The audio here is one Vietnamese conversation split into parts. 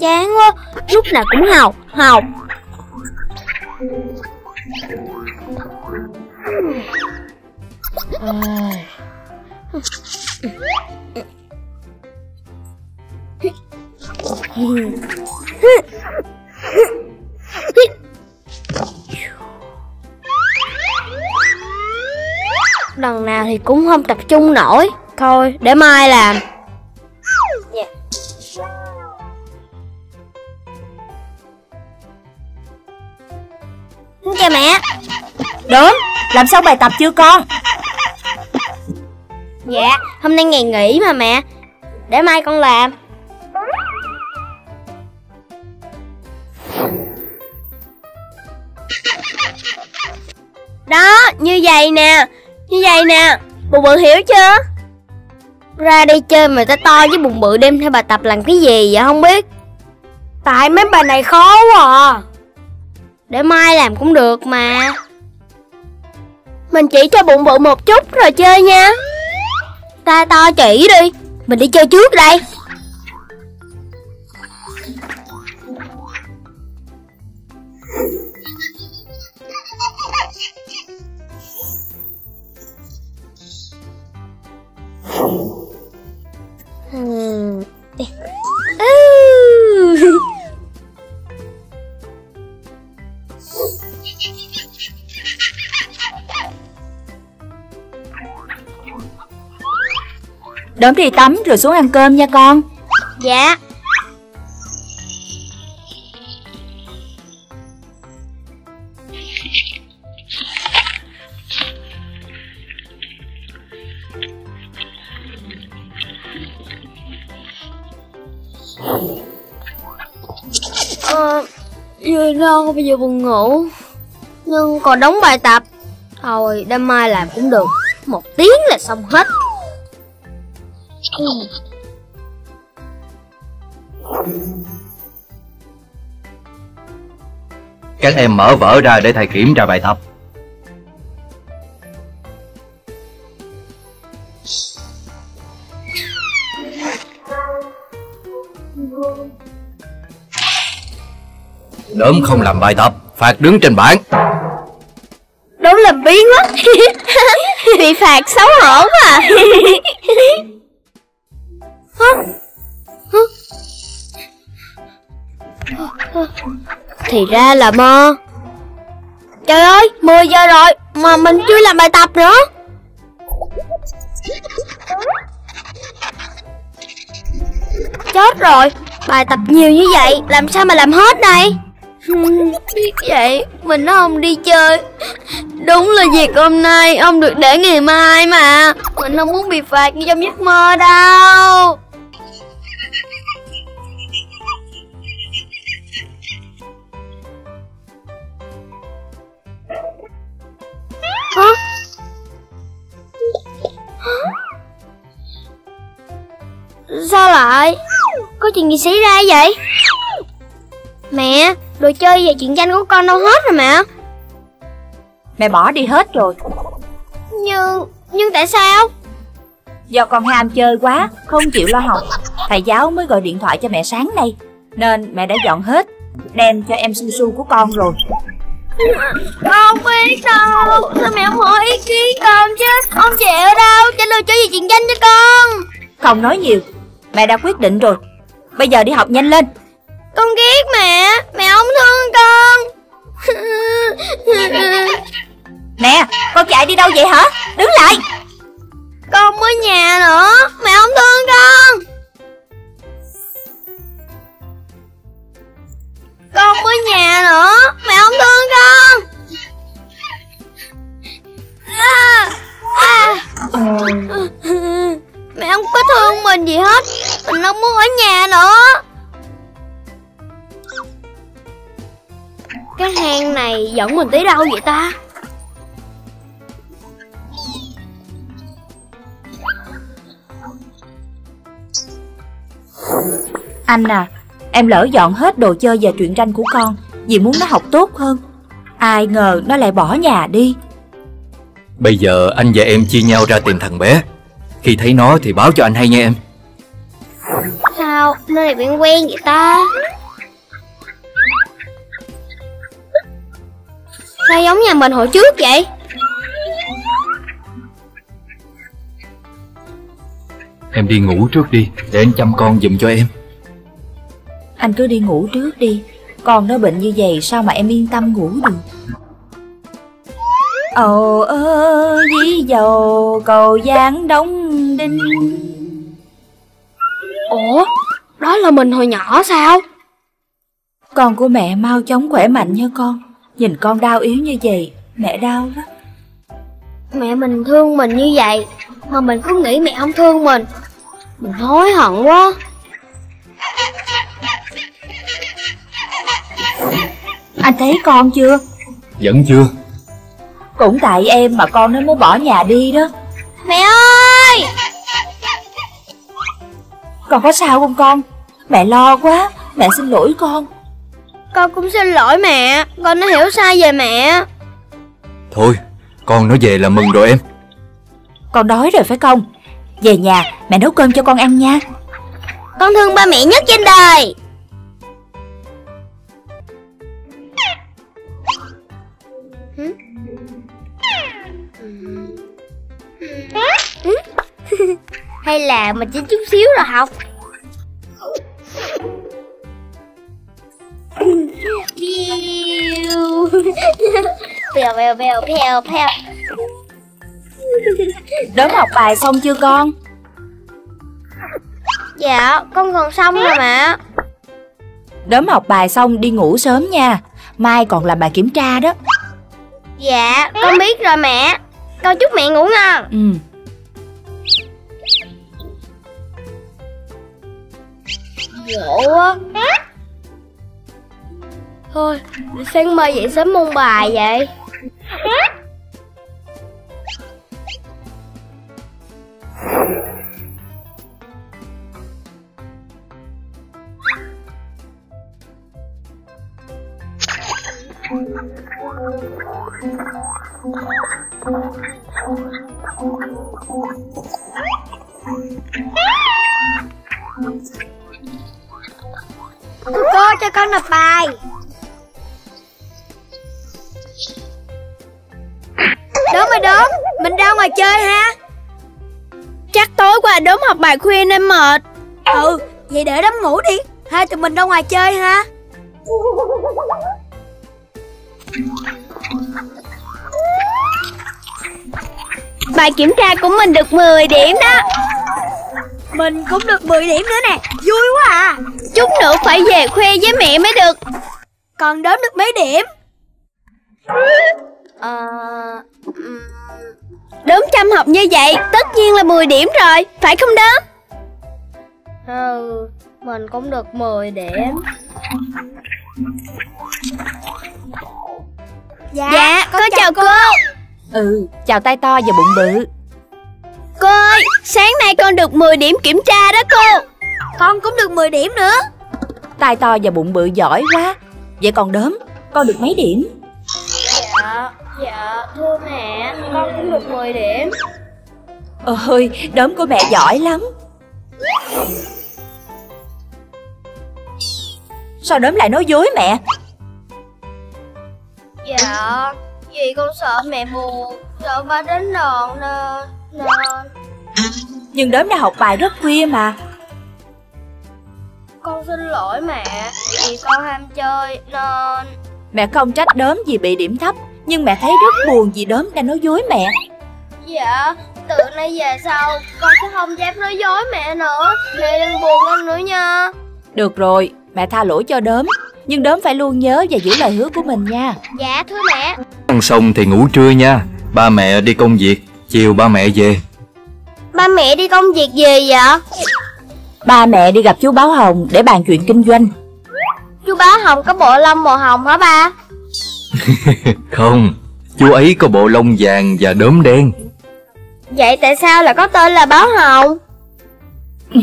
Chán quá, Lúc nào cũng học Học Lần nào thì cũng không tập trung nổi. Thôi, để mai làm. Xin mẹ. Đến, làm xong bài tập chưa con? Dạ hôm nay ngày nghỉ mà mẹ. Để mai con làm. Đó như vậy nè. Như vậy nè. Bụng bự hiểu chưa? Ra đi chơi mà ta to với bụng bự đem theo bài tập làm cái gì vậy không biết? Tại mấy bài này khó quá à. Để mai làm cũng được mà. Mình chỉ cho bụng bự một chút rồi chơi nha. Ta to chỉ đi Mình đi chơi trước đây. Hmm. Đốm đi tắm rồi xuống ăn cơm nha con. Dạ. Ờ, vừa no bây giờ buồn ngủ Nhưng còn đóng bài tập. Thôi đêm mai làm cũng được. Một tiếng là xong hết. Ừ. Các em mở vở ra để thầy kiểm tra bài tập. Đốm không làm bài tập, phạt đứng trên bảng. Đúng làm biến quá Bị phạt xấu hổ quá à Thì ra là mơ Trời ơi 10 giờ rồi, Mà mình chưa làm bài tập nữa. Chết rồi, Bài tập nhiều như vậy, Làm sao mà làm hết đây biết vậy, mình nó không đi chơi. Đúng là việc hôm nay ông được để ngày mai mà. Mình không muốn bị phạt như trong giấc mơ đâu. Hả sao lại? Có chuyện gì xảy ra vậy? Mẹ Đồ chơi và chuyện tranh của con đâu hết rồi mẹ. Mẹ bỏ đi hết rồi. Nhưng, nhưng tại sao? Do con ham chơi quá, không chịu lo học Thầy giáo mới gọi điện thoại cho mẹ sáng nay. Nên mẹ đã dọn hết Đem cho em su su của con rồi Con biết đâu Sao mẹ không hỏi ý kiến con chứ? Ông chị ở đâu? Cho đồ chơi về chuyện tranh cho con? Không nói nhiều. Mẹ đã quyết định rồi. Bây giờ đi học nhanh lên. Con ghét mẹ. Mẹ không thương con. Nè con chạy đi đâu vậy hả? Đứng lại. Con mới nhà nữa. Mẹ không thương con Con mới nhà nữa. Mẹ không thương con. À, à. Mẹ không có thương mình gì hết. Mình không muốn ở nhà nữa. Cái hang này dẫn mình tới đâu vậy ta? Anh à Em lỡ dọn hết đồ chơi và truyện tranh của con Vì muốn nó học tốt hơn. Ai ngờ nó lại bỏ nhà đi. Bây giờ anh và em chia nhau ra tìm thằng bé. Khi thấy nó thì báo cho anh hay nha em. Sao? Nơi này quen quen vậy ta? Sao giống nhà mình hồi trước vậy? Em đi ngủ trước đi Để anh chăm con giùm cho em Anh cứ đi ngủ trước đi. Con nó bệnh như vậy sao mà em yên tâm ngủ được? Ồ ơ dí dầu cầu giang đông đinh. Ủa Đó là mình hồi nhỏ sao? Con của mẹ mau chóng khỏe mạnh nha con. Nhìn con đau yếu như vậy Mẹ đau lắm Mẹ mình thương mình như vậy Mà mình cứ nghĩ mẹ không thương mình. Mình hối hận quá Anh thấy con chưa? Vẫn chưa. Cũng tại em mà con nó mới bỏ nhà đi đó. Mẹ ơi! Con có sao không con? Mẹ lo quá Mẹ xin lỗi con. Con cũng xin lỗi mẹ Con đã hiểu sai về mẹ. Thôi Con nó về là mừng rồi em. Con đói rồi phải không? Về nhà mẹ nấu cơm cho con ăn nha. Con thương ba mẹ nhất trên đời Hay là mình chỉ chút xíu rồi học? Piu Pèo pèo pèo pèo pèo Đốm học bài xong chưa con? Dạ con còn xong rồi mẹ Đốm học bài xong đi ngủ sớm nha. Mai còn làm bài kiểm tra đó. Dạ con biết rồi mẹ. Con chúc mẹ ngủ ngon. Ừ gỗ á, Thôi sáng mai dậy sớm môn bài vậy. Cô cô cho con nộp bài. Đốm ơi đốm. Mình ra ngoài chơi ha. Chắc tối qua đốm học bài khuya nên mệt. Ừ Vậy để đốm ngủ đi. Hai tụi mình ra ngoài chơi ha. Bài kiểm tra của mình được 10 điểm đó Mình cũng được 10 điểm nữa nè. Vui quá à. Chút nữa phải về khoe với mẹ mới được. Còn đếm được mấy điểm? Ờ... ừm, Đốm chăm học như vậy Tất nhiên là 10 điểm rồi. Phải không đốm Ừ Mình cũng được 10 điểm. Dạ, dạ con, chào cô. Ừ chào tay to và bụng bự Cô ơi Sáng nay con được 10 điểm kiểm tra đó cô. Con cũng được 10 điểm nữa. Tay to và bụng bự giỏi quá. Vậy còn đốm Con được mấy điểm? Dạ Dạ thưa mẹ Con cũng được 10 điểm. Ôi đốm của mẹ giỏi lắm. Sao đốm lại nói dối mẹ? Dạ Vì con sợ mẹ buồn Sợ ba đánh đòn Nên Nhưng đốm đã học bài rất khuya mà. Con xin lỗi mẹ Vì con ham chơi Nên Mẹ không trách đốm vì bị điểm thấp Nhưng mẹ thấy rất buồn vì đốm đang nói dối mẹ. Dạ Từ nay về sau Con sẽ không dám nói dối mẹ nữa. Mẹ đừng buồn con nữa nha. Được rồi Mẹ tha lỗi cho đốm Nhưng đốm phải luôn nhớ và giữ lời hứa của mình nha. Dạ thưa mẹ. Ăn xong thì ngủ trưa nha. Ba mẹ đi công việc Chiều ba mẹ về. Ba mẹ đi công việc gì vậy? Ba mẹ đi gặp chú Báo Hồng để bàn chuyện kinh doanh. Chú báo hồng có bộ lông màu hồng hả ba? Không Chú ấy có bộ lông vàng và đốm đen. Vậy tại sao lại có tên là báo hồng?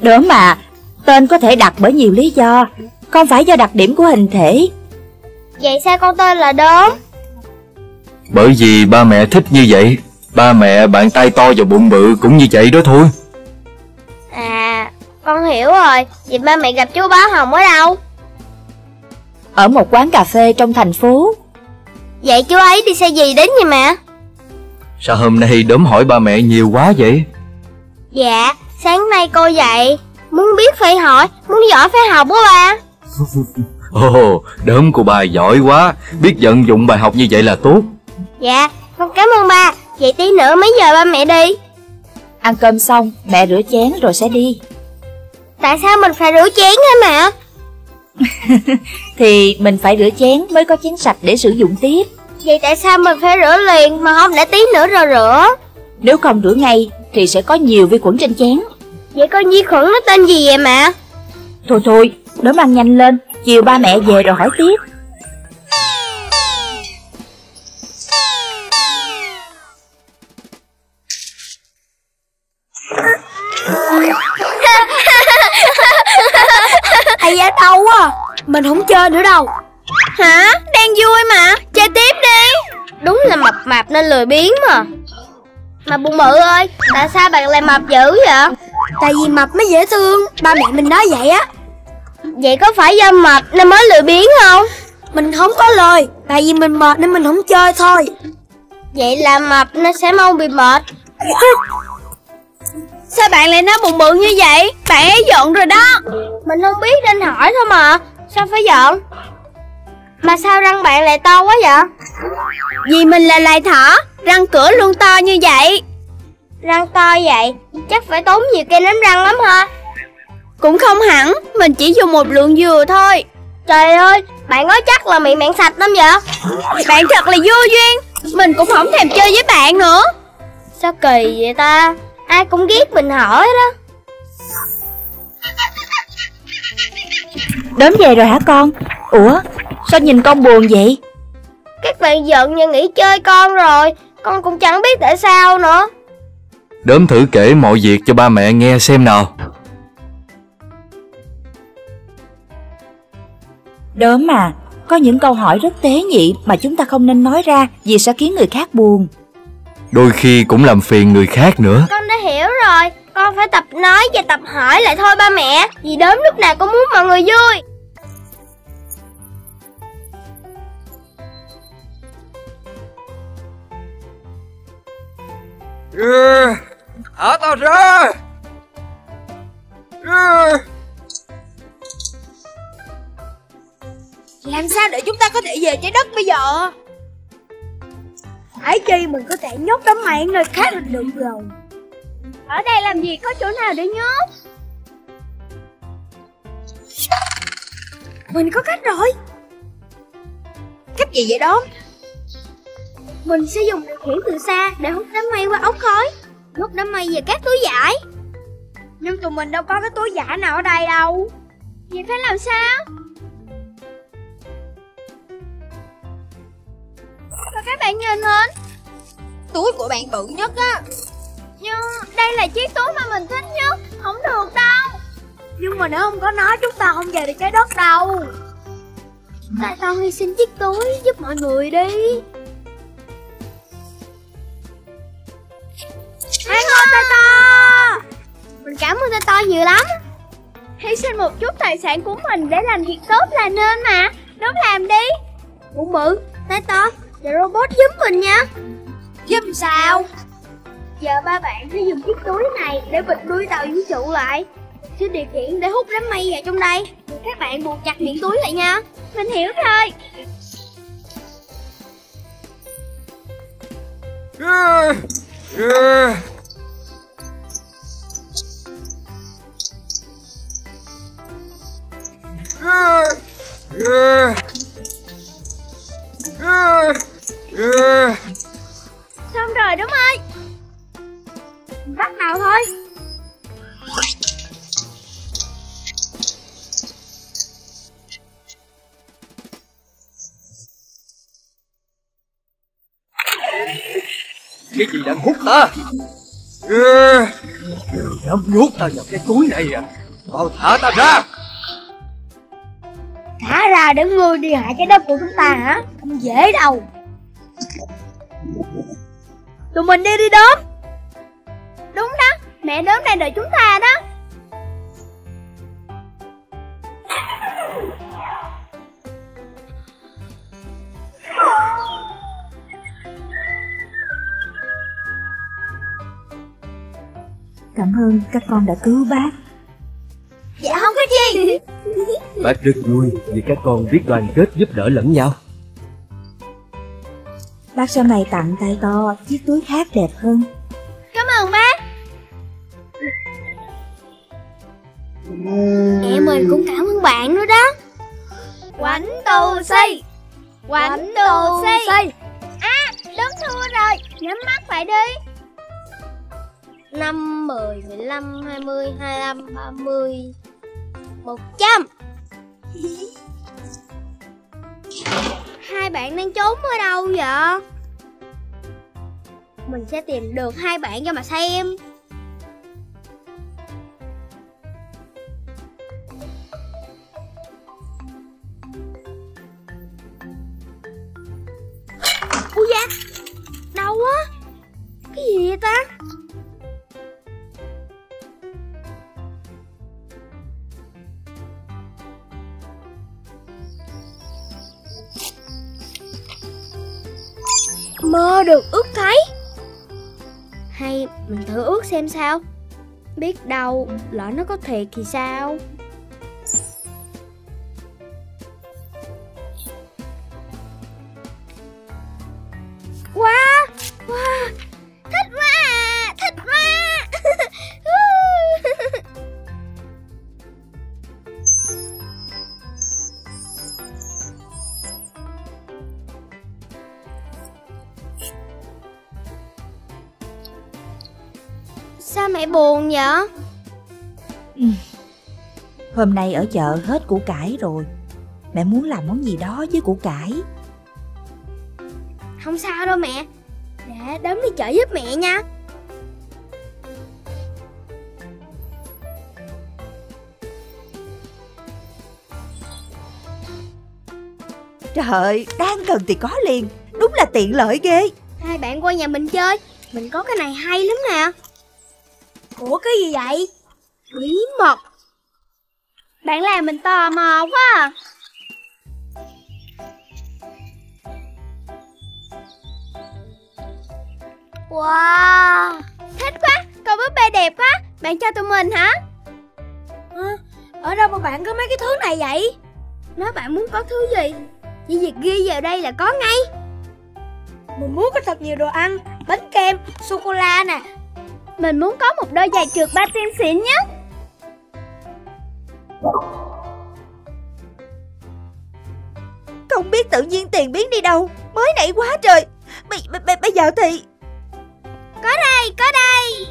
Đốm mà Tên có thể đặt bởi nhiều lý do Không phải do đặc điểm của hình thể. Vậy sao con tên là đốm Bởi vì ba mẹ thích như vậy Ba mẹ bạn tay to và bụng bự cũng như vậy đó thôi À Con hiểu rồi, vậy ba mẹ gặp chú báo Hồng ở đâu? Ở một quán cà phê trong thành phố Vậy chú ấy đi xe gì đến vậy mẹ? Sao hôm nay đốm hỏi ba mẹ nhiều quá vậy? Dạ, sáng nay cô dạy Muốn biết phải hỏi, muốn giỏi phải học quá ba Ồ, đốm của bà giỏi quá Biết vận dụng bài học như vậy là tốt Dạ, con cảm ơn ba Vậy tí nữa mấy giờ ba mẹ đi? Ăn cơm xong mẹ rửa chén rồi sẽ đi Tại sao mình phải rửa chén hả mẹ? Thì mình phải rửa chén mới có chén sạch để sử dụng tiếp Vậy tại sao mình phải rửa liền mà không để tí nữa rồi rửa? Nếu không rửa ngay thì sẽ có nhiều vi khuẩn trên chén Vậy con vi khuẩn nó tên gì vậy mẹ? Thôi thôi, đốm ăn nhanh lên Chiều ba mẹ về rồi hỏi tiếp Hay da đau quá Mình không chơi nữa đâu. Hả? Đang vui mà. Chơi tiếp đi. Đúng là mập mạp nên lười biếng mà. Mà bụng bự ơi Tại sao bạn lại mập dữ vậy? Tại vì mập mới dễ thương. Ba mẹ mình nói vậy á. Vậy có phải do mập nên mới lười biếng không? Mình không có lời. Tại vì mình mệt nên mình không chơi thôi. Vậy là mập nên sẽ mau bị mệt Sao bạn lại nói bụng bự như vậy? Bạn ấy giận rồi đó. Mình không biết nên hỏi thôi mà. Sao phải giận? Mà sao răng bạn lại to quá vậy? Vì mình là loài thỏ Răng cửa luôn to như vậy. Răng to vậy Chắc phải tốn nhiều kem đánh răng lắm ha. Cũng không hẳn Mình chỉ dùng một lượng dừa thôi. Trời ơi Bạn nói chắc là miệng bạn sạch lắm vậy. Bạn thật là vô duyên Mình cũng không thèm chơi với bạn nữa. Sao kỳ vậy ta Ai cũng ghét mình hỏi đó Đốm về rồi hả con? Ủa, sao nhìn con buồn vậy? Các bạn giận và nghỉ chơi con rồi Con cũng chẳng biết tại sao nữa Đốm thử kể mọi việc cho ba mẹ nghe xem nào Đốm mà, có những câu hỏi rất tế nhị mà chúng ta không nên nói ra vì sẽ khiến người khác buồn. Đôi khi cũng làm phiền người khác nữa. Con đã hiểu rồi. Con phải tập nói và tập hỏi lại thôi ba mẹ. Vì đốm lúc nào cũng muốn mọi người vui. Ừ, thả tao ra? Ừ. Làm sao để chúng ta có thể về trái đất bây giờ Phải chi mình có thể nhốt đám mày nơi khác là được rồi. Ở đây làm gì? Có chỗ nào để nhốt? Mình có cách rồi. Cách gì vậy đó? Mình sẽ dùng điều khiển từ xa để hút đám mây qua ống khói. Hút đám mây về các túi vải. Nhưng tụi mình đâu có cái túi vải nào ở đây đâu. Vậy phải làm sao Và các bạn nhìn lên? Túi của bạn bự nhất á. Nhưng đây là chiếc túi mà mình thích nhất. Không được đâu. Nhưng mà nếu không có nó chúng ta không về được trái đất đâu. Tại sao hy sinh chiếc túi giúp mọi người đi? An ơi tay to Mình cảm ơn tay to nhiều lắm. Hy sinh một chút tài sản của mình để làm việc tốt là nên mà. Đúng làm đi. Bụng bự, tay to Giờ robot giúp mình nha Giúp sao? Giờ ba bạn sẽ dùng chiếc túi này để bịt đuôi tàu vũ trụ lại Sẽ điều khiển để hút đám mây vào trong đây Các bạn buộc chặt miệng túi lại nha Mình hiểu rồi Ừ, ừ. Ừ, ừ. Ừ, Xong rồi đúng ơi Bắt đầu thôi Cái gì đang hút ta? Ừ. Dám nhốt ta vào cái túi này à? Mau thả ta ra! Thả ra để ngươi đi hại cái đất của chúng ta hả? Không dễ đâu Tụi mình đi đi đốm Đúng đó, mẹ đốm đang đợi chúng ta đó. Cảm ơn các con đã cứu bác. Dạ không có gì. Bác rất vui vì các con biết đoàn kết giúp đỡ lẫn nhau. Bác sau này tặng tay to chiếc túi khác đẹp hơn. Cảm ơn bác. Mẹ mình cũng cảm ơn bạn nữa đó. Quánh tù si. Quánh tù si. À đúng thua rồi. Nhắm mắt lại đi. 5, 10, 15, 20, 25, 30 100 Hai bạn đang trốn ở đâu vậy? Mình sẽ tìm được hai bạn cho mà xem Được ước thấy. Hay mình thử ước xem sao. Biết đâu, lỡ nó có thiệt thì sao? Hôm nay ở chợ hết củ cải rồi. Mẹ muốn làm món gì đó với củ cải. Không sao đâu mẹ Để đấm đi chợ giúp mẹ nha Trời, đang cần thì có liền. Đúng là tiện lợi ghê. Hai bạn qua nhà mình chơi Mình có cái này hay lắm nè Ủa cái gì vậy? Bí mật Bạn làm mình tò mò quá à. Wow Thích quá Con búp bê đẹp quá. Bạn cho tụi mình hả? ở đâu mà bạn có mấy cái thứ này vậy? Nói bạn muốn có thứ gì? Chỉ việc ghi vào đây là có ngay. Mình muốn có thật nhiều đồ ăn Bánh kem, sô-cô-la nè. Mình muốn có một đôi giày trượt ba tiên xịn nhất Không biết tự nhiên tiền biến đi đâu. Mới nãy quá trời. Bây, bây, bây giờ thì... Đây, có đây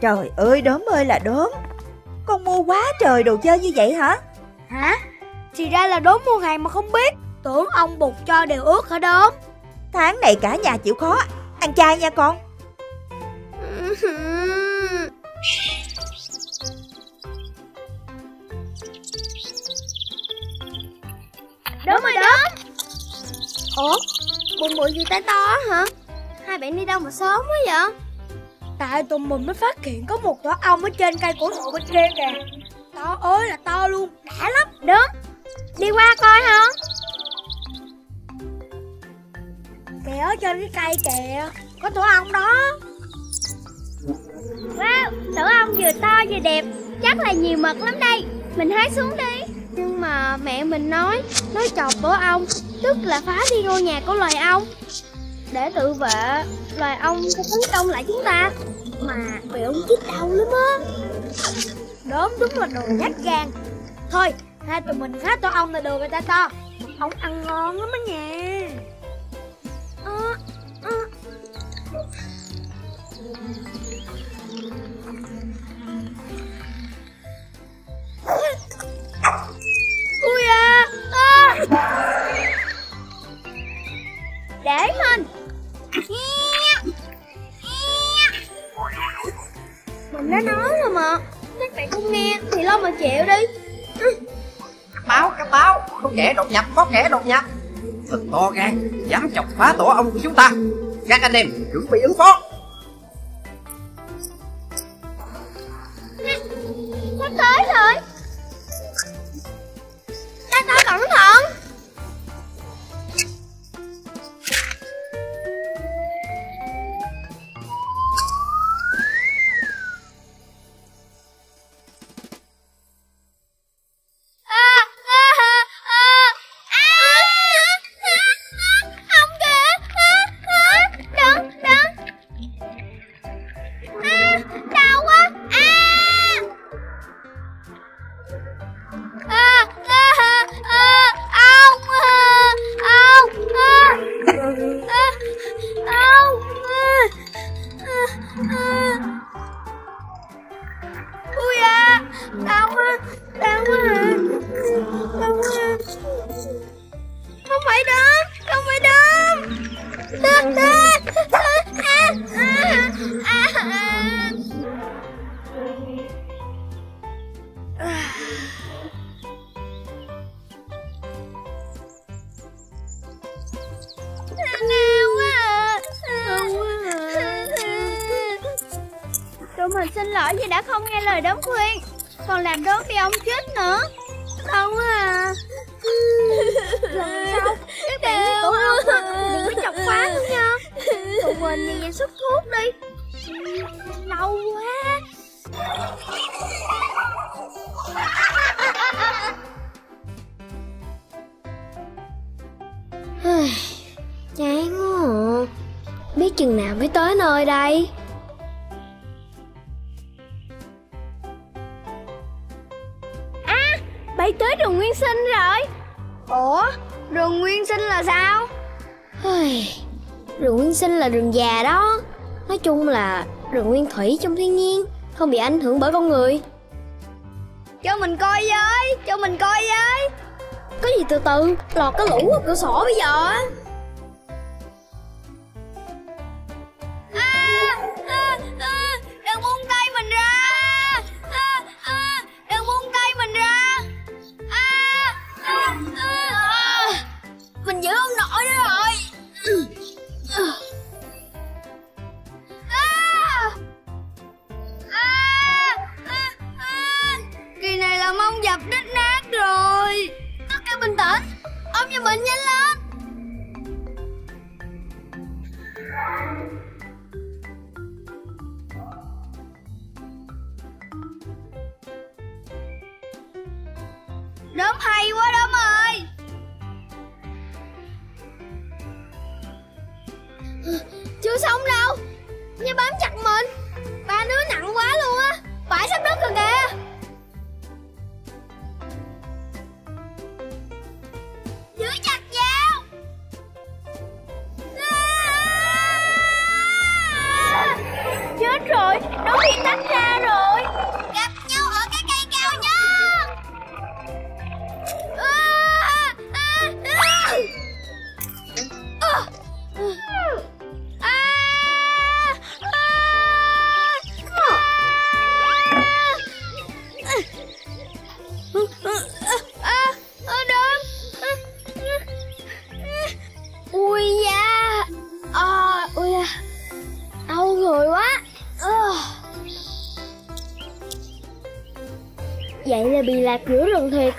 Trời ơi, đốm ơi là đốm. Con mua quá trời đồ chơi như vậy hả? Hả? Thì ra là đốm mua hàng mà không biết Tưởng ông bục cho đều ướt hả đốm Tháng này cả nhà chịu khó. Ăn chay nha con. Đốm ơi đốm Ủa, bụng bự gì tay to hả? Hai bạn đi đâu mà sớm quá vậy? Tại tụi mình mới phát hiện có một tổ ong ở trên cây cổ thụ bên kia kìa To ơi là to luôn, đã lắm Đúng, đi qua coi không? Kìa ở trên cái cây kìa, có tổ ong đó. Wow, tổ ong vừa to vừa đẹp, chắc là nhiều mật lắm đây. Mình hái xuống đi. Nhưng mà mẹ mình nói, nói chọc tổ ong Tức là phá đi ngôi nhà của loài ong Để tự vệ, loài ong sẽ tấn công lại chúng ta. Mà bị ong chích đau lắm á. Đốm đúng là đồ nhát gan. Thôi, hai tụi mình phá tổ ong là được người ta to. Ong ăn ngon lắm á nha Ui à, à. Để mình. Mình đã nói rồi mà. Các bạn không nghe thì lo mà chịu đi. Báo các báo. Có kẻ đột nhập có kẻ đột nhập. Thật to gan dám chọc phá tổ ong của chúng ta. Các anh em chuẩn bị ứng phó. Sắp tới rồi. Ta ta cẩn thận. thủy trong thiên nhiên Không bị ảnh hưởng bởi con người. Cho mình coi với Cho mình coi với. Có gì từ từ? Lọt cái lũ qua cửa sổ bây giờ. ร้องไห้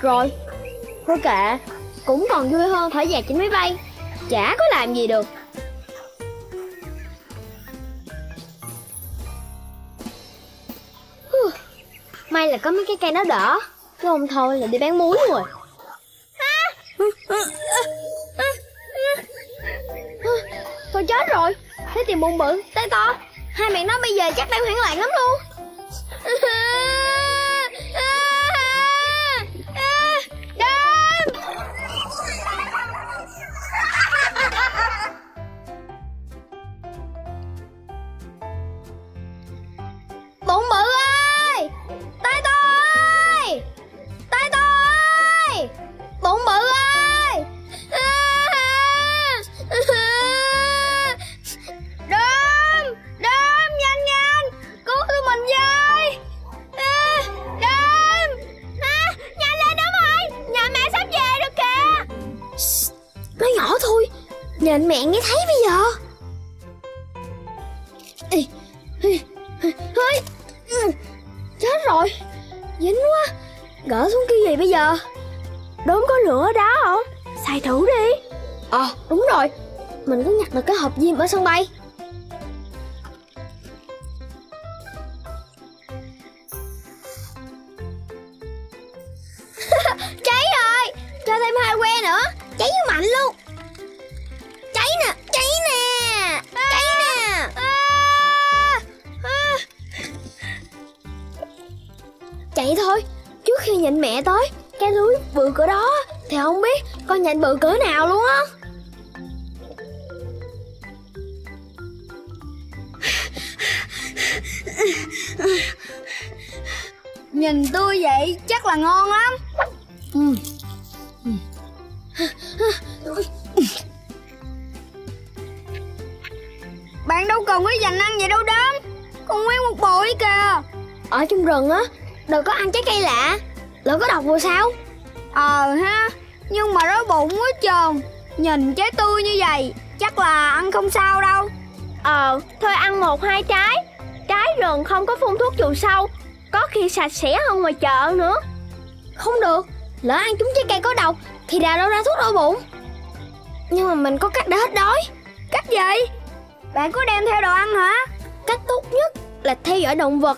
rồi Thôi kệ Cũng còn vui hơn thổi dạt trên máy bay. Chả có làm gì được. May là có mấy cái cây nó đỡ Chứ không thôi là đi bán muối rồi. Thôi chết rồi. Thấy tiền buồn bự, tay to. Hai mẹ nó bây giờ chắc đang hoảng loạn lắm luôn.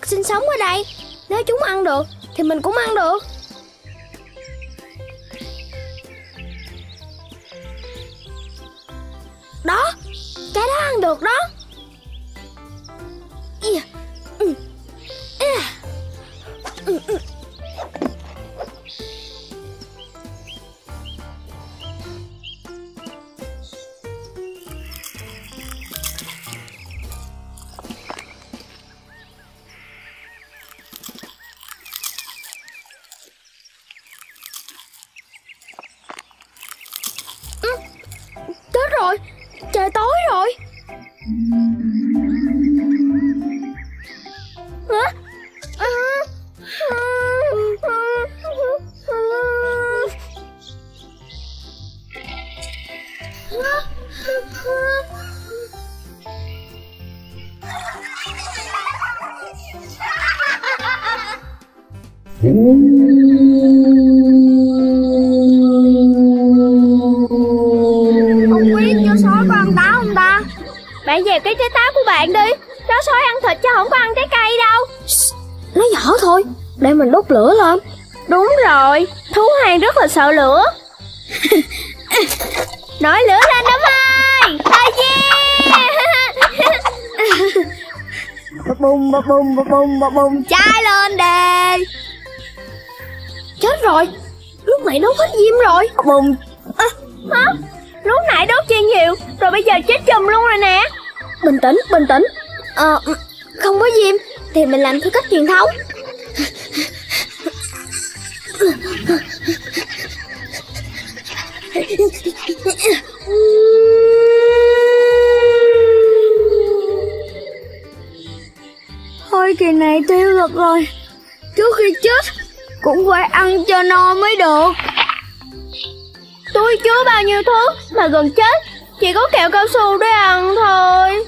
Sinh sống Không biết cho sói có ăn táo không ta. Bạn dẹp cái trái táo của bạn đi. Chó sói ăn thịt chứ không có ăn trái cây đâu. Nói nhỏ thôi Để mình đốt lửa lên. Đúng rồi Thú hoang rất là sợ lửa. Nổi lửa lên Bùng bập bùng bập bùng bập bùng Cháy lên đi. Chết rồi. Lúc này đốt hết diêm rồi? Bùng à, Hả? Lúc nãy đốt chi nhiều Rồi bây giờ chết chùm luôn rồi nè. Bình tĩnh bình tĩnh. Ờ Không có diêm Thì mình làm theo cách truyền thống kỳ này tiêu được rồi. Trước khi chết, Cũng phải ăn cho no mới được. Tôi chứa bao nhiêu thứ Mà gần chết, Chỉ có kẹo cao su để ăn thôi.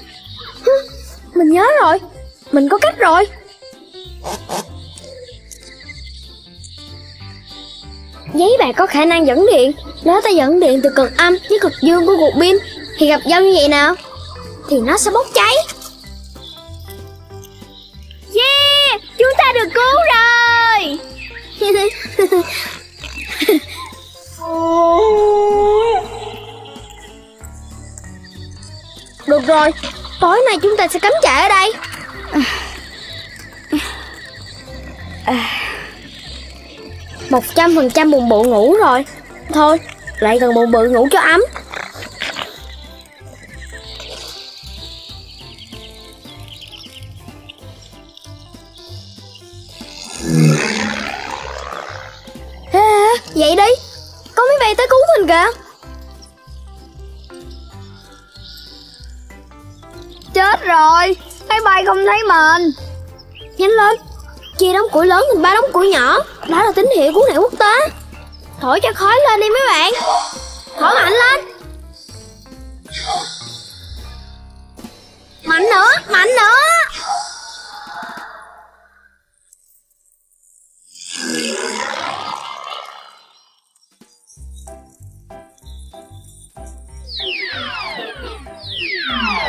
Mình nhớ rồi, Mình có cách rồi. Giấy bạc có khả năng dẫn điện Nếu ta dẫn điện từ cực âm với cực dương của cục pin. Thì gặp nhau như vậy nào, Thì nó sẽ bốc cháy. Chúng ta được cứu rồi. Được rồi, Tối nay chúng ta sẽ cắm trại ở đây. Một trăm phần trăm bụng bự ngủ rồi. Thôi, Lại gần bụng bự ngủ cho ấm. Vậy đi. Có máy bay tới cứu mình kìa. Chết rồi. Máy bay không thấy mình. Nhanh lên. Chia đống củi lớn thành ba đống củi nhỏ. Đó là tín hiệu cứu nạn quốc tế. Thổi cho khói lên đi mấy bạn. Thổi mạnh lên. Mạnh nữa, mạnh nữa.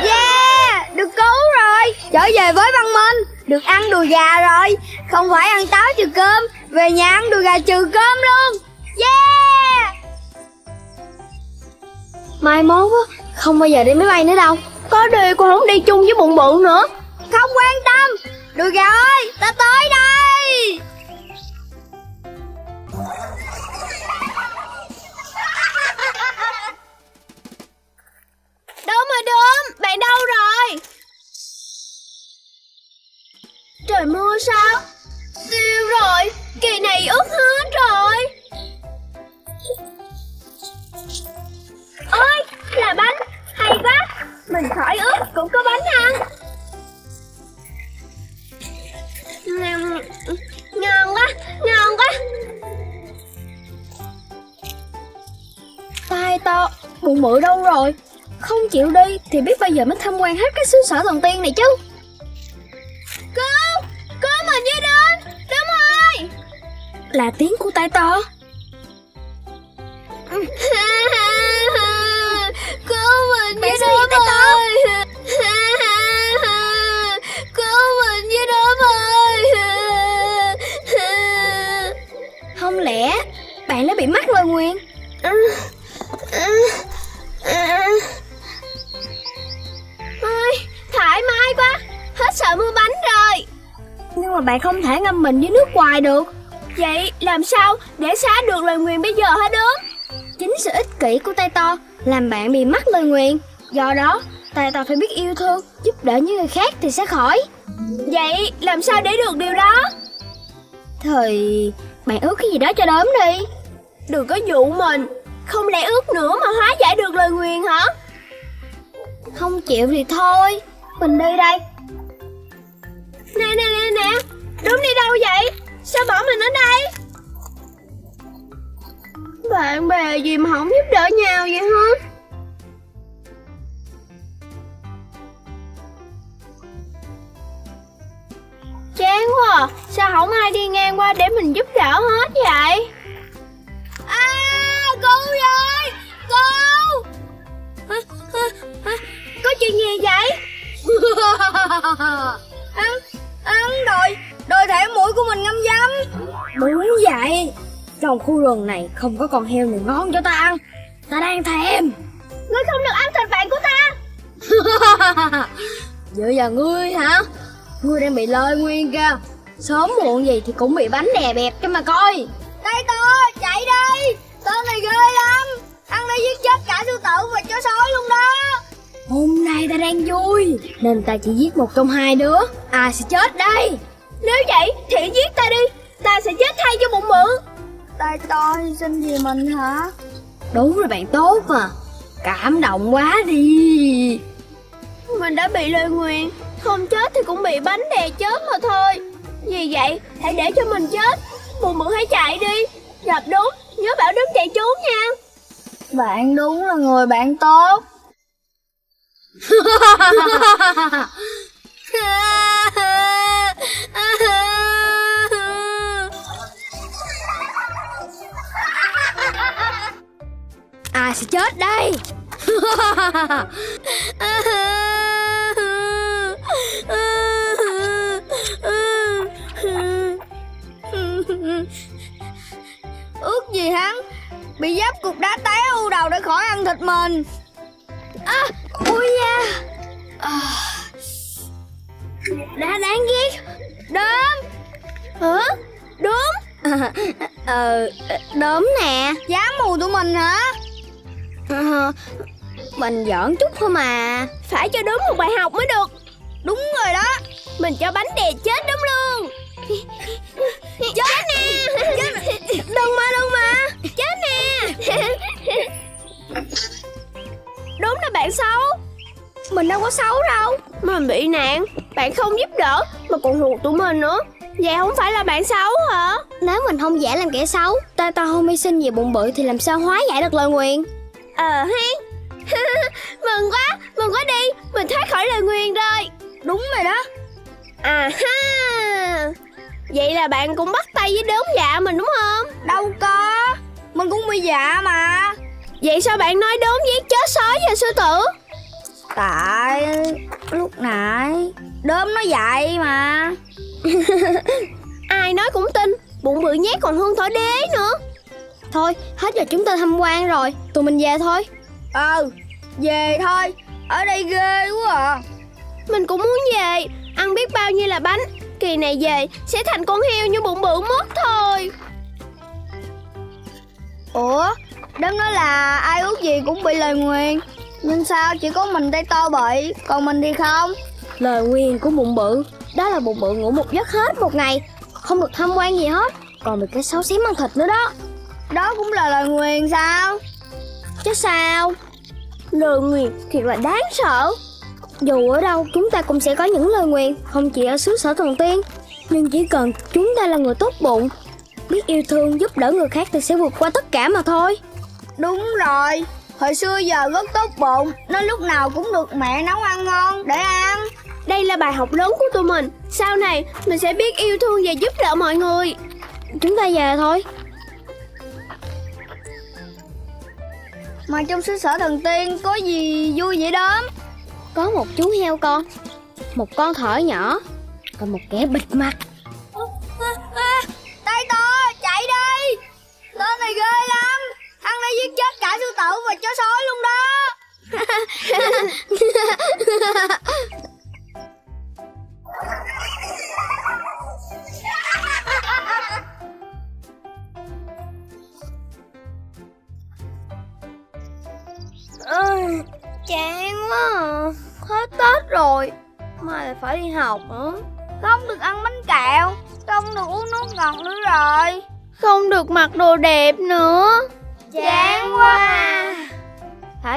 Yeah Được cứu rồi. Trở về với văn minh. Được ăn đùi gà rồi. Không phải ăn táo trừ cơm. Về nhà ăn đùi gà trừ cơm luôn. Yeah! Mai mốt á Không bao giờ đi máy bay nữa đâu. Có đi con không đi chung với bụng bự nữa. Không quan tâm. Đùi gà ơi Ta tới đây Đốm ơi Đốm, bạn đâu rồi? Trời mưa sao? Tiêu rồi, kỳ này ướt hết rồi. Ôi, là bánh, hay quá. Mình khỏi ướt cũng có bánh ăn. Ngon, ngon quá, ngon quá. Tai to, bụng bự đâu rồi? Không chịu đi Thì biết bây giờ mới tham quan hết cái xứ sở thần tiên này chứ? Cứu Cứu mình với đến Đúng rồi Là tiếng của tai to. Cứu mình với đốm ơi Cứu mình với đốm ơi Không lẽ Bạn đã bị mắc lời nguyền ơi, thoải mái quá Hết sợ mưa bánh rồi. Nhưng mà bạn không thể ngâm mình dưới nước hoài được. Vậy làm sao để xá được lời nguyền bây giờ hả đứa? Chính sự ích kỷ của tay to Làm bạn bị mắc lời nguyền. Do đó tay to phải biết yêu thương Giúp đỡ những người khác thì sẽ khỏi. Vậy làm sao để được điều đó? Thì bạn ước cái gì đó cho đốm đi. Đừng có dụ mình Không lẽ ước nữa mà hóa giải được lời nguyền hả? Không chịu thì thôi. Mình đi đây. Nè nè nè nè. Đúng đi đâu vậy? Sao bỏ mình ở đây? Bạn bè gì mà không giúp đỡ nhau vậy hả? Chán quá à. Sao không ai đi ngang qua để mình giúp đỡ hết vậy? À cứu rồi Cứu hả, hả, hả? Có chuyện gì vậy? Ăn Ăn rồi Đôi thể mũi của mình ngâm dấm Đúng vậy. Trong khu rừng này không có con heo nào ngon cho ta ăn. Ta đang thèm. Ngươi không được ăn thịt bạn của ta. Vậy giờ ngươi hả? Ngươi đang bị lơi nguyên kìa. Sớm muộn gì thì cũng bị bánh đè bẹp cho mà coi. Đây to chạy đi. Tên này ghê lắm. Ăn đi giết chết cả sư tử và chó sói luôn đó Hôm nay ta đang vui Nên ta chỉ giết một trong hai đứa. Ai sẽ chết đây. Nếu vậy thì giết ta đi. Ta sẽ chết thay cho bụng bự Tay to hy sinh vì mình hả? Đúng rồi bạn tốt mà Cảm động quá đi. Mình đã bị lời nguyền. Không chết thì cũng bị bánh đè chết mà thôi. Vì vậy hãy để cho mình chết. Bụng bự hãy chạy đi. Gặp đúng nhớ bảo đứng chạy trốn nha. Bạn đúng là người bạn tốt Ai sẽ chết đây? Ước gì hắn Bị giáp cục đá té u đầu để khỏi ăn thịt mình. À, Ui da. À, Đã đáng ghét Đốm. Hả? Đốm? Ờ, đốm nè. Dám mù tụi mình hả? Ờ, Mình giỡn chút thôi mà. Phải cho đốm một bài học mới được. Đúng rồi đó. Mình cho bánh đè chết đốm luôn. Chết nè. Đừng mà đừng mà. Chết nè Đốm là bạn xấu. Mình đâu có xấu đâu. Mình bị nạn. Bạn không giúp đỡ Mà còn ruột tụi mình nữa. Vậy không phải là bạn xấu hả? Nếu mình không giả làm kẻ xấu Ta ta không hy sinh về bụng bự Thì làm sao hóa giải được lời nguyền? Ờ hay Mừng quá Mừng quá đi. Mình thoát khỏi lời nguyền rồi. Đúng rồi đó. À ha. Vậy là bạn cũng bắt tay với đốm dạ mình đúng không? Đâu có. Mình cũng bị dạ mà Vậy sao bạn nói đốm giết chết sói và sư tử? Tại lúc nãy Đốm nó dạy mà. Ai nói cũng tin Bụng bự nhát còn hơn thỏ đế nữa. Thôi hết giờ chúng ta tham quan rồi Tụi mình về thôi. Ờ Về thôi. Ở đây ghê quá à. Mình cũng muốn về Ăn biết bao nhiêu là bánh. Kỳ này về sẽ thành con heo như bụng bự mất thôi. Ủa Đốm nói là ai ước gì cũng bị lời nguyền. Nhưng sao chỉ có mình tay to bị Còn mình thì không? Lời nguyền của bụng bự Đó là bụng bự ngủ một giấc hết một ngày Không được tham quan gì hết Còn bị cái xấu xém ăn thịt nữa đó. Đó cũng là lời nguyền sao? Chứ sao? Lời nguyền thiệt là đáng sợ. Dù ở đâu chúng ta cũng sẽ có những lời nguyền Không chỉ ở xứ sở thần tiên. Nhưng chỉ cần chúng ta là người tốt bụng Biết yêu thương giúp đỡ người khác thì sẽ vượt qua tất cả mà thôi Đúng rồi. Hồi xưa giờ rất tốt bụng Nên lúc nào cũng được mẹ nấu ăn ngon. Để ăn. Đây là bài học lớn của tụi mình. Sau này mình sẽ biết yêu thương và giúp đỡ mọi người. Chúng ta về thôi. Mà trong xứ sở thần tiên có gì vui vậy đó Có một chú heo con. Một con thỏ nhỏ. Còn một kẻ bịt mặt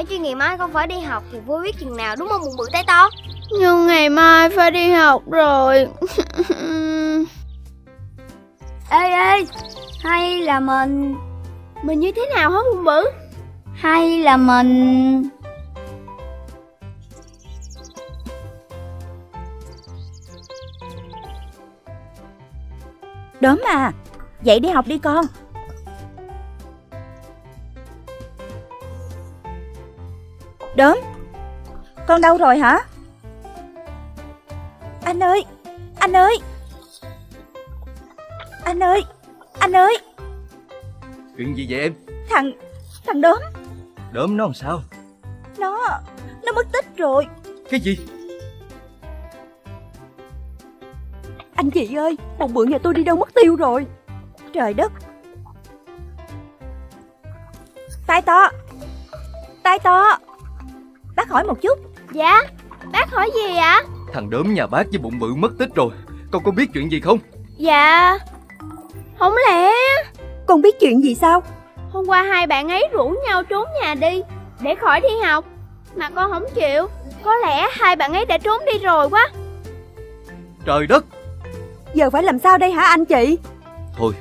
chứ ngày mai không phải đi học thì vui biết chừng nào đúng không bụng bự tay to? Nhưng ngày mai phải đi học rồi. Ê ê Hay là mình? Mình như thế nào hả bụng bự? Hay là mình? Đốm à Dậy đi học đi con Đốm Con đâu rồi hả? Anh ơi Anh ơi. Anh ơi Anh ơi. Chuyện gì vậy em? Thằng Thằng đốm Đốm nó làm sao? Nó Nó mất tích rồi. Cái gì? Anh chị ơi Một bữa nhà tôi đi đâu mất tiêu rồi? Trời đất. Tai to. Tai to Bác hỏi một chút. Dạ Bác hỏi gì ạ? Thằng đốm nhà bác với bụng bự mất tích rồi. Con có biết chuyện gì không? Dạ Không lẽ. Con biết chuyện gì sao? Hôm qua hai bạn ấy rủ nhau trốn nhà đi Để khỏi đi học Mà con không chịu. Có lẽ hai bạn ấy đã trốn đi rồi quá. Trời đất! Giờ phải làm sao đây hả anh chị? Thôi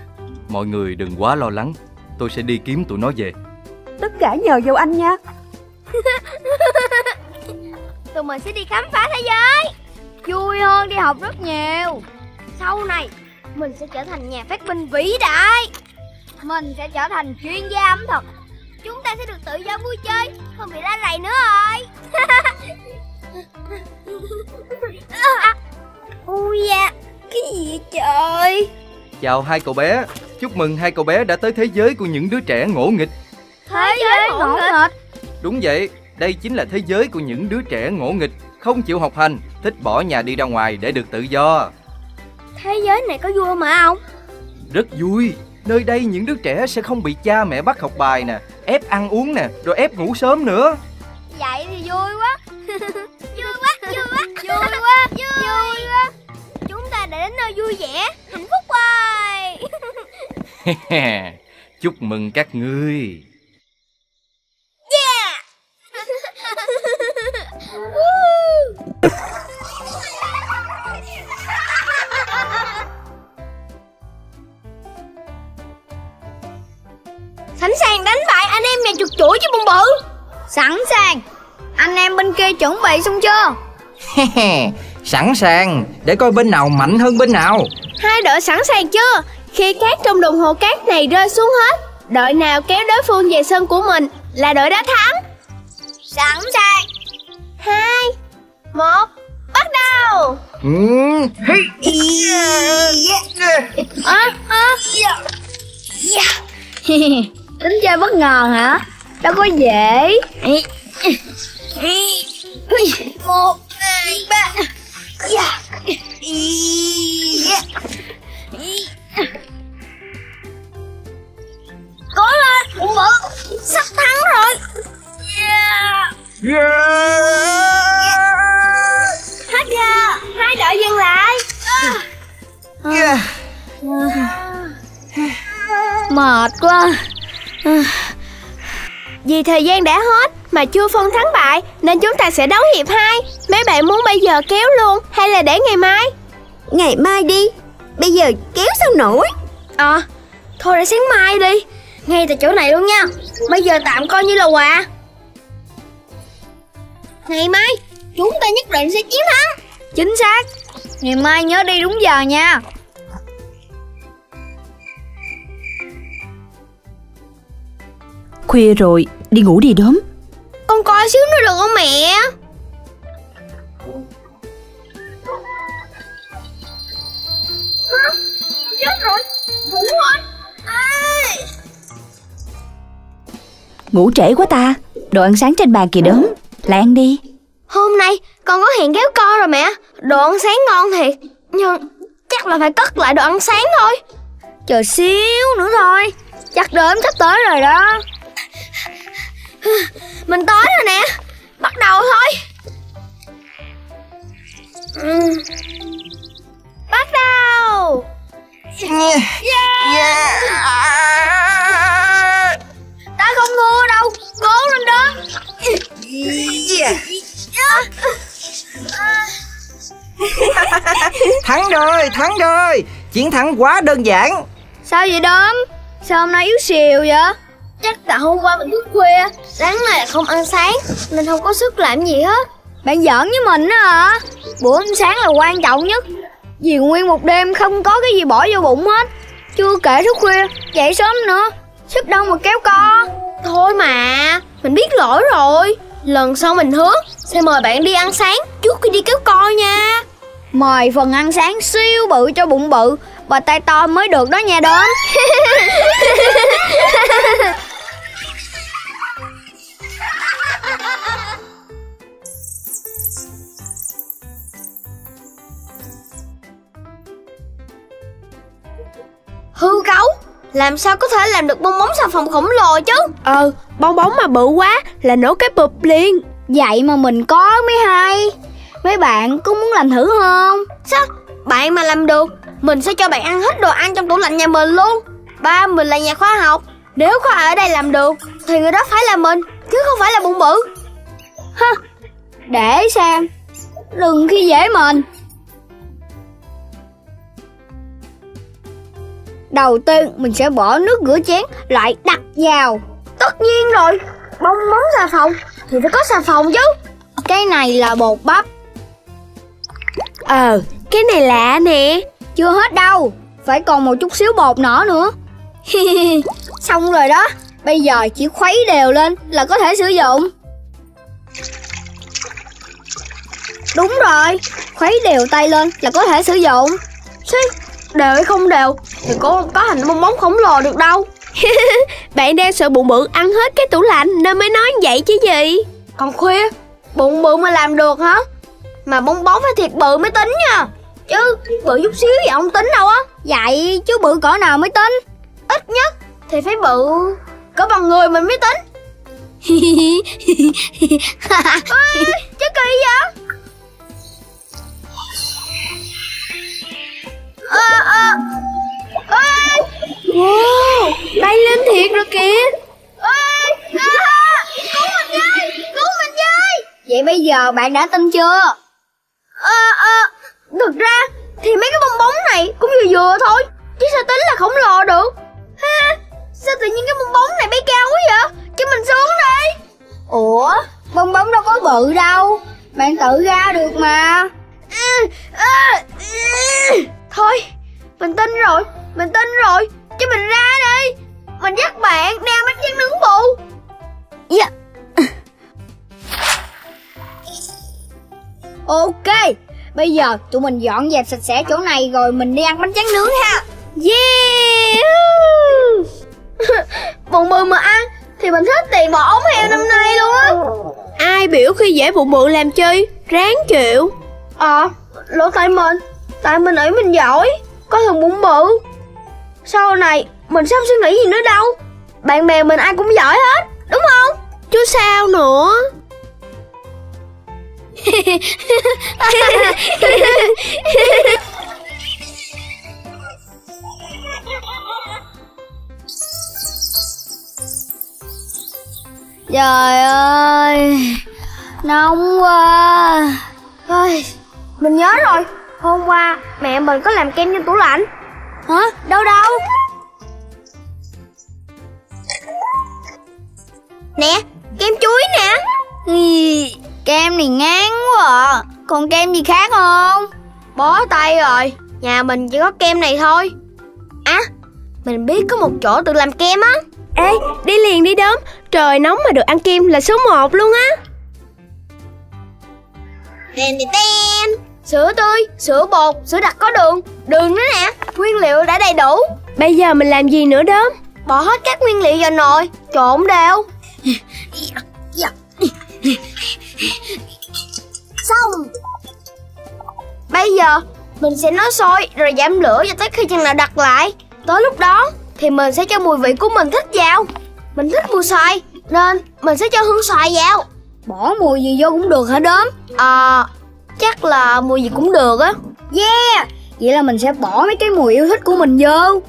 Mọi người đừng quá lo lắng. Tôi sẽ đi kiếm tụi nó về. Tất cả nhờ vào anh nha Tụi mình sẽ đi khám phá thế giới. Vui hơn đi học rất nhiều. Sau này Mình sẽ trở thành nhà phát minh vĩ đại. Mình sẽ trở thành chuyên gia ẩm thực. Chúng ta sẽ được tự do vui chơi Không bị la rầy nữa rồi. Ui da Cái gì vậy trời? Chào hai cậu bé. Chúc mừng hai cậu bé đã tới thế giới của những đứa trẻ ngỗ nghịch. Thế giới ngộ nghịch Đúng vậy Đây chính là thế giới của những đứa trẻ ngỗ nghịch Không chịu học hành Thích bỏ nhà đi ra ngoài để được tự do. Thế giới này có vui không? Hả ông Rất vui Nơi đây những đứa trẻ sẽ không bị cha mẹ bắt học bài nè Ép ăn uống nè Rồi ép ngủ sớm nữa. Vậy thì vui quá. Vui quá vui quá. Vui quá Vui quá. Chúng ta đã đến nơi vui vẻ Hạnh phúc rồi Chúc mừng các ngươi Sẵn sàng đánh bại anh em nhà chuột chuỗi với bụng bự. Sẵn sàng. Anh em bên kia chuẩn bị xong chưa? Sẵn sàng. Để coi bên nào mạnh hơn bên nào. Hai đội sẵn sàng chưa? Khi cát trong đồng hồ cát này rơi xuống hết Đội nào kéo đối phương về sân của mình Là đội đã thắng. Sẵn sàng Hai Một Bắt đầu. À, à. Tính chơi bất ngờ hả? Đâu có dễ. Một Hai Ba Cố lên. Sắp thắng rồi. yeah yeah. Hết giờ Hai đội dừng lại. Yeah. Mệt quá. Vì thời gian đã hết Mà chưa phân thắng bại Nên chúng ta sẽ đấu hiệp 2 Mấy bạn muốn bây giờ kéo luôn Hay là để ngày mai? Ngày mai đi. Bây giờ kéo sao nổi? Ờ à, Thôi để sáng mai đi. Ngay tại chỗ này luôn nha. Bây giờ tạm coi như là quà. Ngày mai chúng ta nhất định sẽ chiến thắng. Chính xác Ngày mai nhớ đi đúng giờ nha Khuya rồi, đi ngủ đi đốm. Con coi xíu nữa được không mẹ? Hả? Chết rồi, ngủ rồi. À. Ngủ trễ quá ta. Đồ ăn sáng trên bàn kìa đốm. Ăn đi. Hôm nay con có hẹn kéo co rồi mẹ. Đồ ăn sáng ngon thiệt. Nhưng chắc là phải cất lại đồ ăn sáng thôi. Chờ xíu nữa thôi. Chắc đốm sắp tới rồi đó. Mình tới rồi nè. Bắt đầu thôi. Ừm. Bắt đầu Ta không thua đâu. Cố lên đó. Thắng rồi, thắng rồi Chiến thắng quá đơn giản. Sao vậy đốm? Sao hôm nay yếu xìu vậy? Chắc tại hôm qua mình thức khuya Sáng nay không ăn sáng Nên không có sức làm gì hết. Bạn giỡn với mình á hả? Bữa ăn sáng là quan trọng nhất. Vì nguyên một đêm không có cái gì bỏ vô bụng hết. Chưa kể thức khuya Dậy sớm nữa Sức đâu mà kéo co. Thôi mà Mình biết lỗi rồi. Lần sau mình hứa Sẽ mời bạn đi ăn sáng Trước khi đi kéo co nha. Mời phần ăn sáng siêu bự cho bụng bự Và tay to mới được đó nha đốm Hư cấu Làm sao có thể làm được bong bóng xà phòng khổng lồ chứ? Ờ Bong bóng mà bự quá Là nổ cái bụp liền. Vậy mà mình có mới hay Mấy bạn có muốn làm thử không? Sao? Bạn mà làm được Mình sẽ cho bạn ăn hết đồ ăn trong tủ lạnh nhà mình luôn. Ba mình là nhà khoa học Nếu có ai ở đây làm được Thì người đó phải là mình Chứ không phải là bụng bự. Để xem. Đừng khi dễ mình Đầu tiên mình sẽ bỏ nước rửa chén lại đặt vào. Tất nhiên rồi Bong bóng xà phòng Thì phải có xà phòng chứ. Cái này là bột bắp. Ờ Cái này lạ nè. Chưa hết đâu Phải còn một chút xíu bột nở nữa. Xong rồi đó Bây giờ chỉ khuấy đều lên là có thể sử dụng. Đúng rồi Khuấy đều tay lên là có thể sử dụng. Xí Đều hay không đều Thì có có thành bong bóng khổng lồ được đâu. Bạn đang sợ bụng bự ăn hết cái tủ lạnh Nên mới nói vậy chứ gì? Còn khuya Bụng bự mà làm được hả? Mà bong bóng phải thiệt bự mới tính nha. Chứ bự chút xíu vậy không tính đâu á. Vậy chứ bự cỡ nào mới tính? Ít nhất thì phải bự Cỡ bằng người mình mới tính. Ê, Chứ kỳ vậy Ơ ơ Ê. Wow Bay lên thiệt rồi kìa. Ê à, Cứu mình với Cứu mình với. Vậy bây giờ bạn đã tin chưa? Ờ ờ. Thực ra Thì mấy cái bong bóng này cũng vừa vừa thôi Chứ sao tính là khổng lồ được? Ha Sao tự nhiên cái bong bóng này bay cao quá vậy? Cho mình xuống đi Ủa Bong bóng đâu có bự đâu. Bạn tự ra được mà. Ừ. Thôi Mình tin rồi Mình tin rồi. Cho mình ra đi Mình dắt bạn đeo bánh tráng nướng bù Dạ. Ok Bây giờ tụi mình dọn dẹp sạch sẽ chỗ này Rồi mình đi ăn bánh tráng nướng ha. Yeah! Bụng bự mà ăn Thì mình hết tiền bỏ ống heo năm nay luôn á. Ai biểu khi dễ bụng bự làm chi Ráng chịu. Ờ Lỗi tại mình Tại mình nghĩ mình giỏi Có thường bụng bự. Sau này mình sắp suy nghĩ gì nữa đâu. Bạn bè mình ai cũng giỏi hết Đúng không? Chứ sao nữa? Trời ơi Nóng quá. Ôi, Mình nhớ rồi. Hôm qua mẹ mình có làm kem trong tủ lạnh Hả? Đâu đâu? Nè, kem chuối nè Ý, Kem này ngán quá à. Còn kem gì khác không? Bó tay rồi Nhà mình chỉ có kem này thôi À, mình biết có một chỗ tự làm kem á Ê, đi liền đi đốm Trời nóng mà được ăn kem là số 1 luôn á Tên tên tên Sữa tươi, sữa bột, sữa đặc có đường. Đường nữa nè, nguyên liệu đã đầy đủ. Bây giờ mình làm gì nữa đốm Bỏ hết các nguyên liệu vào nồi Trộn đều. Xong. Bây giờ mình sẽ nấu sôi rồi giảm lửa cho tới khi chừng nào đặt lại. Tới lúc đó thì mình sẽ cho mùi vị của mình thích vào. Mình thích mùi xoài nên mình sẽ cho hương xoài vào. Bỏ mùi gì vô cũng được hả đốm? À chắc là mùi gì cũng được á. Yeah Vậy là mình sẽ bỏ mấy cái mùi yêu thích của mình vô.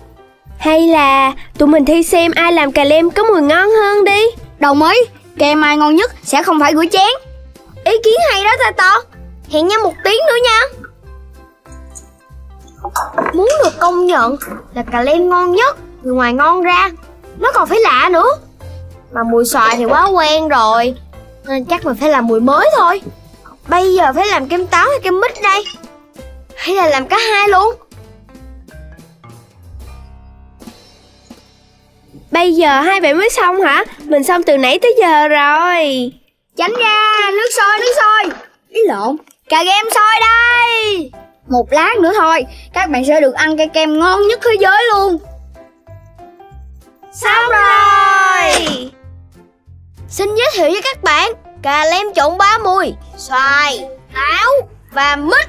Hay là tụi mình thi xem ai làm cà lem có mùi ngon hơn đi. Đồng ý Kem ai ngon nhất sẽ không phải rửa chén. Ý kiến hay đó ta to Hẹn nhau một tiếng nữa nha. Muốn được công nhận là cà lem ngon nhất Người ngoài ngon ra. Nó còn phải lạ nữa. Mà mùi xoài thì quá quen rồi Nên chắc mình phải làm mùi mới thôi Bây giờ phải làm kem táo hay kem mít đây? Hay là làm cả hai luôn? Bây giờ hai bạn mới xong hả? Mình xong từ nãy tới giờ rồi. Tránh ra Nước sôi nước sôi. Ý lộn. Cà kem sôi đây. Một lát nữa thôi Các bạn sẽ được ăn cây kem ngon nhất thế giới luôn. Xong rồi. Xin giới thiệu với các bạn Cà lem trộn ba mùi Xoài, táo và mít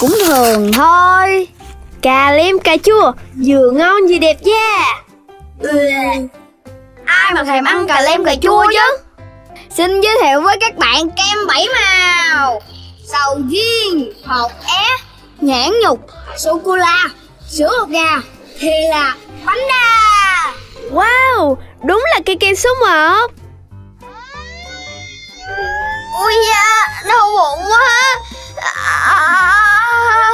Cũng thường thôi. Cà lem cà chua Vừa ngon vừa đẹp da Ai mà thèm ăn cà lem cà chua chứ? Xin giới thiệu với các bạn kem bảy màu. Sầu riêng, hột ép, nhãn nhục, sô-cô-la, sữa hột gà, thì là bánh đa. Wow, đúng là cây kem số 1 Ui da, đau bụng quá à,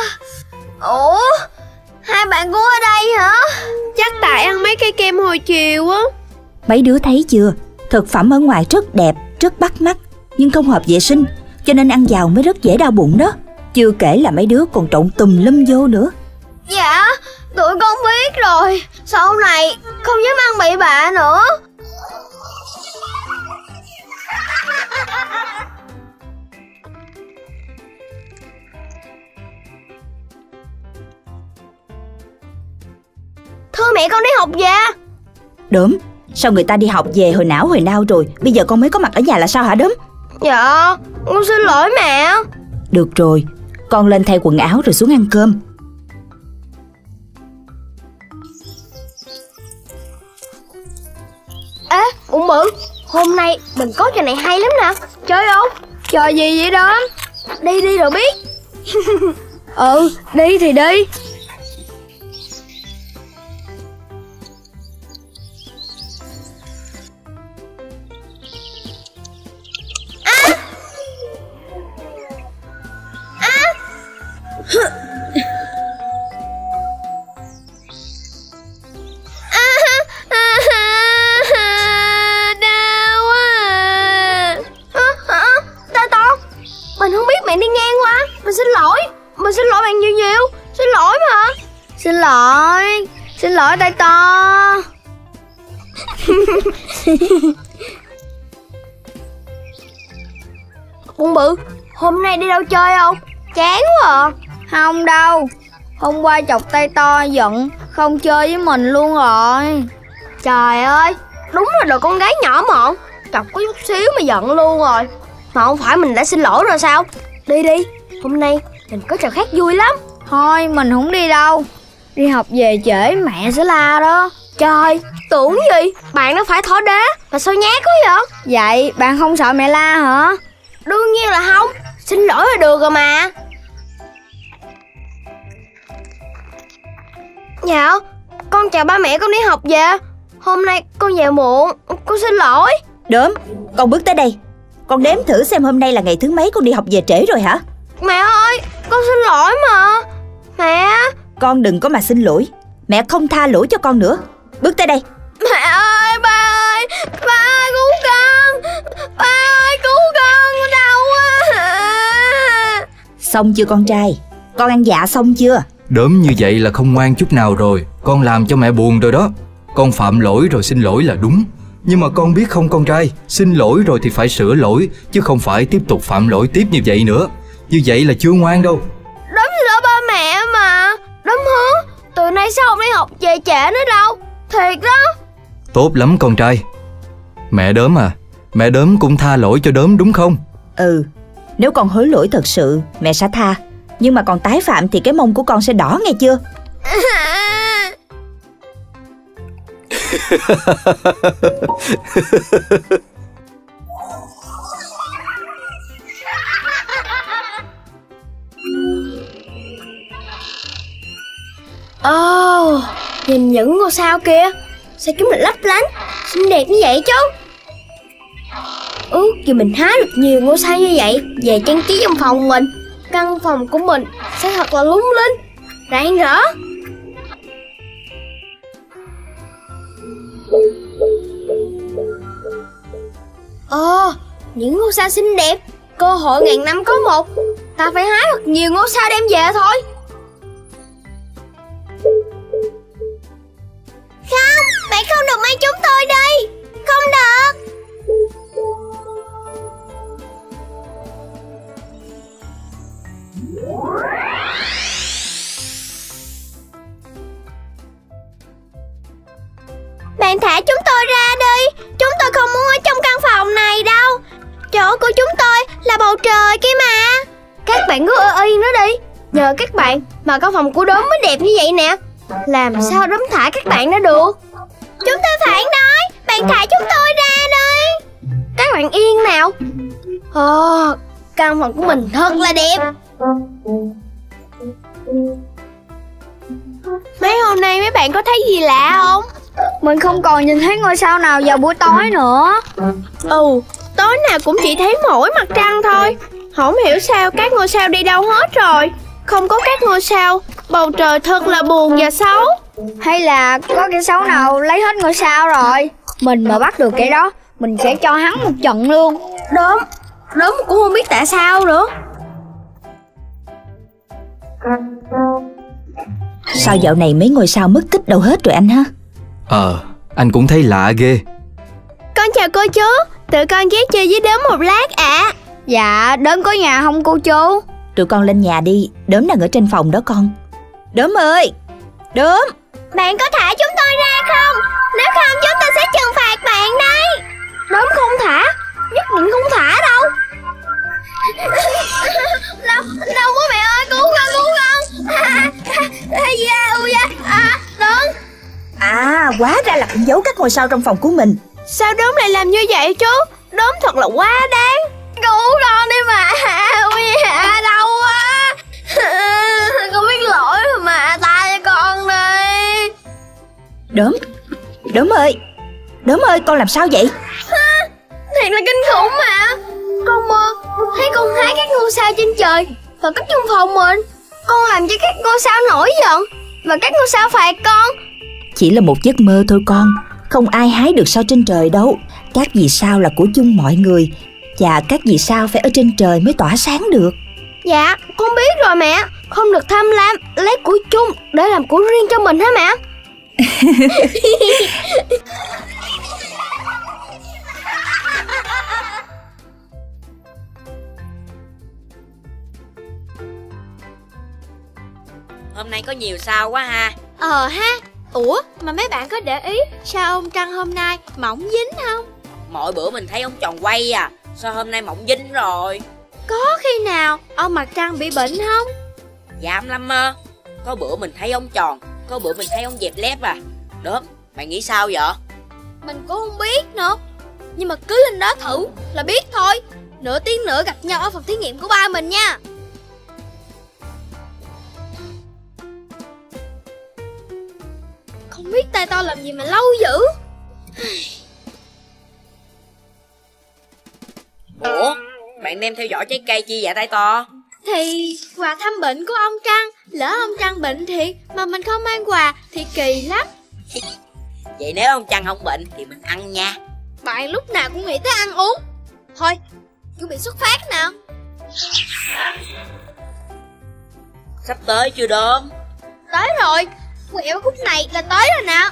Ủa, hai bạn cũng ở đây hả? Chắc tại ăn mấy cây kem hồi chiều á Mấy đứa thấy chưa? Thực phẩm ở ngoài rất đẹp, rất bắt mắt, nhưng không hợp vệ sinh, cho nên ăn vào mới rất dễ đau bụng đó. Chưa kể là mấy đứa còn trộn tùm lum vô nữa. Dạ, tụi con biết rồi Sau này không dám ăn bậy bạ nữa Thưa mẹ con đi học về Đốm, sao người ta đi học về hồi não hồi nao rồi, bây giờ con mới có mặt ở nhà là sao hả Đốm? Dạ, con xin lỗi mẹ Được rồi, con lên thay quần áo rồi xuống ăn cơm. Ê, Bụng bự Hôm nay mình có trò này hay lắm nè. Chơi không? Trò gì vậy đó? Đi đi rồi biết. Ừ, đi thì đi. Đau Xin lỗi. Xin lỗi tay to Bụng bự Hôm nay đi đâu chơi không? Chán quá à. Không đâu. Hôm qua chọc tay to giận Không chơi với mình luôn rồi. Trời ơi Đúng là đồ con gái nhỏ mọn. Chọc có chút xíu mà giận luôn rồi. Mà không phải mình đã xin lỗi rồi sao? Đi đi Hôm nay mình có trò khác vui lắm. Thôi mình không đi đâu Đi học về trễ mẹ sẽ la đó. Trời Tưởng gì? Bạn nó phải thỏ đá. Mà sao nhát quá vậy? Vậy bạn không sợ mẹ la hả? Đương nhiên là không. Xin lỗi là được rồi mà. Dạ Con chào ba mẹ con đi học về. Hôm nay con về muộn Con xin lỗi. Đốm, con bước tới đây. Con đếm thử xem hôm nay là ngày thứ mấy con đi học về trễ rồi hả? Mẹ ơi Con xin lỗi mà. Mẹ Con đừng có mà xin lỗi. Mẹ không tha lỗi cho con nữa. Bước tới đây. Mẹ ơi ba ơi Ba ơi cứu con. Ba ơi cứu con đau quá. Xong chưa con trai? Con ăn dạ xong chưa? Đớm như vậy là không ngoan chút nào rồi. Con làm cho mẹ buồn rồi đó. Con phạm lỗi rồi xin lỗi là đúng. Nhưng mà con biết không con trai? Xin lỗi rồi thì phải sửa lỗi Chứ không phải tiếp tục phạm lỗi tiếp như vậy nữa. Như vậy là chưa ngoan đâu. Đốm xin ba Từ nay sau không đi học về trễ nữa đâu? Thiệt đó Tốt lắm con trai. Mẹ đớm à Mẹ đớm cũng tha lỗi cho đớm đúng không? Ừ Nếu con hối lỗi thật sự Mẹ sẽ tha. Nhưng mà còn tái phạm thì cái mông của con sẽ đỏ nghe chưa Ồ oh, Nhìn những ngôi sao kia Sao chúng lại lấp lánh Xinh đẹp như vậy chứ? Ước gì mình hái được nhiều ngôi sao như vậy. Về trang trí trong phòng mình Căn phòng của mình sẽ thật là lung linh. Rạng rỡ. Ồ, những ngôi sao xinh đẹp. Cơ hội ngàn năm có một. Ta phải hái thật nhiều ngôi sao đem về thôi. Không, bạn không được mang chúng tôi đi. Không được. Bạn thả chúng tôi ra đi. Chúng tôi không muốn ở trong căn phòng này đâu. Chỗ của chúng tôi là bầu trời kia mà. Các bạn cứ ở yên đó đi. Nhờ các bạn mà căn phòng của đốm mới đẹp như vậy nè. Làm sao đốm thả các bạn ra được? Chúng tôi phản đối. Bạn thả chúng tôi ra đi. Các bạn yên nào. Ồ, căn phòng của mình thật là đẹp. Mấy hôm nay mấy bạn có thấy gì lạ không? Mình không còn nhìn thấy ngôi sao nào vào buổi tối nữa. Ừ, tối nào cũng chỉ thấy mỗi mặt trăng thôi. Không hiểu sao các ngôi sao đi đâu hết rồi Không có các ngôi sao, bầu trời thật là buồn và xấu. Hay là có kẻ xấu nào lấy hết ngôi sao rồi? Mình mà bắt được kẻ đó Mình sẽ cho hắn một trận luôn. Đúng, đúng cũng không biết tại sao nữa. Sao dạo này mấy ngôi sao mất tích đâu hết rồi anh ha? Ờ Anh cũng thấy lạ ghê. Con chào cô chú, tụi con ghé chơi với đốm một lát ạ. Dạ, đến có nhà không cô chú Tụi con lên nhà đi. Đốm đang ở trên phòng đó con. Đốm ơi! Đốm! Bạn có thả chúng tôi ra không? Nếu không chúng tôi sẽ trừng phạt bạn đấy. Đốm không thả. Nhất định không thả đâu. Đâu, đâu có mẹ ơi, cứu con, cứu con. À, ui da, à, đốm. À hóa ra là cũng giấu các ngôi sao trong phòng của mình. Sao đốm lại làm như vậy chứ Đốm thật là quá đáng Cứu con đi mà. Ui à, đau quá. Con biết lỗi mà Tha cho con đi Đốm Đốm ơi Đốm ơi con làm sao vậy? Thiệt là kinh khủng mà. Con mơ Thấy con hái các ngôi sao trên trời Và cất trong phòng mình. Con làm cho các ngôi sao nổi giận Và các ngôi sao phạt con. Chỉ là một giấc mơ thôi con Không ai hái được sao trên trời đâu. Các vì sao là của chung mọi người Và các vì sao phải ở trên trời mới tỏa sáng được? Dạ con biết rồi mẹ. Không được tham lam Lấy của chung để làm của riêng cho mình hả mẹ? Hôm nay có nhiều sao quá ha. Ờ ha. Ủa mà mấy bạn có để ý Sao ông Trăng hôm nay mỏng dính không? Mỗi bữa mình thấy ông tròn quay à Sao hôm nay mỏng dính rồi? Có khi nào ông mặt trăng bị bệnh không? Dám lắm mơ Có bữa mình thấy ông tròn Có bữa mình thấy ông dẹp lép à. Đốm Mày nghĩ sao vậy? Mình cũng không biết nữa. Nhưng mà cứ lên đó thử là biết thôi. Nửa tiếng nữa gặp nhau ở phòng thí nghiệm của ba mình nha. Không biết tay to làm gì mà lâu dữ bạn đem theo dõi trái cây chi vậy tay to? Thì quà thăm bệnh của ông Trăng. Lỡ ông Trăng bệnh thiệt Mà mình không mang quà thì kỳ lắm. Vậy nếu ông Trăng không bệnh thì mình ăn nha. Bạn lúc nào cũng nghĩ tới ăn uống. Thôi chuẩn bị xuất phát nào. Sắp tới chưa đốm? Tới rồi. Quẹo khúc này là tới rồi nè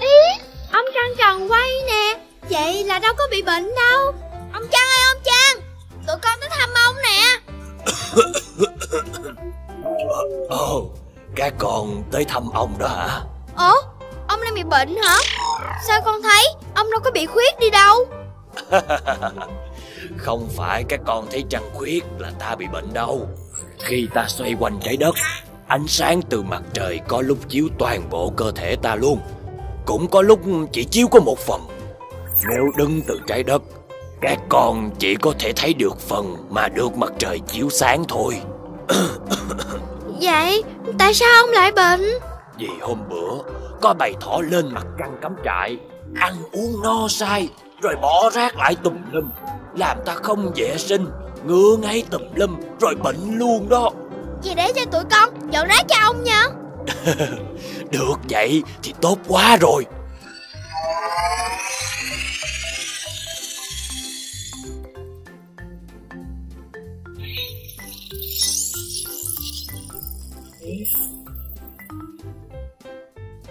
Ý Ông Trăng tròn quay nè. Vậy là đâu có bị bệnh đâu. Ông Trăng ơi ông Trăng. Tụi con tới thăm ông nè. Ồ, các con tới thăm ông đó hả? Ủa Ông đang bị bệnh hả? Sao con thấy Ông đâu có bị khuyết đi đâu? Không phải các con thấy trăng khuyết là ta bị bệnh đâu. Khi ta xoay quanh trái đất Ánh sáng từ mặt trời có lúc chiếu toàn bộ cơ thể ta luôn Cũng có lúc chỉ chiếu có một phần. Nếu đứng từ trái đất Các con chỉ có thể thấy được phần mà được mặt trời chiếu sáng thôi. Vậy Tại sao ông lại bệnh? Vì hôm bữa có bầy thỏ lên mặt trăng cắm trại Ăn uống no say Rồi bỏ rác lại tùm lum. Làm ta không vệ sinh Ngứa ngay tùm lum Rồi bệnh luôn đó. Vậy để cho tụi con dọn rác cho ông nha Được vậy thì tốt quá rồi.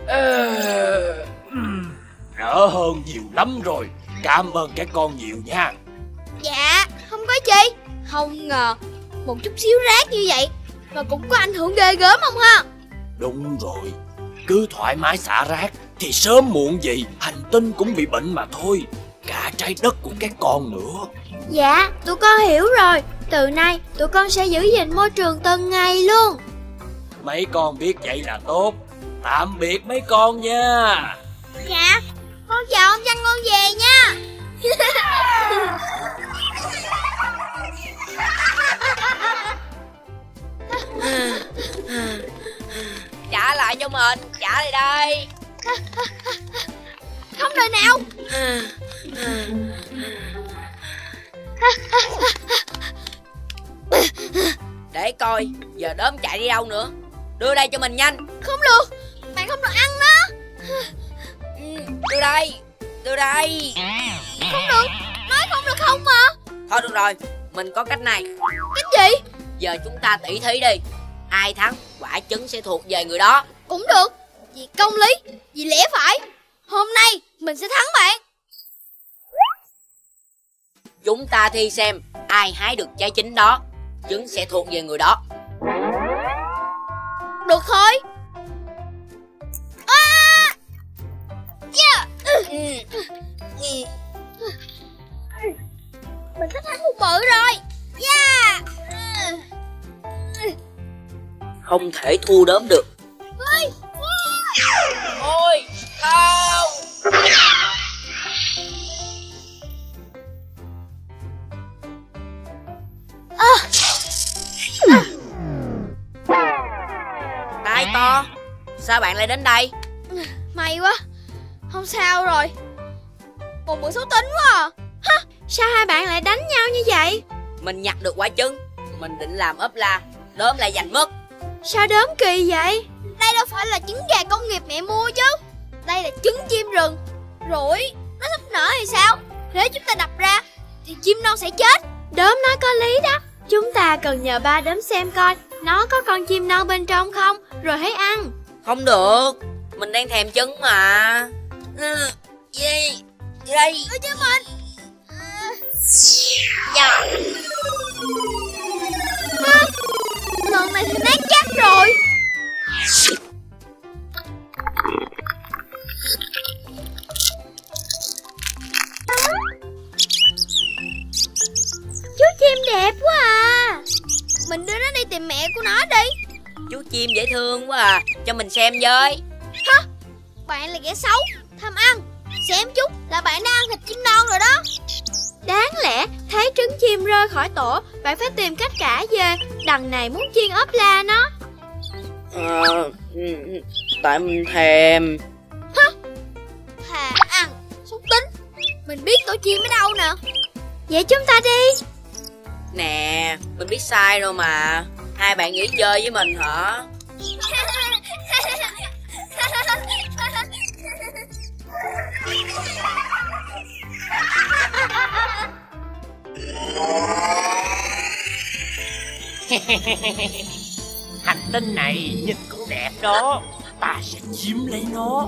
Ờ, Đỡ hơn nhiều lắm rồi. Cảm ơn các con nhiều nha. Dạ không có chi. Không ngờ Một chút xíu rác như vậy Mà cũng có ảnh hưởng ghê gớm không ha? Đúng rồi Cứ thoải mái xả rác Thì sớm muộn gì Hành tinh cũng bị bệnh mà thôi Cả trái đất của các con nữa. Dạ tụi con hiểu rồi. Từ nay tụi con sẽ giữ gìn môi trường từng ngày luôn. Mấy con biết vậy là tốt. Tạm biệt mấy con nha. Dạ Con chào ông Trăng con về nha Trả lại cho mình Trả lại đây. Không đời nào. Để coi Giờ đốm chạy đi đâu nữa. Đưa đây cho mình nhanh. Không được. Bạn không được ăn nó. Ừ, Đưa đây Đưa đây. Không được. Nói không được không mà. Thôi được rồi Mình có cách này. Cái gì? Giờ chúng ta tỉ thí đi Ai thắng quả trứng sẽ thuộc về người đó. Cũng được. Vì công lý Vì lẽ phải. Hôm nay mình sẽ thắng bạn. Chúng ta thi xem Ai hái được trái chín đó. Trứng sẽ thuộc về người đó. Được thôi. À! yeah! Ừ. Ừ. Mình sẽ thắng một bự rồi. Yeah Không thể thua đốm được. Ôi, Ôi Không Tai to? Sao bạn lại đến đây? May quá. Không sao rồi. Một bữa xấu tính quá à. Hả? Sao hai bạn lại đánh nhau như vậy? Mình nhặt được quả trứng. Mình định làm ốp la. Đốm lại giành mất Sao đớm kỳ vậy? Đây đâu phải là trứng gà công nghiệp mẹ mua chứ. Đây là trứng chim rừng. Rồi Nó sắp nở thì sao? Nếu chúng ta đập ra Thì chim non sẽ chết. Đớm nói có lý đó. Chúng ta cần nhờ ba đớm xem coi Nó có con chim non bên trong không Rồi hãy ăn. Không được Mình đang thèm trứng mà. Ừ, Gì? Đây? Ôi chứ mình? Dạ. Lần này thì nát chắc rồi. Chú chim đẹp quá à. Mình đưa nó đi tìm mẹ của nó đi. Chú chim dễ thương quá à. Cho mình xem với. Bạn là kẻ xấu Tham ăn. Xem chút là bạn đã ăn thịt chim non rồi đó. Đáng lẽ thấy trứng chim rơi khỏi tổ Bạn phải tìm cách cả về. Đằng này muốn chiên ốp la nó Ờ, Tại mình thèm Thà ăn Xúc tí Mình biết tổ chim ở đâu nè. Vậy chúng ta đi. Nè, mình biết sai rồi mà. Hai bạn nghỉ chơi với mình hả? Hành tinh này nhìn cũng đẹp đó. Ta sẽ chiếm lấy nó.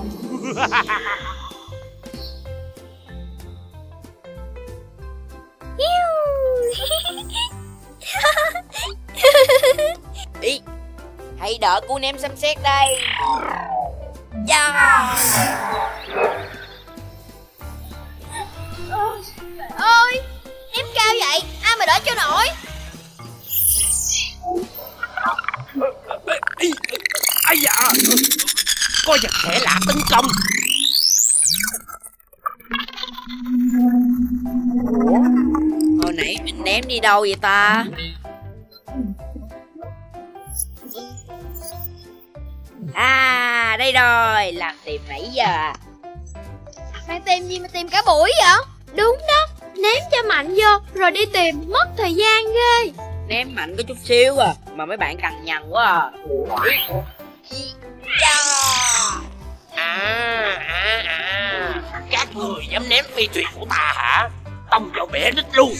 Đi Hãy đợi cô ném xem xét đây. Yeah. Ôi Ném cao vậy? Ai mà đỡ cho nổi Ây da. Có vật thể lạ tấn công. Hồi nãy mình ném đi đâu vậy ta? À đây rồi Làm tìm nãy giờ. Bạn tìm gì mà tìm cả buổi vậy? Đúng đó Ném cho mạnh vô Rồi đi tìm Mất thời gian ghê Ném mạnh có chút xíu à Mà mấy bạn cằn nhằn quá à. À à à. Các người dám ném phi thuyền của ta hả? Tông vào bể đít luôn.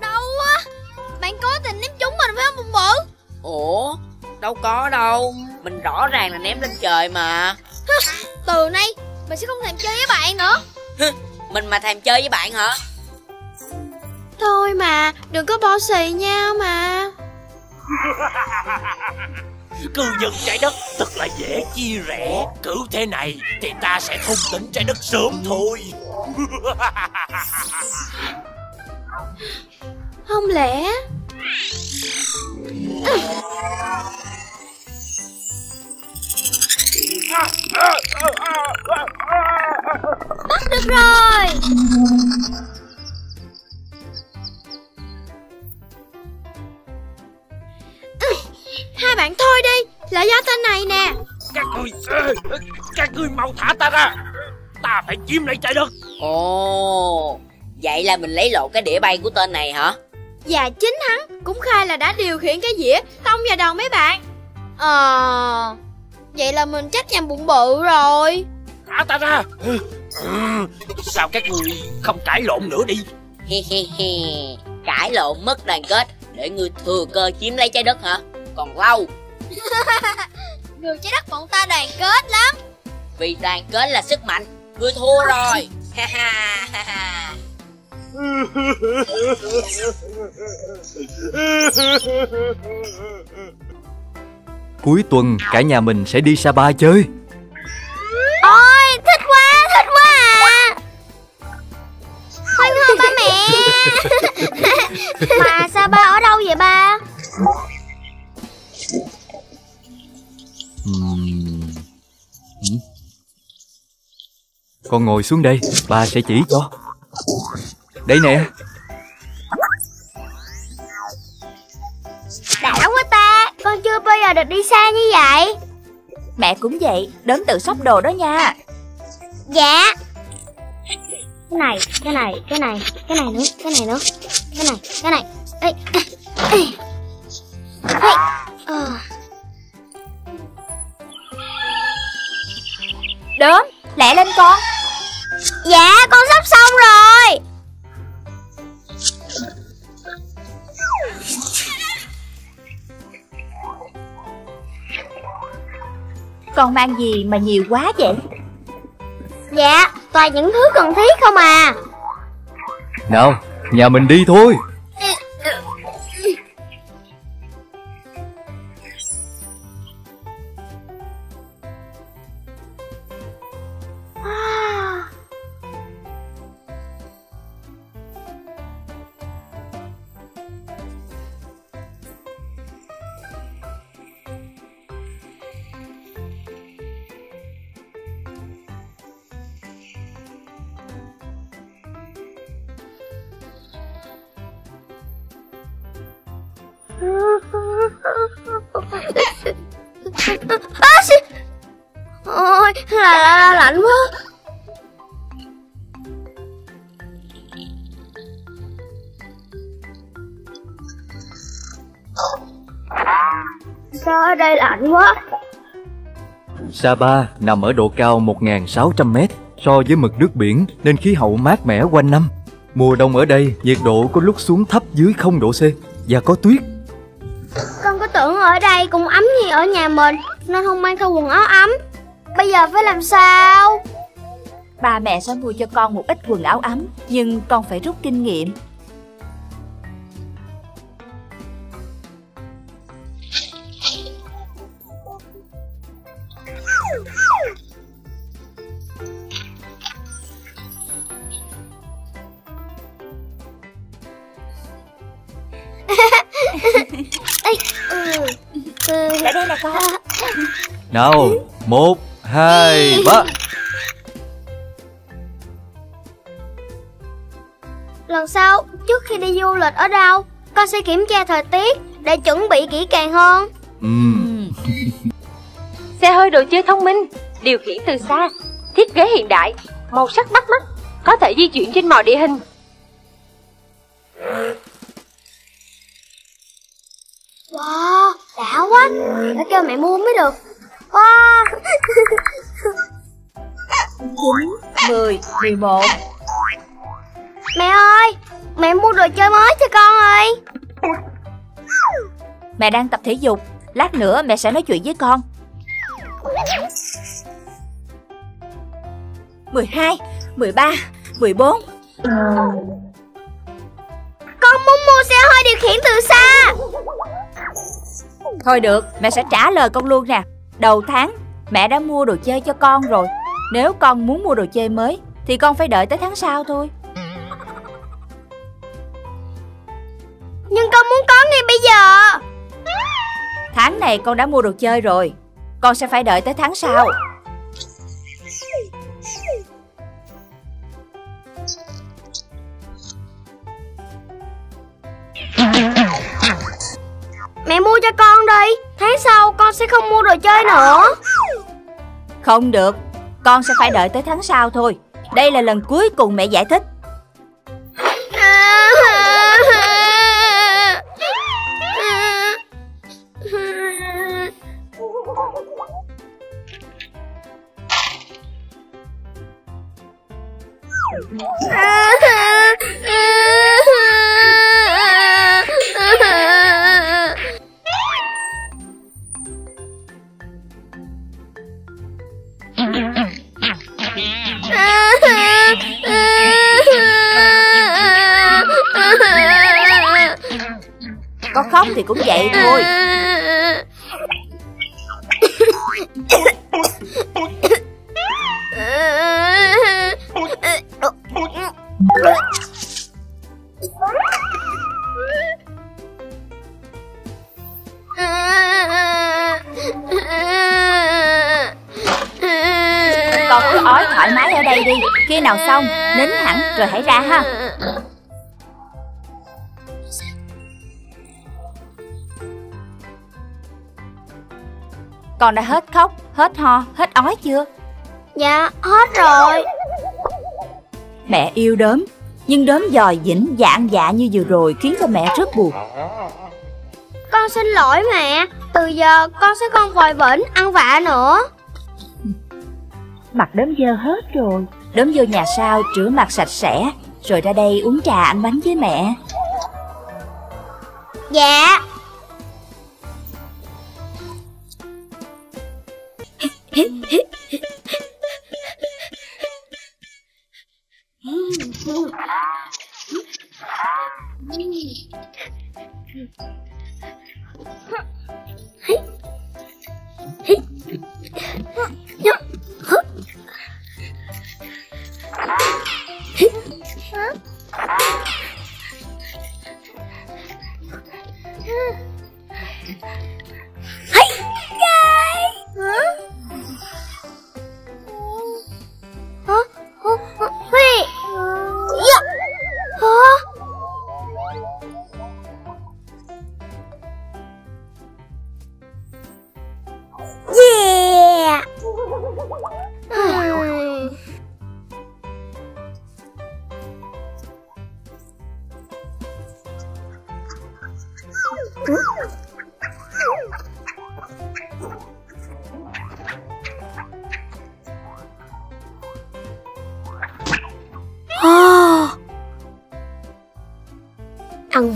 Đâu á Bạn cố tình ném trúng mình phải không bụng bự? Ủa Đâu có đâu. Mình rõ ràng là ném lên trời mà. Từ nay Mình sẽ không thèm chơi với bạn nữa Mình mà thèm chơi với bạn hả? Thôi mà Đừng có bỏ xì nhau mà. Cư dân trái đất thật là dễ chia rẽ. Cứ thế này thì ta sẽ thôn tính trái đất sớm thôi. Không lẽ Bắt được rồi. Ừ, Hai bạn thôi đi Là do tên này nè. Các người Các người mau thả ta ra. Ta phải chiếm lấy trái đất. Ồ Vậy là mình lấy lộ cái đĩa bay của tên này hả? Và chính hắn cũng khai là đã điều khiển cái dĩa tông vào đầu mấy bạn. Ờ Vậy là mình trách nhầm bụng bự rồi. Thả ta ra. Ừ, Sao các người không cãi lộn nữa đi? Hi hi hi. Cãi lộn mất đoàn kết Để ngươi thừa cơ chiếm lấy trái đất hả? Còn lâu. Người trái đất bọn ta đoàn kết lắm. Vì đoàn kết là sức mạnh. Ngươi thua rồi. Ha ha ha ha Cuối tuần cả nhà mình sẽ đi Sapa chơi. Ôi thích quá thích quá à. Hoan hô ba mẹ. Mà sao ba ở đâu vậy ba. Con ngồi xuống đây Ba sẽ chỉ cho. Đây nè. Đã quá ta Con chưa bao giờ được đi xa như vậy Mẹ cũng vậy, đến tự sắp đồ đó nha. Dạ Cái này, cái này, cái này, cái này nữa, cái này nữa Cái này, cái này Ê, ê, ê. Ờ. Đốm, lẹ lên con. Dạ, con sắp xong rồi Con mang gì mà nhiều quá vậy? Dạ, toàn những thứ cần thiết không à Nào nhà mình đi thôi Sapa nằm ở độ cao 1.600 mét so với mực nước biển nên khí hậu mát mẻ quanh năm. Mùa đông ở đây nhiệt độ có lúc xuống thấp dưới 0 độ C và có tuyết. Con có tưởng ở đây cũng ấm như ở nhà mình Nên không mang theo quần áo ấm Bây giờ phải làm sao Ba mẹ sẽ mua cho con một ít quần áo ấm, nhưng con phải rút kinh nghiệm. Lại đây nè con. Nào, một, hai, ba. Lần sau trước khi đi du lịch ở đâu Con sẽ kiểm tra thời tiết Để chuẩn bị kỹ càng hơn Ừm, Xe hơi đồ chơi thông minh, điều khiển từ xa, thiết kế hiện đại, màu sắc bắt mắt, có thể di chuyển trên mọi địa hình. Wow đã quá Phải kêu mẹ mua mới được Wow 10, 11. Mẹ ơi Mẹ mua đồ chơi mới cho con ơi Mẹ đang tập thể dục, lát nữa mẹ sẽ nói chuyện với con. 12, 13, 14. Con muốn mua xe hơi điều khiển từ xa Thôi được, mẹ sẽ trả lời con luôn nè. Đầu tháng, mẹ đã mua đồ chơi cho con rồi. Nếu con muốn mua đồ chơi mới, thì con phải đợi tới tháng sau thôi. Nhưng con muốn có ngay bây giờ Tháng này con đã mua đồ chơi rồi. Con sẽ phải đợi tới tháng sau. Mẹ mua cho con đi Tháng sau con sẽ không mua đồ chơi nữa Không được, con sẽ phải đợi tới tháng sau thôi. Đây là lần cuối cùng mẹ giải thích. Con đã hết khóc, hết ho, hết ói chưa? Dạ hết rồi Mẹ yêu đốm, nhưng đốm dòi dĩnh dạng dạ như vừa rồi khiến cho mẹ rất buồn. Con xin lỗi mẹ Từ giờ con sẽ không vòi vĩnh ăn vạ nữa Mặt đốm dơ hết rồi. Đốm vô nhà sau rửa mặt sạch sẽ, rồi ra đây uống trà ăn bánh với mẹ. Dạ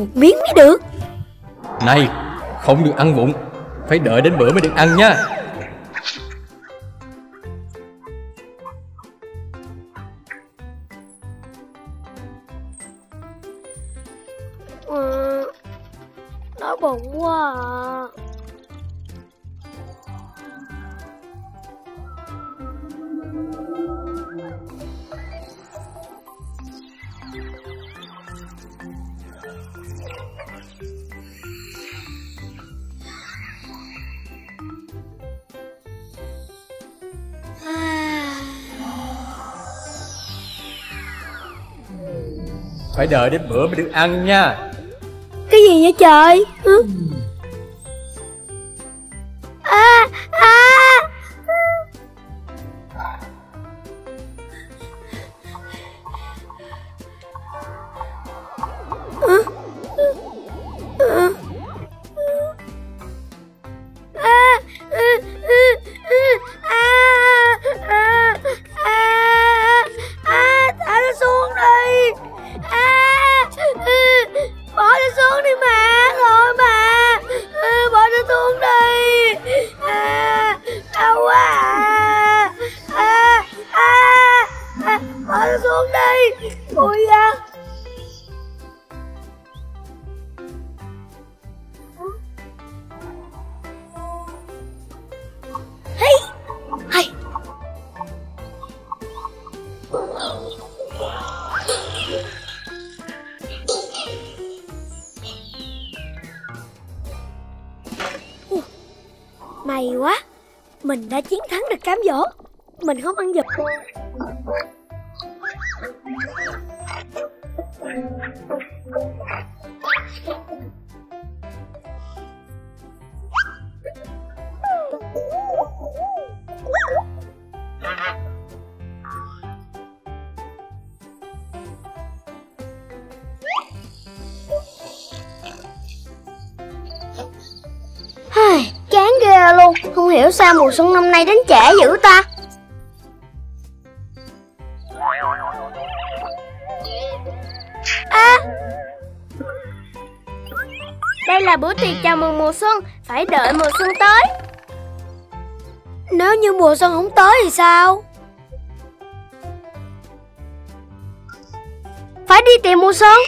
một miếng mới được. Này, Không được ăn vụng. Phải đợi đến bữa mới được ăn nha. Đợi đến bữa mới được ăn nha Cái gì vậy trời Hứ? May quá. Mình đã chiến thắng được cám dỗ. Mình không ăn giật. Luôn. Không hiểu sao mùa xuân năm nay đến trễ dữ ta. À. Đây là bữa tiệc chào mừng mùa xuân. Phải đợi mùa xuân tới. Nếu như mùa xuân không tới thì sao? Phải đi tìm mùa xuân.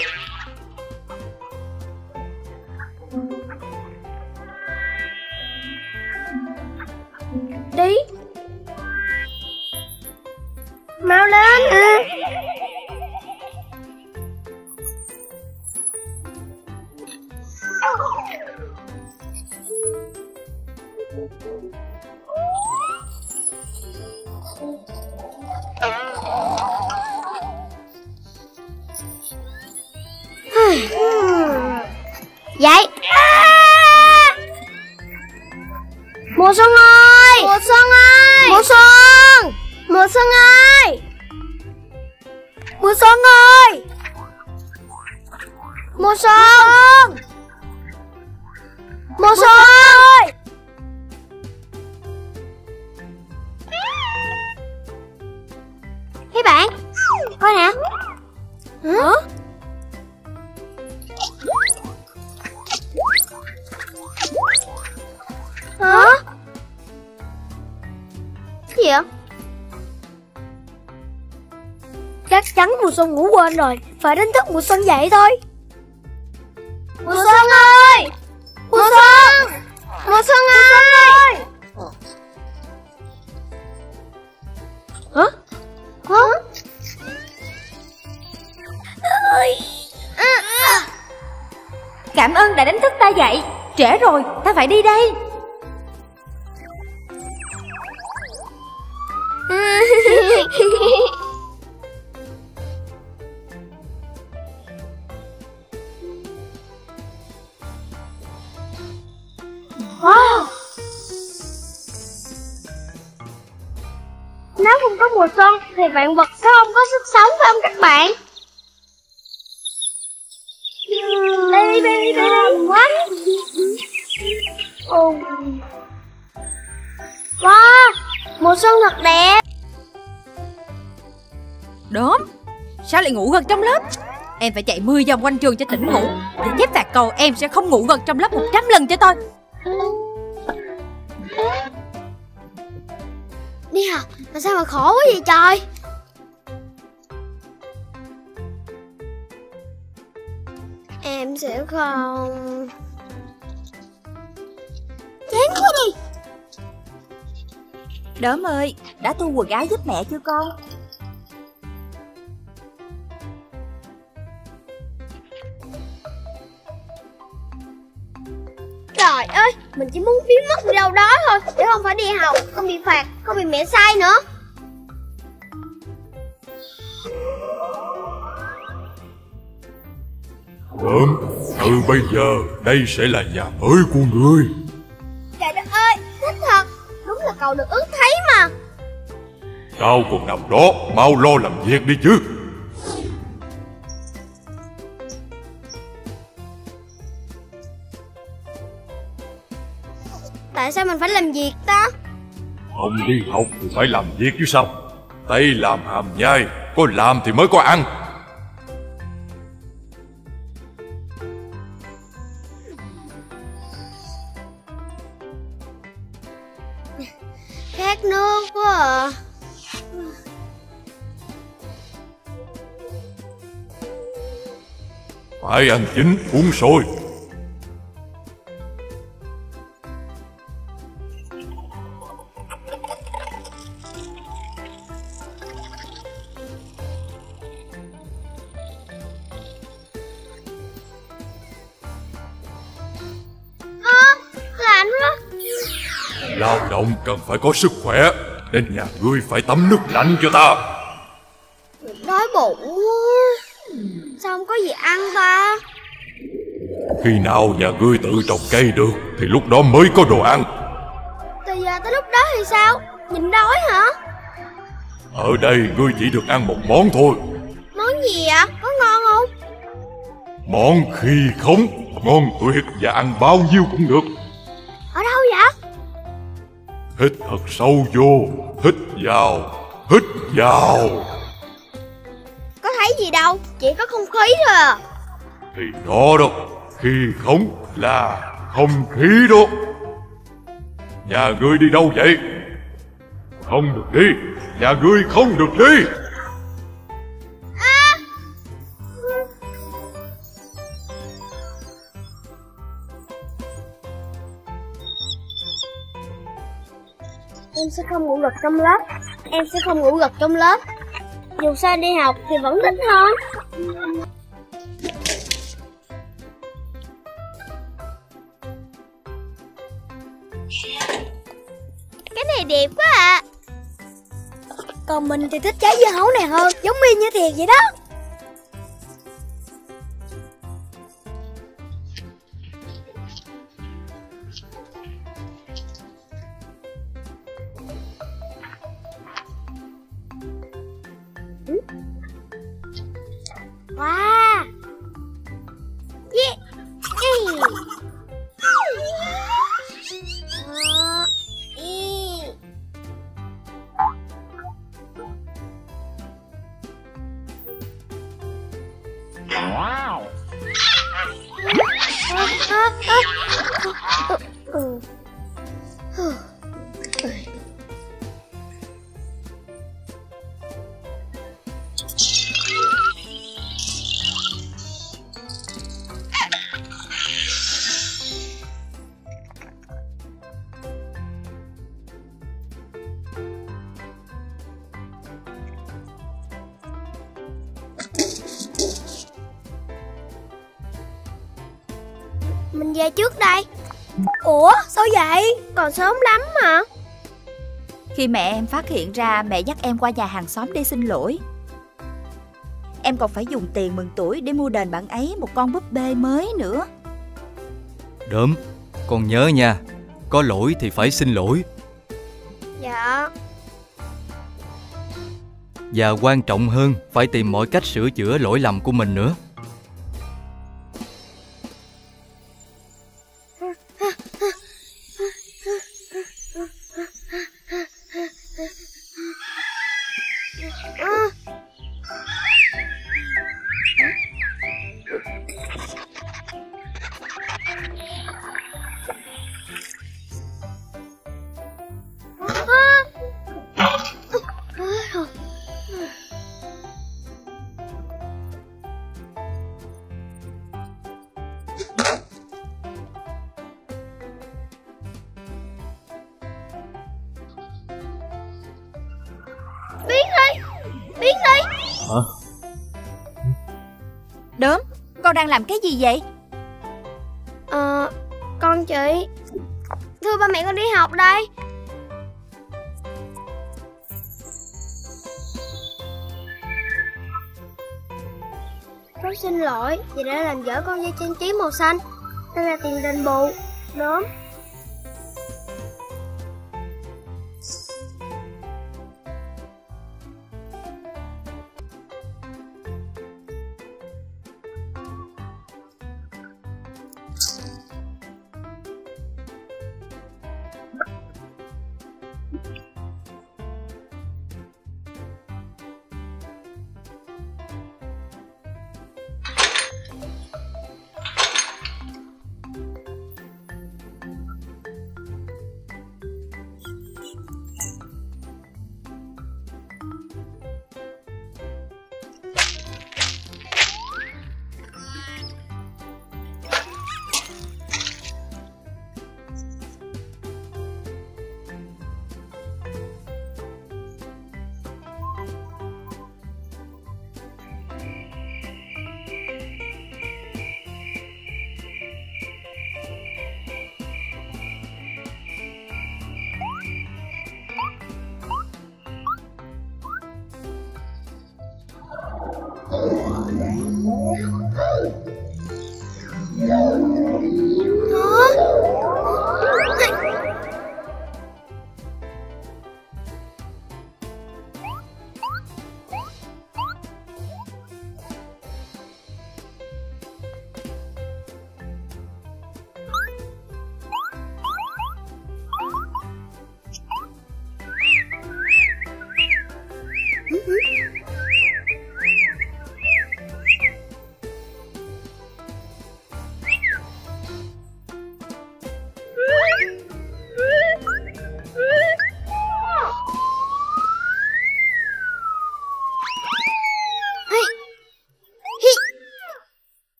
Xuân ngủ quên rồi Phải đánh thức mùa xuân dậy thôi. Mùa xuân ơi! Mùa xuân! Mùa xuân ơi! Hả? Hả? Ơi! Cảm ơn đã đánh thức ta dậy. Trễ rồi, ta phải đi đây vạn vật sẽ không có sức sống phải không các bạn? Baby đêm quá. Ồ. Wow, mùa xuân thật đẹp. Đốm Sao lại ngủ gần trong lớp? Em phải chạy 10 vòng quanh trường cho tỉnh ngủ. Để chép phạt cầu em sẽ không ngủ gần trong lớp 100 lần cho tôi. Đi học mà sao mà khổ quá vậy trời không? Chán quá đi Đớm ơi, đã tu quần áo giúp mẹ chưa con? Trời ơi, mình chỉ muốn biến mất đi đâu đó thôi Để không phải đi học, không bị phạt, không bị mẹ sai nữa bây giờ đây sẽ là nhà mới của ngươi. Trời đất ơi, thích thật. Đúng là cầu được ước thấy mà. Sao còn nằm đó, mau lo làm việc đi chứ. Tại sao mình phải làm việc ta? Không đi học thì phải làm việc chứ sao? Tay làm hàm nhai Có làm thì mới có ăn Phải ăn chín uống sôi. Lao động cần phải có sức khỏe Nên nhà ngươi phải tắm nước lạnh cho ta Đói bụng quá Sao không có gì ăn ta Khi nào nhà ngươi tự trồng cây được Thì lúc đó mới có đồ ăn. Từ giờ tới lúc đó thì sao? Nhịn đói hả? Ở đây ngươi chỉ được ăn một món thôi. Món gì ạ? Có ngon không? Món khi không Ngon tuyệt và ăn bao nhiêu cũng được. Ở đâu vậy? Hít thật sâu vô Hít vào Hít vào. Có thấy gì đâu Chỉ có không khí thôi à. Thì đó đó khi không là không khí đó. Nhà ngươi đi đâu vậy? Không được đi. Nhà ngươi không được đi. Em sẽ không ngủ gật trong lớp. Em sẽ không ngủ gật trong lớp. Dù sao đi học thì vẫn thích hơn đẹp quá à. Còn mình thì thích trái dưa hấu này hơn, Giống y như thiệt vậy đó. Khi mẹ em phát hiện ra mẹ dắt em qua nhà hàng xóm đi xin lỗi. Em còn phải dùng tiền mừng tuổi để mua đền bạn ấy một con búp bê mới nữa. Đớm, con nhớ nha Có lỗi thì phải xin lỗi. Dạ. Và quan trọng hơn Phải tìm mọi cách sửa chữa lỗi lầm của mình nữa làm cái gì vậy? Ờ, con chị Thưa ba mẹ con đi học đây. Con xin lỗi vì đã làm dở con dây trang trí màu xanh. Đây là tiền đền bù. Đúng.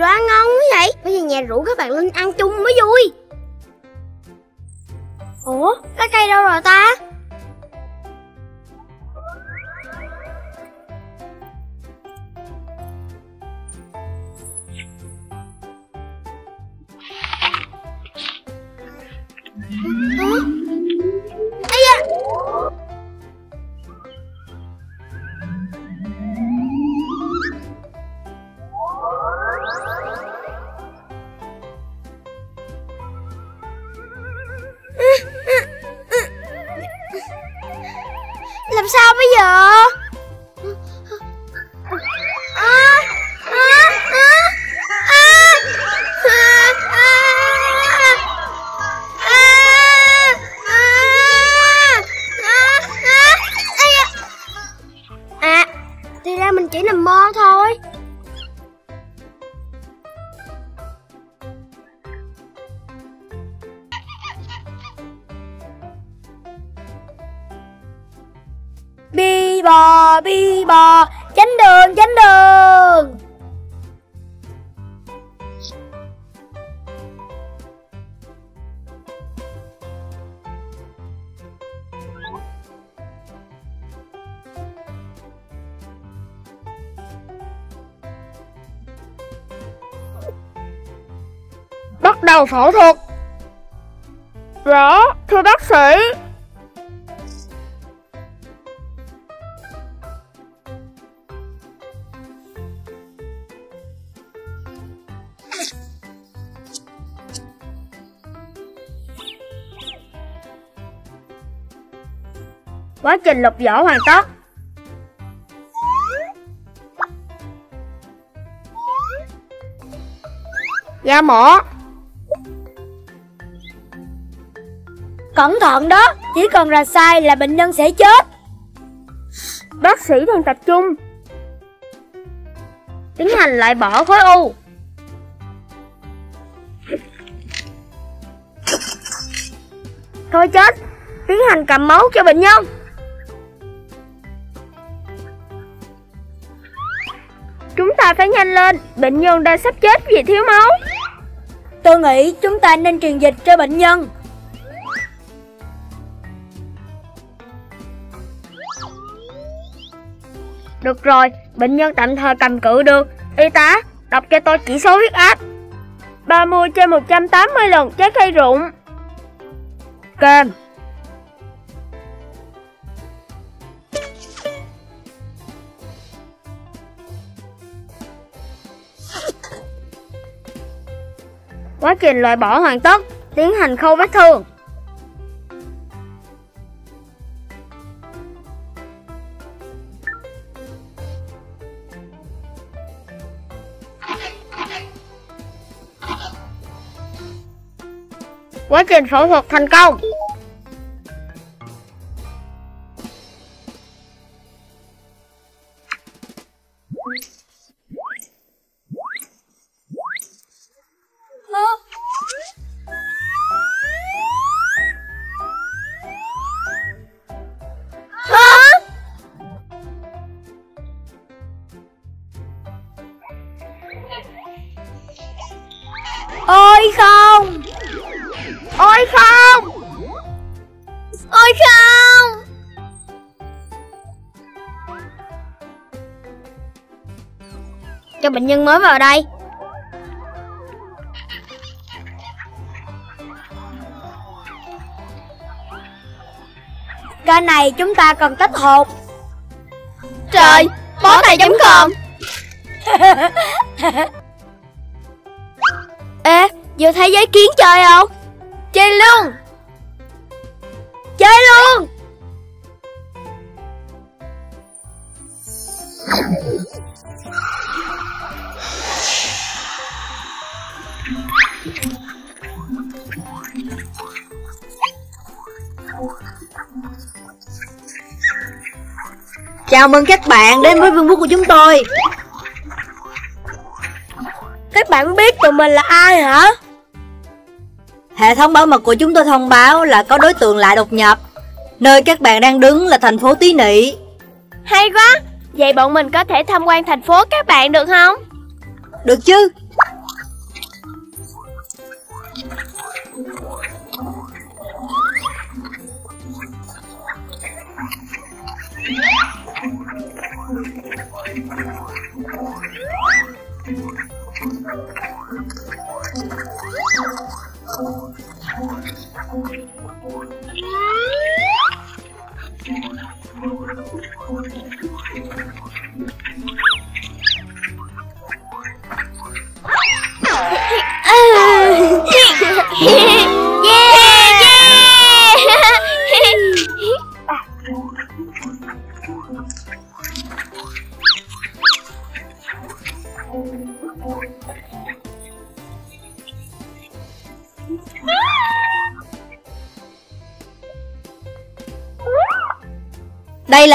Đó ngon quá vậy? Bây giờ nhà rủ các bạn lên ăn chung mới vui bò, tránh đường, tránh đường. Bắt đầu phẫu thuật. Trình lục vỏ hoàn tất. Da mỏ Cẩn thận đó Chỉ cần là sai là bệnh nhân sẽ chết. Bác sĩ đang tập trung. Tiến hành lại bỏ khối u. Thôi chết Tiến hành cầm máu cho bệnh nhân phải nhanh lên, bệnh nhân đang sắp chết vì thiếu máu. Tôi nghĩ chúng ta nên truyền dịch cho bệnh nhân. Được rồi, bệnh nhân tạm thời cầm cự được. Y tá, đọc cho tôi chỉ số huyết áp. 30 trên 180 lần trái cây rụng. Cam, Quá trình loại bỏ hoàn tất, tiến hành khâu vết thương. Quá trình phẫu thuật thành công. Nhưng nhân mới vào đây. Cái này chúng ta cần tách hột. Trời, Bó tay giống com Ê, Vừa thấy giấy kiến chơi không? Chơi luôn. Chơi luôn. Chào mừng các bạn đến với vương quốc của chúng tôi. Các bạn biết tụi mình là ai hả? Hệ thống bảo mật của chúng tôi thông báo là có đối tượng lạ đột nhập. Nơi các bạn đang đứng là thành phố Tí Nị. Hay quá! Vậy bọn mình có thể tham quan thành phố các bạn được không? Được chứ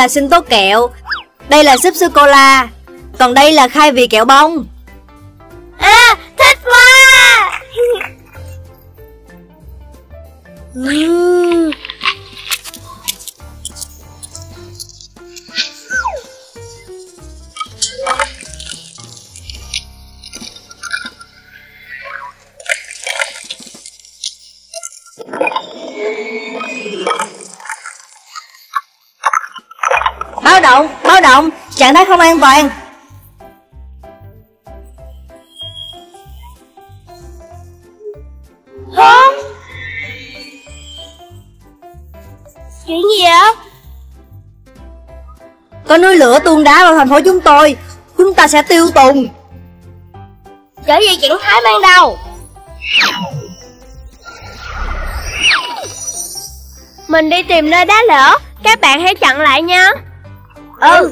là sinh tố kẹo. Đây là súp sô-cô-la Còn đây là khai vị kẹo bông. Trạng thái không an toàn. Hả? Chuyện gì vậy? Có núi lửa tuôn đá vào thành phố chúng tôi. Chúng ta sẽ tiêu tùng. Trở về trạng thái ban đầu. Mình đi tìm nơi đá lửa. Các bạn hãy chặn lại nha. Ừ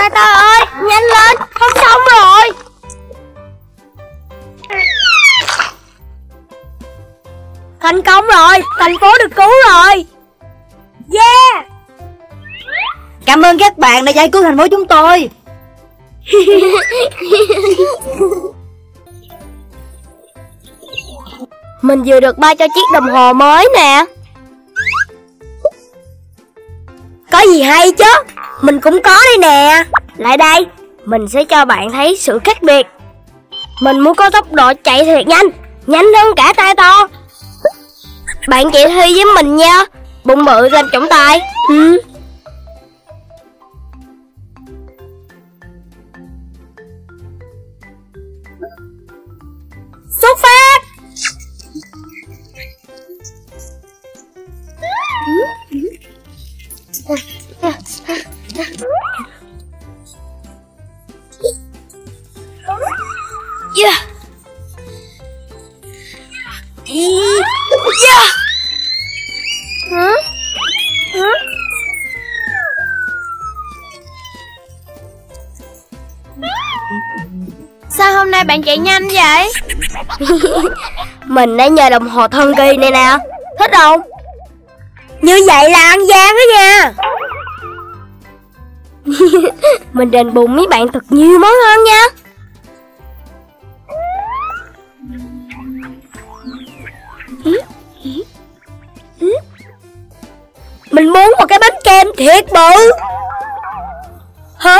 Ta ta ơi, Nhanh lên, Không xong rồi. Thành công rồi, Thành phố được cứu rồi. Yeah. Cảm ơn các bạn đã giải cứu thành phố chúng tôi. Mình vừa được ba cho chiếc đồng hồ mới nè. Có gì hay chứ? Mình cũng có đây nè. Lại đây. Mình sẽ cho bạn thấy sự khác biệt. Mình muốn có tốc độ chạy thiệt nhanh Nhanh hơn cả tay to. Bạn chạy thi với mình nha. Bụng bự làm trọng tài. Ừ. Xuất phát Mình đã nhờ đồng hồ thân kỳ này nè. Thích không? Như vậy là ăn gian đó nha. Mình đền bù mấy bạn thật nhiều món ngon nha. Mình muốn một cái bánh kem thiệt bự. Hả?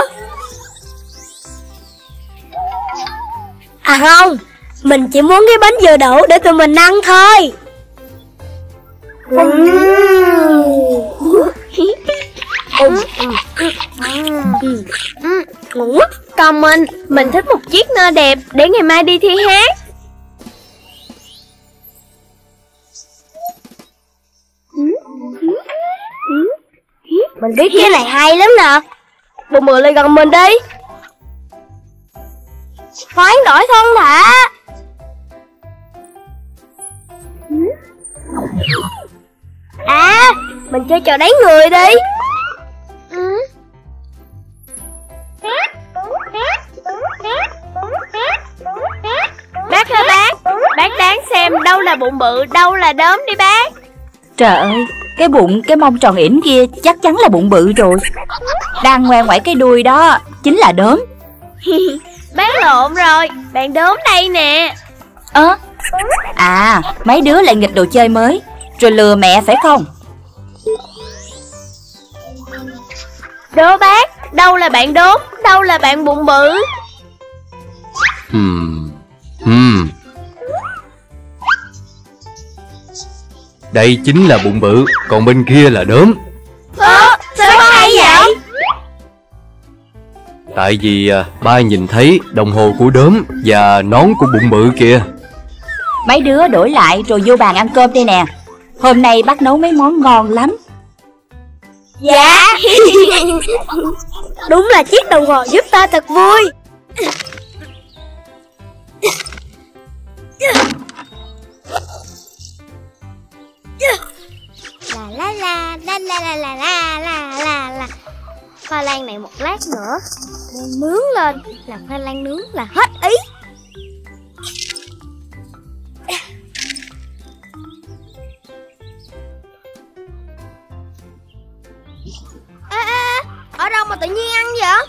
À không. Mình chỉ muốn cái bánh dừa đủ để tụi mình ăn thôi. Còn mình, mình thích một chiếc nơ đẹp để ngày mai đi thi hát. Mình biết cái này hay lắm nè. Bụng bự lại gần mình đi. Hoán đổi thân thả. À? Mình chơi trò đánh người đi. Bác ơi bác Bác đáng xem đâu là bụng bự Đâu là đốm đi bác. Trời ơi, cái bụng, cái mông tròn ỉn kia chắc chắn là bụng bự rồi. Đang ngoe ngoải cái đuôi đó, chính là đốm. Bác lộn rồi Bạn đốm đây nè. Ơ? À, mấy đứa lại nghịch đồ chơi mới Rồi lừa mẹ phải không Đố bác Đâu là bạn đốm Đâu là bạn bụng bự Hmm. Hmm. Đây chính là bụng bự, còn bên kia là đốm. Ơ Sao có hay vậy Tại vì à, ba nhìn thấy đồng hồ của đốm và nón của bụng bự kìa. Mấy đứa đổi lại rồi vô bàn ăn cơm đây nè Hôm nay bác nấu mấy món ngon lắm. Dạ. Đúng là chiếc đồng hồ giúp ta thật vui. La la la la la la la la la la. Khoai lang này một lát nữa. Nướng lên. Làm khoai lang nướng là hết ý Ê, ê, ở đâu mà tự nhiên ăn vậy?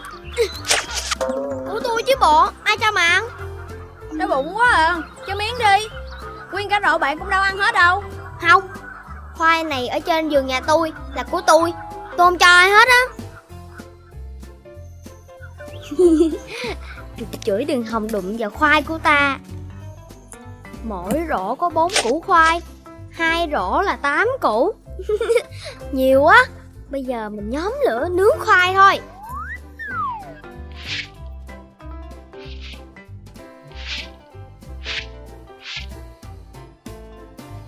Của tôi chứ bộ, ai cho mà ăn? Đói bụng quá à Cho miếng đi. Nguyên cả rổ bạn cũng đâu ăn hết đâu. Không, khoai này ở trên giường nhà tôi là của tôi. Tôi không cho ai hết á. Chửi đừng hòng đụng vào khoai của ta. Mỗi rổ có 4 củ khoai hai rổ là 8 củ. Nhiều quá Bây giờ mình nhóm lửa nướng khoai thôi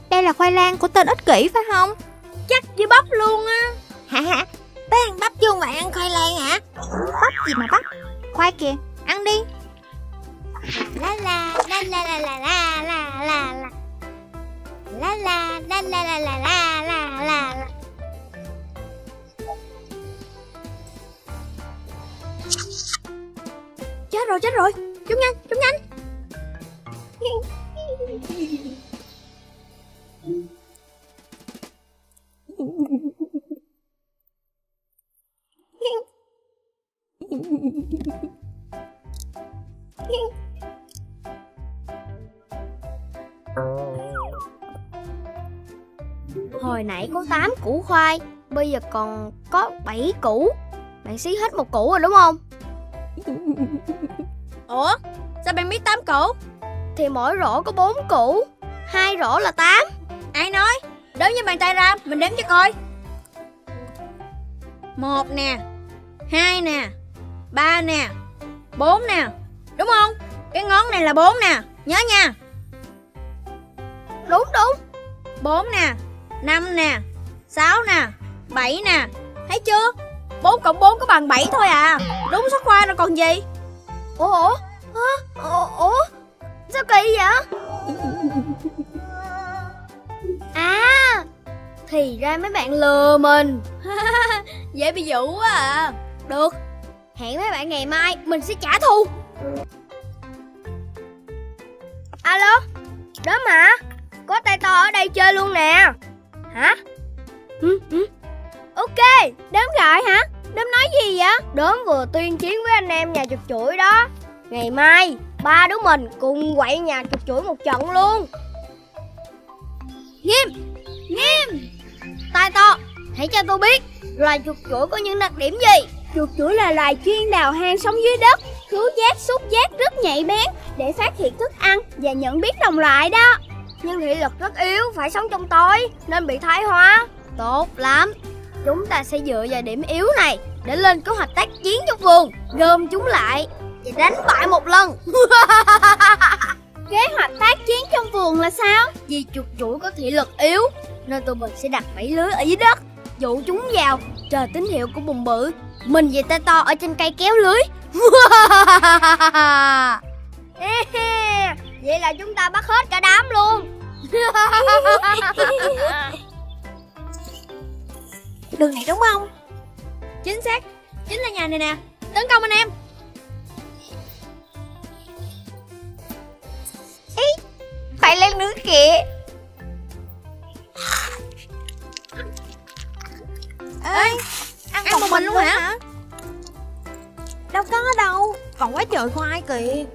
Đây là khoai lang của tên ích kỷ phải không? Chắc với bắp luôn á Hả hả? Bé ăn bắp chứ không phải ăn khoai lang hả? Bắp gì mà bắp? Khoai kìa, ăn đi La la la la la la la la la la La la la la la la la la la Chết rồi, chết rồi. Chúng nhanh, chúng nhanh. Hồi nãy có 8 củ khoai Bây giờ còn có 7 củ. Bạn xí hết một củ rồi đúng không? Ủa Sao bạn biết tám củ Thì mỗi rổ có 4 củ hai rổ là 8 Ai nói? Đếm như bàn tay ra Mình đếm cho coi. Một nè Hai nè Ba nè Bốn nè. Đúng không? Cái ngón này là bốn nè. Nhớ nha. Đúng đúng. Bốn nè Năm nè Sáu nè Bảy nè. Thấy chưa? Bốn cộng bốn có bằng bảy thôi à. Đúng số khoa rồi còn gì Ủa? Ủa? Ủa, ủa? Sao kỳ vậy? À Thì ra mấy bạn lừa mình. Dễ bị dụ quá à. Được Hẹn mấy bạn ngày mai Mình sẽ trả thù. Alo? Đó mà Có tay to ở đây chơi luôn nè. Hả? Ừ, ừ. Ok Đếm gọi hả? Đếm nói gì vậy? Đốm vừa tuyên chiến với anh em nhà chuột chuỗi đó. Ngày mai Ba đứa mình cùng quậy nhà chuột chuỗi một trận luôn. Nghiêm Nghiêm. Tai to Hãy cho tôi biết Loài chuột chuỗi có những đặc điểm gì? Chuột chuỗi là loài chuyên đào hang sống dưới đất Khứu giác, xúc giác rất nhạy bén Để phát hiện thức ăn và nhận biết đồng loại đó. Nhưng thị lực rất yếu Phải sống trong tối Nên bị thái hóa. Tốt lắm Chúng ta sẽ dựa vào điểm yếu này Để lên kế hoạch tác chiến trong vườn Gom chúng lại Và đánh bại một lần. Kế hoạch tác chiến trong vườn là sao? Vì chuột chuỗi có thị lực yếu Nên tụi mình sẽ đặt bẫy lưới ở dưới đất Dụ chúng vào Chờ tín hiệu của bùng bự. Mình về tay to ở trên cây kéo lưới. Vậy là chúng ta bắt hết cả đám luôn Đường này đúng không? Chính xác. Chính là nhà này nè. Tấn công anh em. Ý Phải lên nước kìa. Ê Ăn, ăn một mình luôn hả? Đâu có đâu. Còn quá trời khoai kìa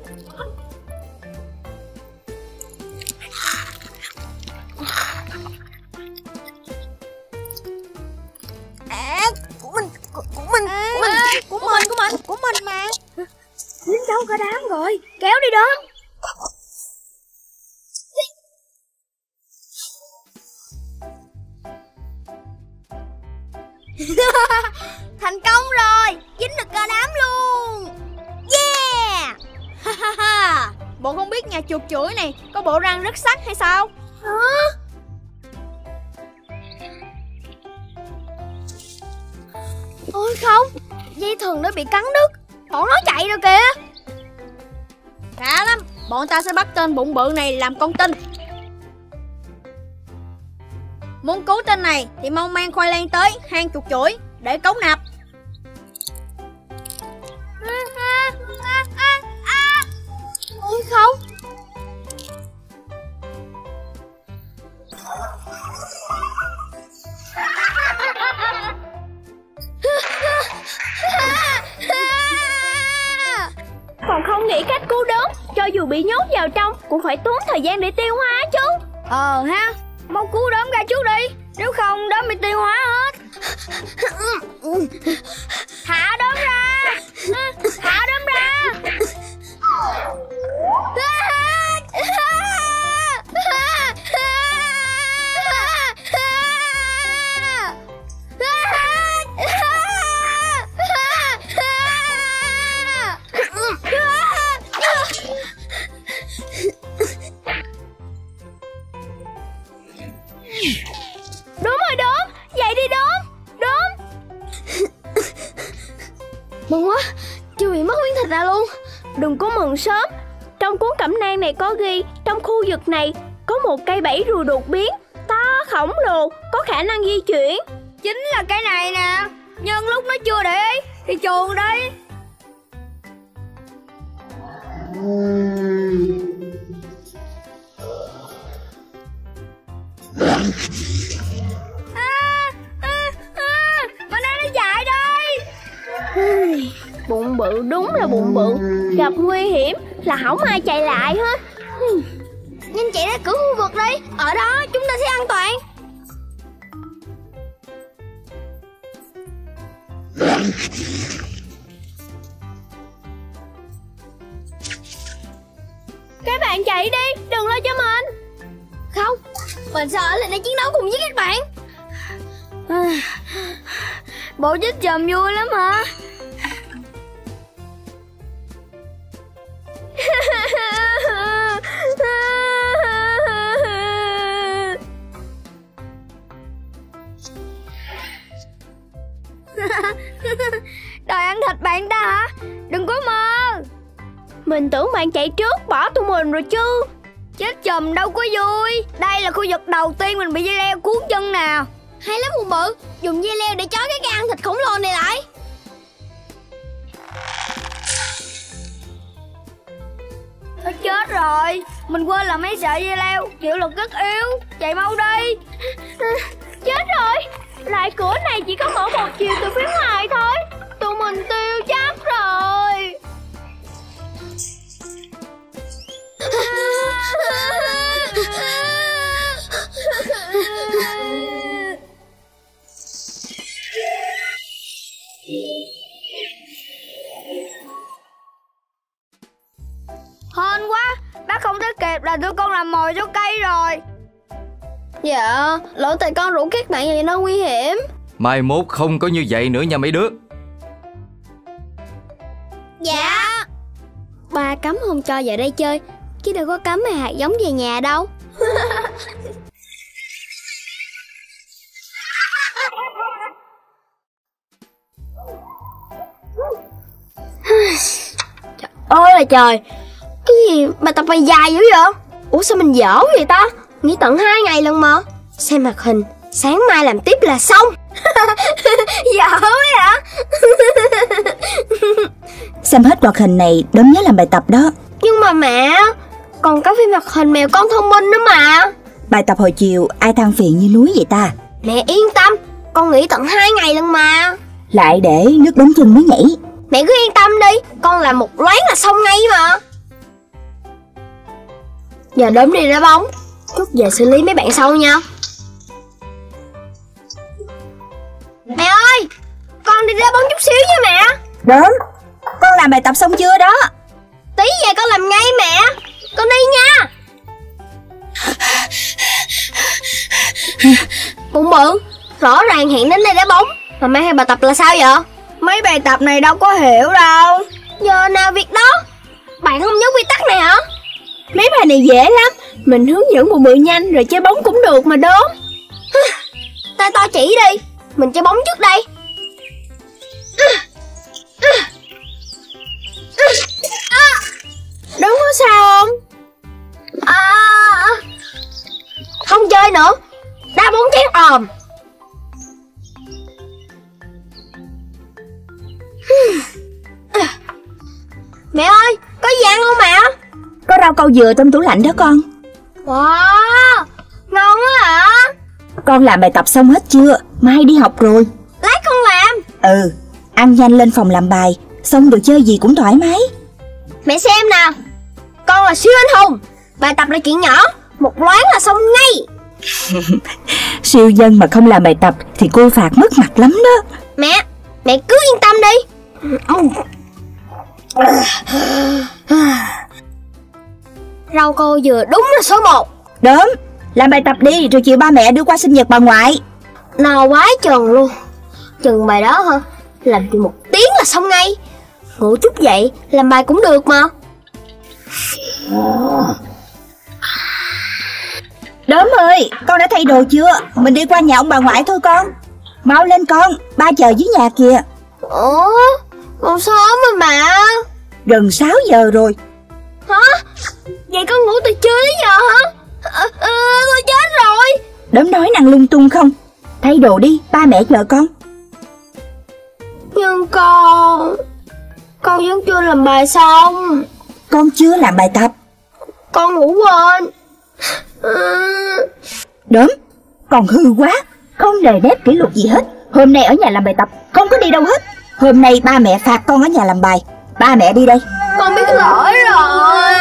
Của mình Của, của mình à, Của mình. à, Của mình Của mình. Của mình mà. Đến đâu cả đám rồi? Kéo đi đó Thành công rồi. Dính được cả đám luôn. Yeah. Bộ không biết nhà chuột chuỗi này Có bộ răng rất sắc hay sao? Hả Ôi không, Dây thừng nó bị cắn đứt. Bọn nó chạy rồi kìa. Khá lắm, Bọn ta sẽ bắt tên bụng bự này làm con tin. Muốn cứu tên này Thì mong mang khoai lang tới hang chuột chuỗi Để cống nạp. Ôi không. Còn không nghĩ cách cứu đớn Cho dù bị nhốt vào trong Cũng phải tốn thời gian để tiêu hóa chứ. Ờ ha Mau cứu đốm ra trước đi Nếu không đốm bị tiêu hóa hết. Thả đốm ra Thả đốm ra một cây bẫy rùa đột biến To khổng lồ Có khả năng di chuyển. Chính là cái này nè Nhưng lúc nó chưa để ý Thì chuồn đi. À, à, à, Mà nó nó chạy đây Bụng bự đúng là bụng bự Gặp nguy hiểm là không ai chạy lại hết ra đi Ở đó chúng ta sẽ an toàn. Các bạn chạy đi, Đừng lo cho mình. Không, Mình sợ là đang chiến đấu cùng với các bạn. Bộ chết chùm vui lắm hả? Rồi chứ. Chết chùm đâu có vui. Đây là khu vực đầu tiên mình bị dây leo cuốn chân nè. Hay lắm mụ bự. Dùng dây leo để trói cái cây ăn thịt khổng lồ này lại. Thôi chết rồi. Mình quên là mấy sợi dây leo. Chịu lực rất yếu. Chạy mau đi. Chết rồi. Lại cửa này chỉ có mở một chiều từ phía ngoài thôi. Tụi mình tiêu chắc rồi Hên quá Bác không tới kịp là tụi con làm mồi cho cây rồi. Dạ Lỡ tại con rủ các bạn vậy nó nguy hiểm. Mai mốt không có như vậy nữa nha mấy đứa. Dạ. Ba cấm không cho vào đây chơi Chứ đâu có cấm hạt giống về nhà đâu. Trời ơi là trời. Cái gì bài tập bài dài dữ vậy? Ủa sao mình dở vậy ta? Nghỉ tận 2 ngày lần mà. Xem mặt hình Sáng mai làm tiếp là xong. Dở quá hả Xem hết hoạt hình này đốm nhớ làm bài tập đó. Nhưng mà mẹ Còn có phim hoạt hình mèo con thông minh nữa mà. Bài tập hồi chiều ai than phiền như núi vậy ta? Mẹ yên tâm Con nghỉ tận 2 ngày lần mà. Lại để nước đóng chân mới nhảy. Mẹ cứ yên tâm đi Con làm một loáng là xong ngay mà. Giờ đốm đi đá bóng Chút về xử lý mấy bạn sau nha. Mẹ ơi Con đi đá bóng chút xíu nha mẹ. Đốm Con làm bài tập xong chưa đó? Tí về con làm ngay mẹ Con đi nha. Bụng bự Rõ ràng hẹn đến đây đá bóng. Mà mấy hai bài tập là sao vậy? Mấy bài tập này đâu có hiểu đâu. Giờ nào việc đó? Bạn không nhớ quy tắc này hả? Mấy bài này dễ lắm. Mình hướng dẫn một bự nhanh rồi chơi bóng cũng được mà đốm Tay to chỉ đi. Mình chơi bóng trước đây Đốm có sao không? À, Không chơi nữa. Đá bóng chén ồm. Mẹ ơi Có gì ăn không mẹ? Có rau câu dừa trong tủ lạnh đó con. Wow Ngon quá hả? Con làm bài tập xong hết chưa? Mai đi học rồi. Lát con làm? Ừ Ăn nhanh lên phòng làm bài Xong được chơi gì cũng thoải mái. Mẹ xem nè Con là siêu anh hùng. Bài tập là chuyện nhỏ Một loáng là xong ngay. Siêu dân mà không làm bài tập Thì cô phạt mất mặt lắm đó. Mẹ Mẹ cứ yên tâm đi. Rau cô dừa đúng là số 1 Đốm Làm bài tập đi rồi chiều ba mẹ đưa qua sinh nhật bà ngoại. No quá chừng luôn. Chừng bài đó hả? Làm chừng một tiếng là xong ngay. Ngủ chút dậy Làm bài cũng được mà Đốm ơi Con đã thay đồ chưa? Mình đi qua nhà ông bà ngoại thôi con. Mau lên con Ba chờ dưới nhà kìa. Ủa? Còn sớm mà mà. Gần 6 giờ rồi. Hả? Vậy con ngủ từ trưa đến giờ hả? À, à, Con chết rồi. Đốm nói năng lung tung không? Thay đồ đi ba mẹ chờ con. Nhưng con Con vẫn chưa làm bài xong Con chưa làm bài tập. Con ngủ quên. Đốm Còn hư quá. Không nề nếp kỷ luật gì hết. Hôm nay ở nhà làm bài tập Không có đi đâu hết? Hôm nay ba mẹ phạt con ở nhà làm bài. Ba mẹ đi đây. Con biết lỗi rồi.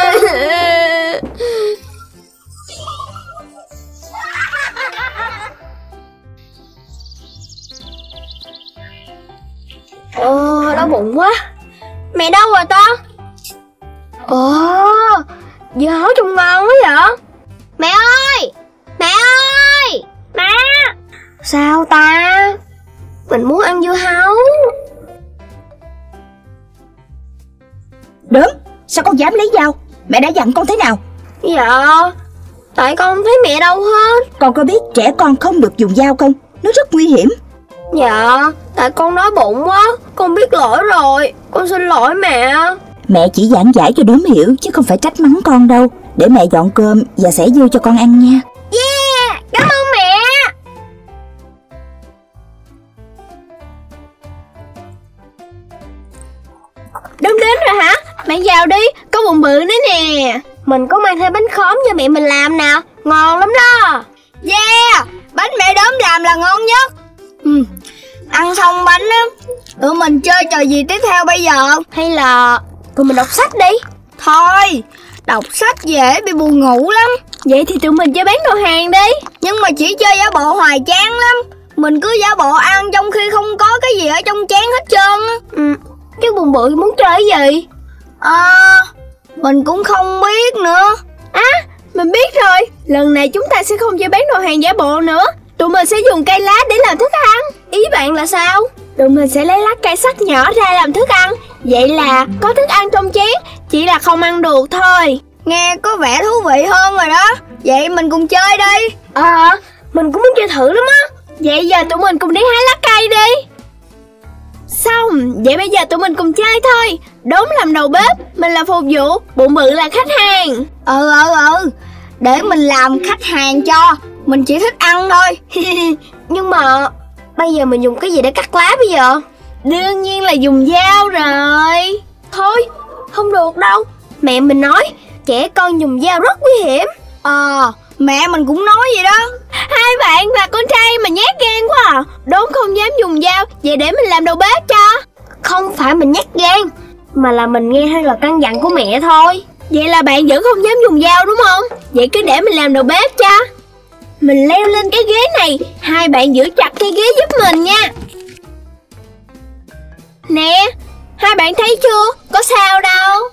Ồ, đau bụng quá. Mẹ đâu rồi ta Ồ, dở trông ngon quá vậy? Mẹ ơi, mẹ ơi, mẹ! Sao ta, mình muốn ăn dưa hấu. Đớm, sao con dám lấy dao? Mẹ đã dặn con thế nào? Dạ, tại con không thấy mẹ đâu hết. Con có biết trẻ con không được dùng dao không? Nó rất nguy hiểm. Dạ, tại con nói bụng quá. Con biết lỗi rồi. Con xin lỗi mẹ. Mẹ chỉ giảng giải cho đốm hiểu, Chứ không phải trách mắng con đâu. Để mẹ dọn cơm và sẽ dưa cho con ăn nha. Yeah, Cảm ơn mẹ. Đúng đến rồi hả? Mẹ vào đi, Có bụng bự nữa nè. Mình có mang thêm bánh khóm cho mẹ mình làm nè. Ngon lắm đó. Yeah, Bánh mẹ đốm làm là ngon nhất. Ừ. Ăn xong bánh á, Tụi mình chơi trò gì tiếp theo bây giờ? Hay là Tụi mình đọc sách đi. Thôi Đọc sách dễ bị buồn ngủ lắm. Vậy thì tụi mình chơi bán đồ hàng đi. Nhưng mà chỉ chơi giả bộ hoài chán lắm. Mình cứ giả bộ ăn trong khi không có cái gì ở trong chén hết trơn á. Ừ. Cái bụng bự muốn chơi cái gì? À Mình cũng không biết nữa. À mình biết rồi. Lần này chúng ta sẽ không chơi bán đồ hàng giả bộ nữa Tụi mình sẽ dùng cây lá để làm thức ăn. Ý bạn là sao? Tụi mình sẽ lấy lá cây sắt nhỏ ra làm thức ăn. Vậy là có thức ăn trong chén Chỉ là không ăn được thôi. Nghe có vẻ thú vị hơn rồi đó. Vậy mình cùng chơi đi. Ờ à, Mình cũng muốn chơi thử lắm á. Vậy giờ tụi mình cùng đi hái lá cây đi. Xong Vậy bây giờ tụi mình cùng chơi thôi. Đốm làm đầu bếp Mình là phục vụ Bụng bự là khách hàng. Ừ ừ ừ. Để mình làm khách hàng cho mình chỉ thích ăn thôi. Nhưng mà Bây giờ mình dùng cái gì để cắt lá bây giờ? Đương nhiên là dùng dao rồi. Thôi Không được đâu. Mẹ mình nói Trẻ con dùng dao rất nguy hiểm. Ờ à, Mẹ mình cũng nói vậy đó. Hai bạn và con trai mà nhát gan quá à. Đốn không dám dùng dao Vậy để mình làm đầu bếp cho. Không phải mình nhát gan Mà là mình nghe theo lời căn dặn của mẹ thôi. Vậy là bạn vẫn không dám dùng dao đúng không? Vậy cứ để mình làm đầu bếp cho. Mình leo lên cái ghế này Hai bạn giữ chặt cái ghế giúp mình nha. Nè Hai bạn thấy chưa? Có sao đâu.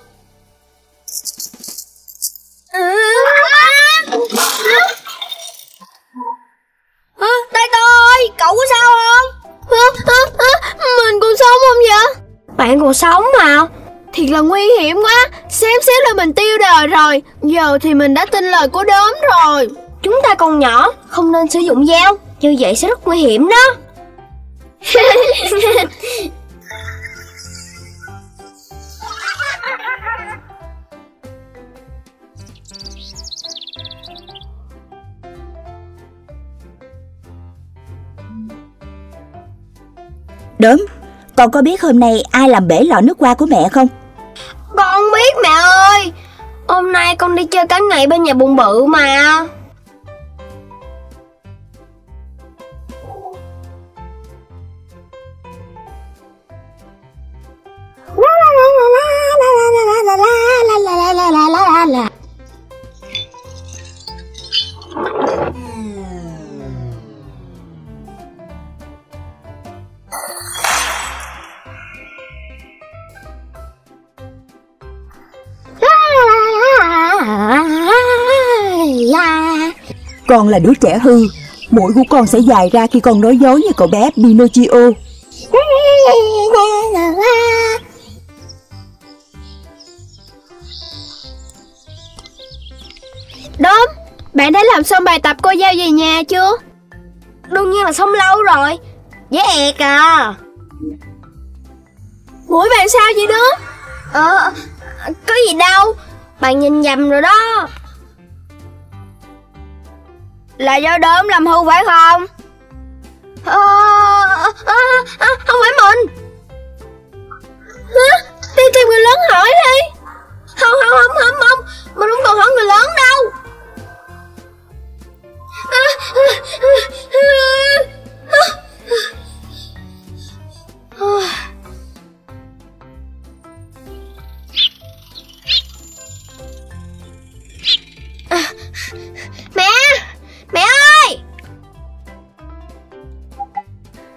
À, Tay tôi Cậu có sao không? À, à, à, Mình còn sống không vậy? Bạn còn sống mà. Thiệt là nguy hiểm quá. Xém xéo là mình tiêu đời rồi. Giờ thì mình đã tin lời của đốm rồi. Chúng ta còn nhỏ Không nên sử dụng dao Như vậy sẽ rất nguy hiểm đó. Đốm, con có biết hôm nay ai làm bể lọ nước hoa của mẹ không? Con biết mẹ ơi. Hôm nay con đi chơi cả ngày bên nhà bụng bự mà Con là đứa trẻ hư Mũi của con sẽ dài ra khi con nói dối như cậu bé Pinocchio. Đốm, bạn đã làm xong bài tập cô giao về nhà chưa? Đương nhiên là xong lâu rồi. Dễ ẹc à. Mũi bạn sao vậy đó? Ờ, có gì đâu. Bạn nhìn nhầm rồi đó là do đốm làm hư phải không? À, à, à, không phải mình. Hả? Đi tìm người lớn hỏi đi. Không, không, không, không, không. Mình không còn hỏi người lớn đâu. À,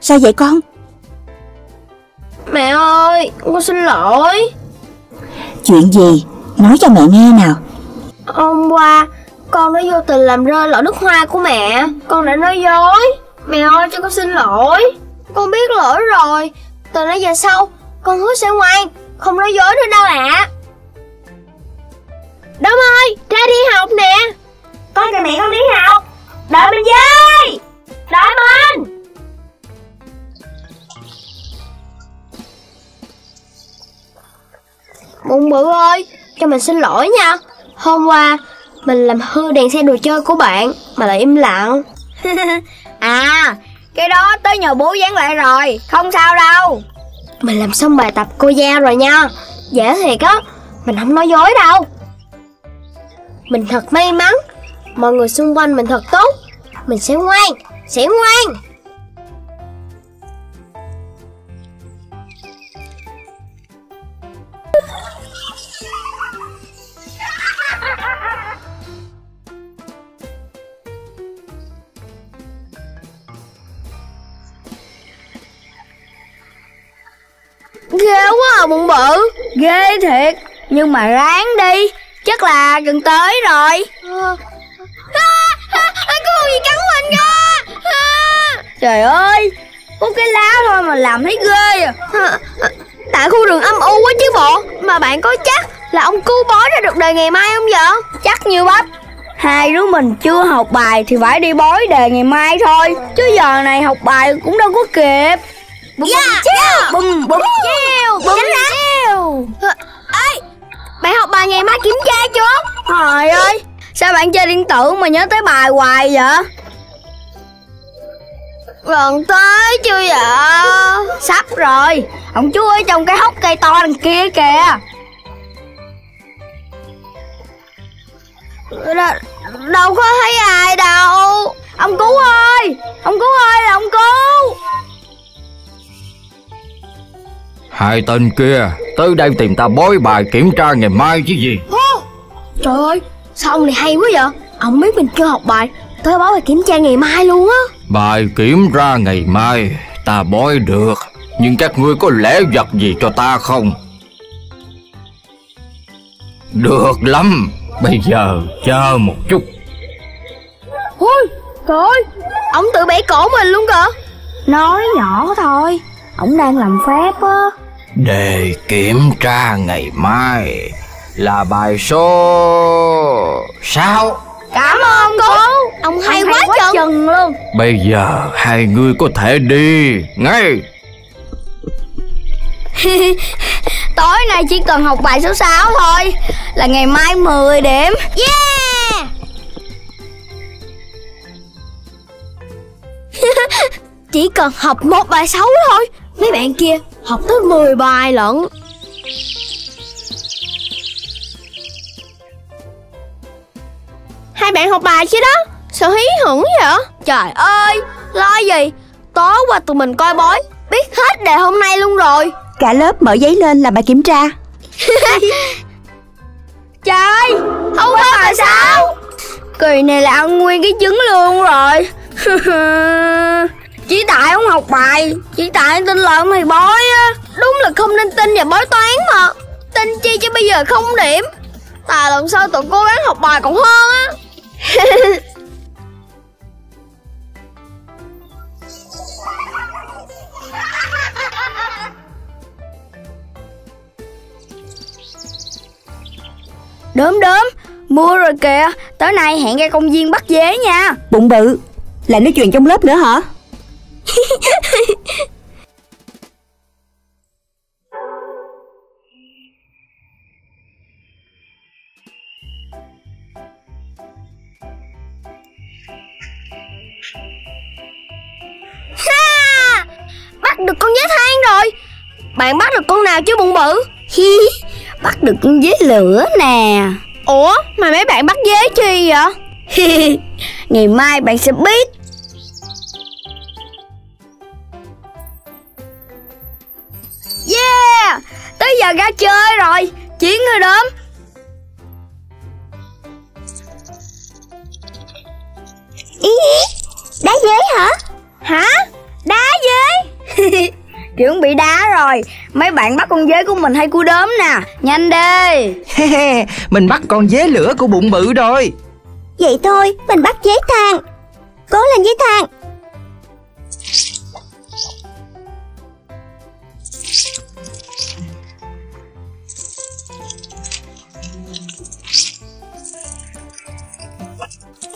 Sao vậy con? Mẹ ơi Con xin lỗi. Chuyện gì? Nói cho mẹ nghe nào. Hôm qua Con đã vô tình làm rơi lọ nước hoa của mẹ. Con đã nói dối. Mẹ ơi cho con xin lỗi. Con biết lỗi rồi. Từ nãy giờ sau Con hứa sẽ ngoan. Không nói dối nữa đâu ạ. Đốm ơi, ra đi học nè. Con kìa mẹ con đi học. Đợi mình với. Đợi mình Bụng bự ơi, cho mình xin lỗi nha. Hôm qua, mình làm hư đèn xe đồ chơi của bạn Mà lại im lặng. À, cái đó tới nhờ bố dán lại rồi Không sao đâu. Mình làm xong bài tập cô giao rồi nha. Dễ thiệt á Mình không nói dối đâu. Mình thật may mắn Mọi người xung quanh mình thật tốt. Mình sẽ ngoan Sẽ ngoan Ghê quá à bụng bự. Ghê thiệt. Nhưng mà ráng đi Chắc là gần tới rồi. Có con gì cắn mình kìa. Trời ơi Có cái lá thôi mà làm thấy ghê à Tại khu rừng âm u quá chứ bộ. Mà bạn có chắc là ông cứu bói ra được đời ngày mai không vậy? Chắc như bắp. Hai đứa mình chưa học bài thì phải đi bói đề ngày mai thôi. Chứ giờ này học bài cũng đâu có kịp Bum Yeah, Bum bum treo Bum Tránh ra. treo Ê. Bạn học bài ngày mai kiểm tra chưa? Trời ơi. Sao bạn chơi điện tử mà nhớ tới bài hoài vậy? Gần tới chưa vậy? Sắp rồi. Ông chú ở trong cái hốc cây to đằng kia kìa. Đ- Đâu có thấy ai đâu. Ông cứu ơi. Ông cứu ơi là ông cứu Hai tên kia Tới đây tìm ta bói bài kiểm tra ngày mai chứ gì. Trời ơi Sao ông này hay quá vậy? Ông biết mình chưa học bài Tới báo bài kiểm tra ngày mai luôn á. Bài kiểm tra ngày mai Ta bói được. Nhưng các ngươi có lẽ vật gì cho ta không? Được lắm Bây giờ chờ một chút. Ôi Trời ơi Ông tự bẻ cổ mình luôn kìa. Nói nhỏ thôi Ông đang làm phép á. Đề kiểm tra ngày mai Là bài số 6 Cảm ơn cô. Ông hay quá chừng. chừng luôn. Bây giờ hai người có thể đi ngay. Tối nay chỉ cần học bài số 6 thôi Là ngày mai 10 điểm. Yeah! Chỉ cần học một bài xấu thôi Mấy bạn kia học tới 10 bài lận. Hai bạn học bài chứ đó Sao hí hửng vậy? Trời ơi Lo gì? Tối qua tụi mình coi bói Biết hết đề hôm nay luôn rồi. Cả lớp mở giấy lên làm bài kiểm tra. Trời Không có bài sao? Kỳ này là ăn nguyên cái trứng luôn rồi Chỉ tại không học bài. Chỉ tại tin lời ông thầy bói á. Đúng là không nên tin và bói toán mà. Tin chi chứ bây giờ không điểm. Tà lần sau tụi cố gắng học bài còn hơn á. Đốm đốm. Mua rồi kìa. Tới nay hẹn ra công viên bắt dế nha. Bụng bự. Lại nói chuyện trong lớp nữa hả? Ha! Bắt được con dế than rồi. Bạn bắt được con nào chứ bụng bự? Hi Bắt được con dế lửa nè. Ủa mà mấy bạn bắt dế chi vậy? Ngày mai bạn sẽ biết Yeah! Tới giờ ra chơi rồi. Chiến người đốm Ý Đá dế hả? Hả? Đá dế? Chuẩn bị đá rồi. Mấy bạn bắt con dế của mình hay của đốm nè. Nhanh đi. Mình bắt con dế lửa của bụng bự rồi. Vậy thôi mình bắt dế than. Cố lên dế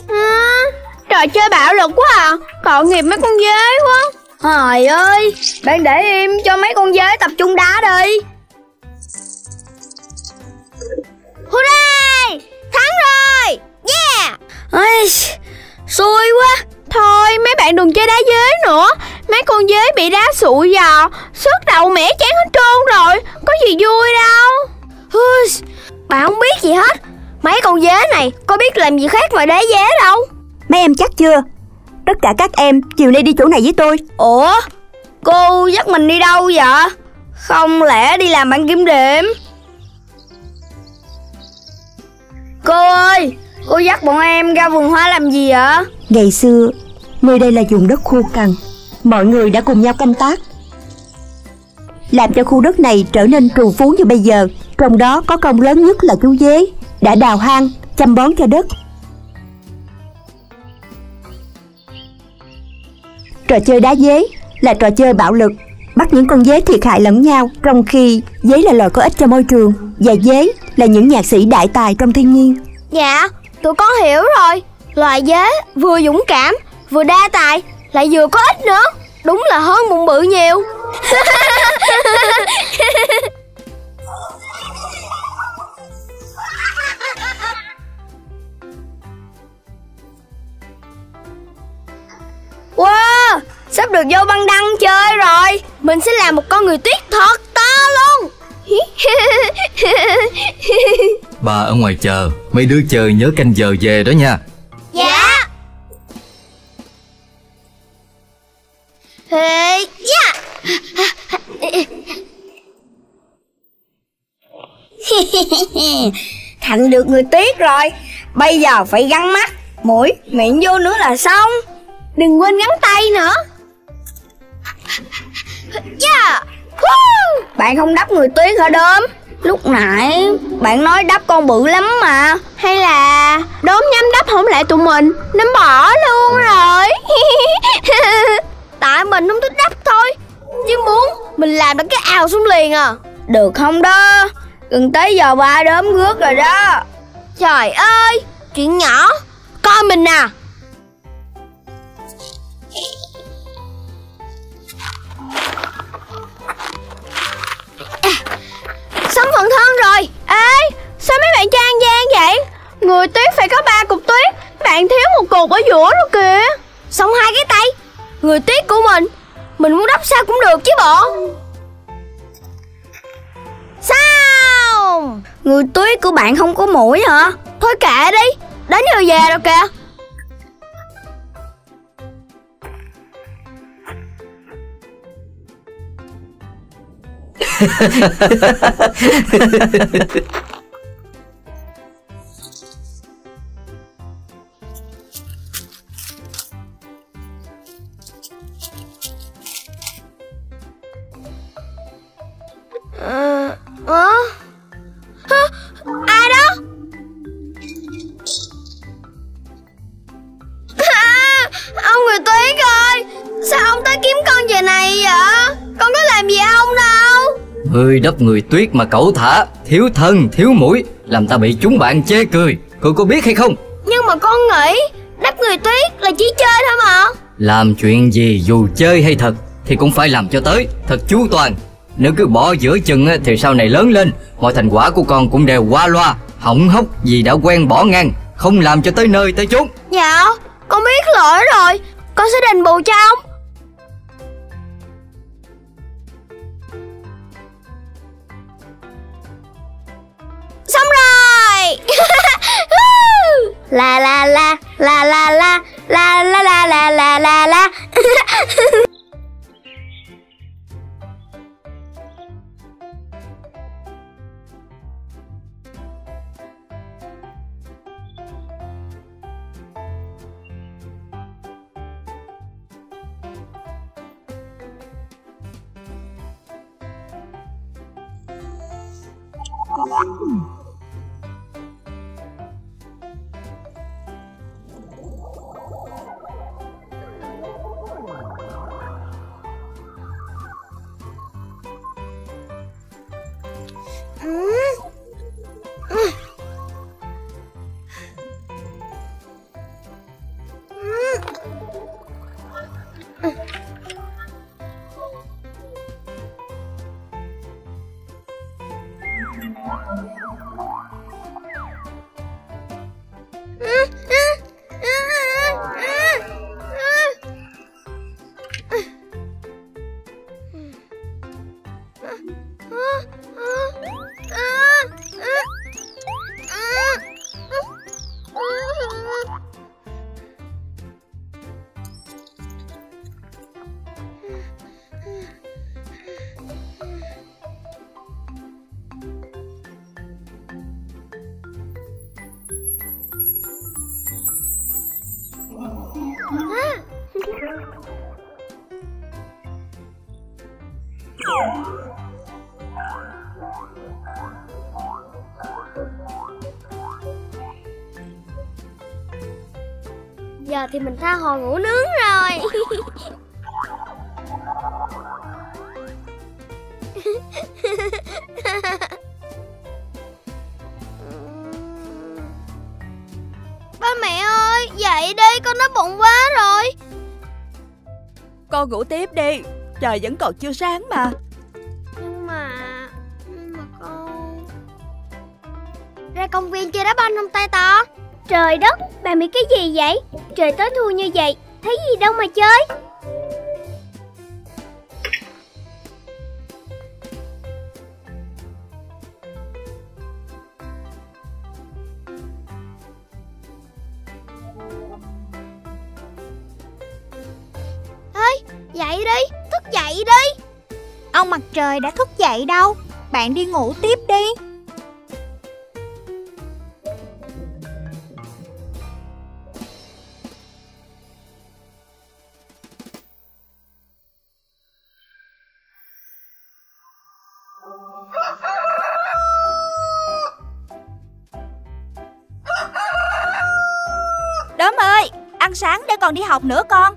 à, trò chơi bạo lực quá à. Tội nghiệp mấy con dế quá. Trời ơi Bạn để im cho mấy con dế tập trung đá đi. Hooray Thắng rồi! Yeah! Ây, Xui quá. Thôi mấy bạn đừng chơi đá dế nữa. Mấy con dế bị đá sụi vào Sức đầu mẻ chán hết trơn rồi. Có gì vui đâu. Hư, Bạn không biết gì hết. Mấy con dế này có biết làm gì khác ngoài đá dế đâu? Mấy em chắc chưa? Tất cả các em chiều nay đi chỗ này với tôi. Ủa? Cô dắt mình đi đâu vậy? Không lẽ đi làm bạn kiểm điểm? Cô ơi Cô dắt bọn em ra vườn hoa làm gì vậy? Ngày xưa Nơi đây là vùng đất khô cằn. Mọi người đã cùng nhau canh tác. Làm cho khu đất này trở nên trù phú như bây giờ. Trong đó có công lớn nhất là chú dế đã đào hang, Chăm bón cho đất. Trò chơi đá dế là trò chơi bạo lực, Bắt những con dế thiệt hại lẫn nhau, Trong khi dế là loài có ích cho môi trường Và dế là những nhạc sĩ đại tài trong thiên nhiên. Dạ Tụi con hiểu rồi. Loài dế vừa dũng cảm, Vừa đa tài, Lại vừa có ích nữa. Đúng là hơn bụng bự nhiều. Wow Sắp được vô băng đăng chơi rồi. Mình sẽ làm một con người tuyết thật to luôn. Bà ở ngoài chờ Mấy đứa chơi nhớ canh giờ về đó nha. Dạ. Dạ. Thành được người tuyết rồi. Bây giờ phải gắn mắt Mũi, miệng vô nữa là xong Đừng quên gắn tay nữa. Yeah. Woo. Bạn không đắp người tuyết hả đốm? Lúc nãy bạn nói đắp con bự lắm mà. Hay là đốm nhắm đắp không lại tụi mình? Nó bỏ luôn rồi. Tại mình không thích đắp thôi. Chứ muốn mình làm được cái ao xuống liền à. Được không đó? Gần tới giờ ba đốm rước rồi đó. Trời ơi, Chuyện nhỏ. Coi mình nè sống phần thân rồi. Ê, sao mấy bạn trang gian vậy? Người tuyết phải có ba cục tuyết. Bạn thiếu một cục ở giữa rồi kìa. Xong hai cái tay. Người tuyết của mình Mình muốn đắp sao cũng được chứ bộ. Sao Người tuyết của bạn không có mũi hả? Thôi kệ đi, Đến giờ về rồi kìa. Ờ, ờ? à Ai đó? À, ông người tuyết ơi Sao ông tới kiếm con về này vậy con có làm gì ông đâu? Ngươi đắp người tuyết mà cẩu thả Thiếu thân, thiếu mũi Làm ta bị chúng bạn chê cười. Cô có biết hay không? Nhưng mà con nghĩ Đắp người tuyết là chỉ chơi thôi mà. Làm chuyện gì dù chơi hay thật Thì cũng phải làm cho tới. Thật chu toàn. Nếu cứ bỏ giữa chừng thì sau này lớn lên Mọi thành quả của con cũng đều qua loa. Hỏng hóc vì đã quen bỏ ngang Không làm cho tới nơi tới chốn. Dạ Con biết lỗi rồi. Con sẽ đền bù cho ông Xong rồi La la la La la la La la la la la la la Mm-hmm. Hmm? Thì mình tha hồ ngủ nướng rồi. Ba mẹ ơi, dậy đi, con đói bụng quá rồi. Con ngủ tiếp đi Trời vẫn còn chưa sáng mà. Nhưng mà... Nhưng mà con... Ra công viên chơi đá banh không tay to Trời đất, bà bị cái gì vậy? Trời tối thu như vậy, thấy gì đâu mà chơi. Ơi, dậy đi, thức dậy đi. Ông mặt trời đã thức dậy đâu? Bạn đi ngủ tiếp đi. Còn đi học nữa con.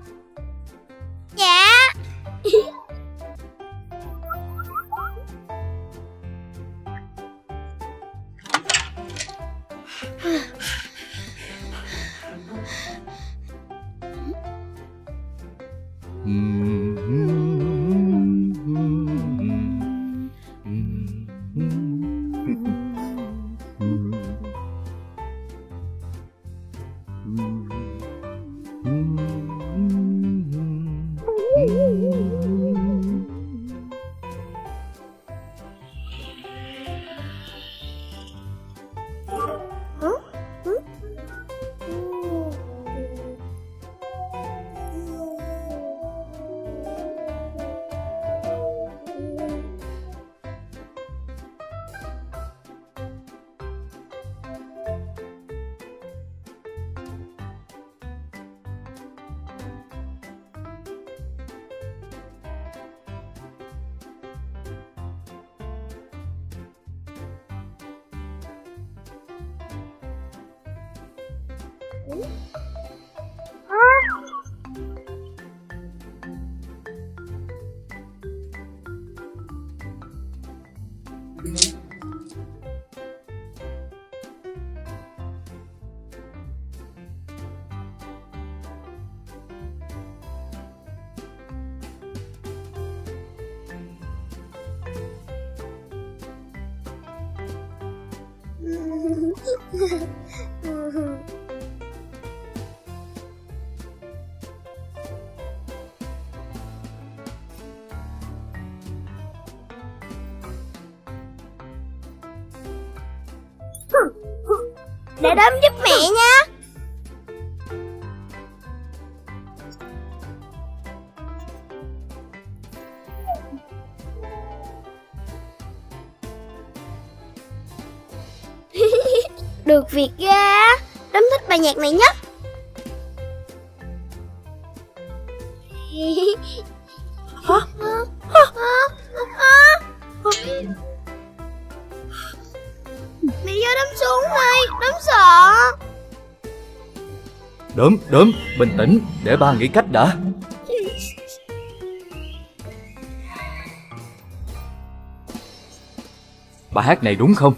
Việt việc ra Đấm thích bài nhạc này nhất Hả? Mẹ vô đấm xuống đi Đấm sợ Đớm, đớm, bình tĩnh, để ba nghĩ cách đã Bà hát này đúng không?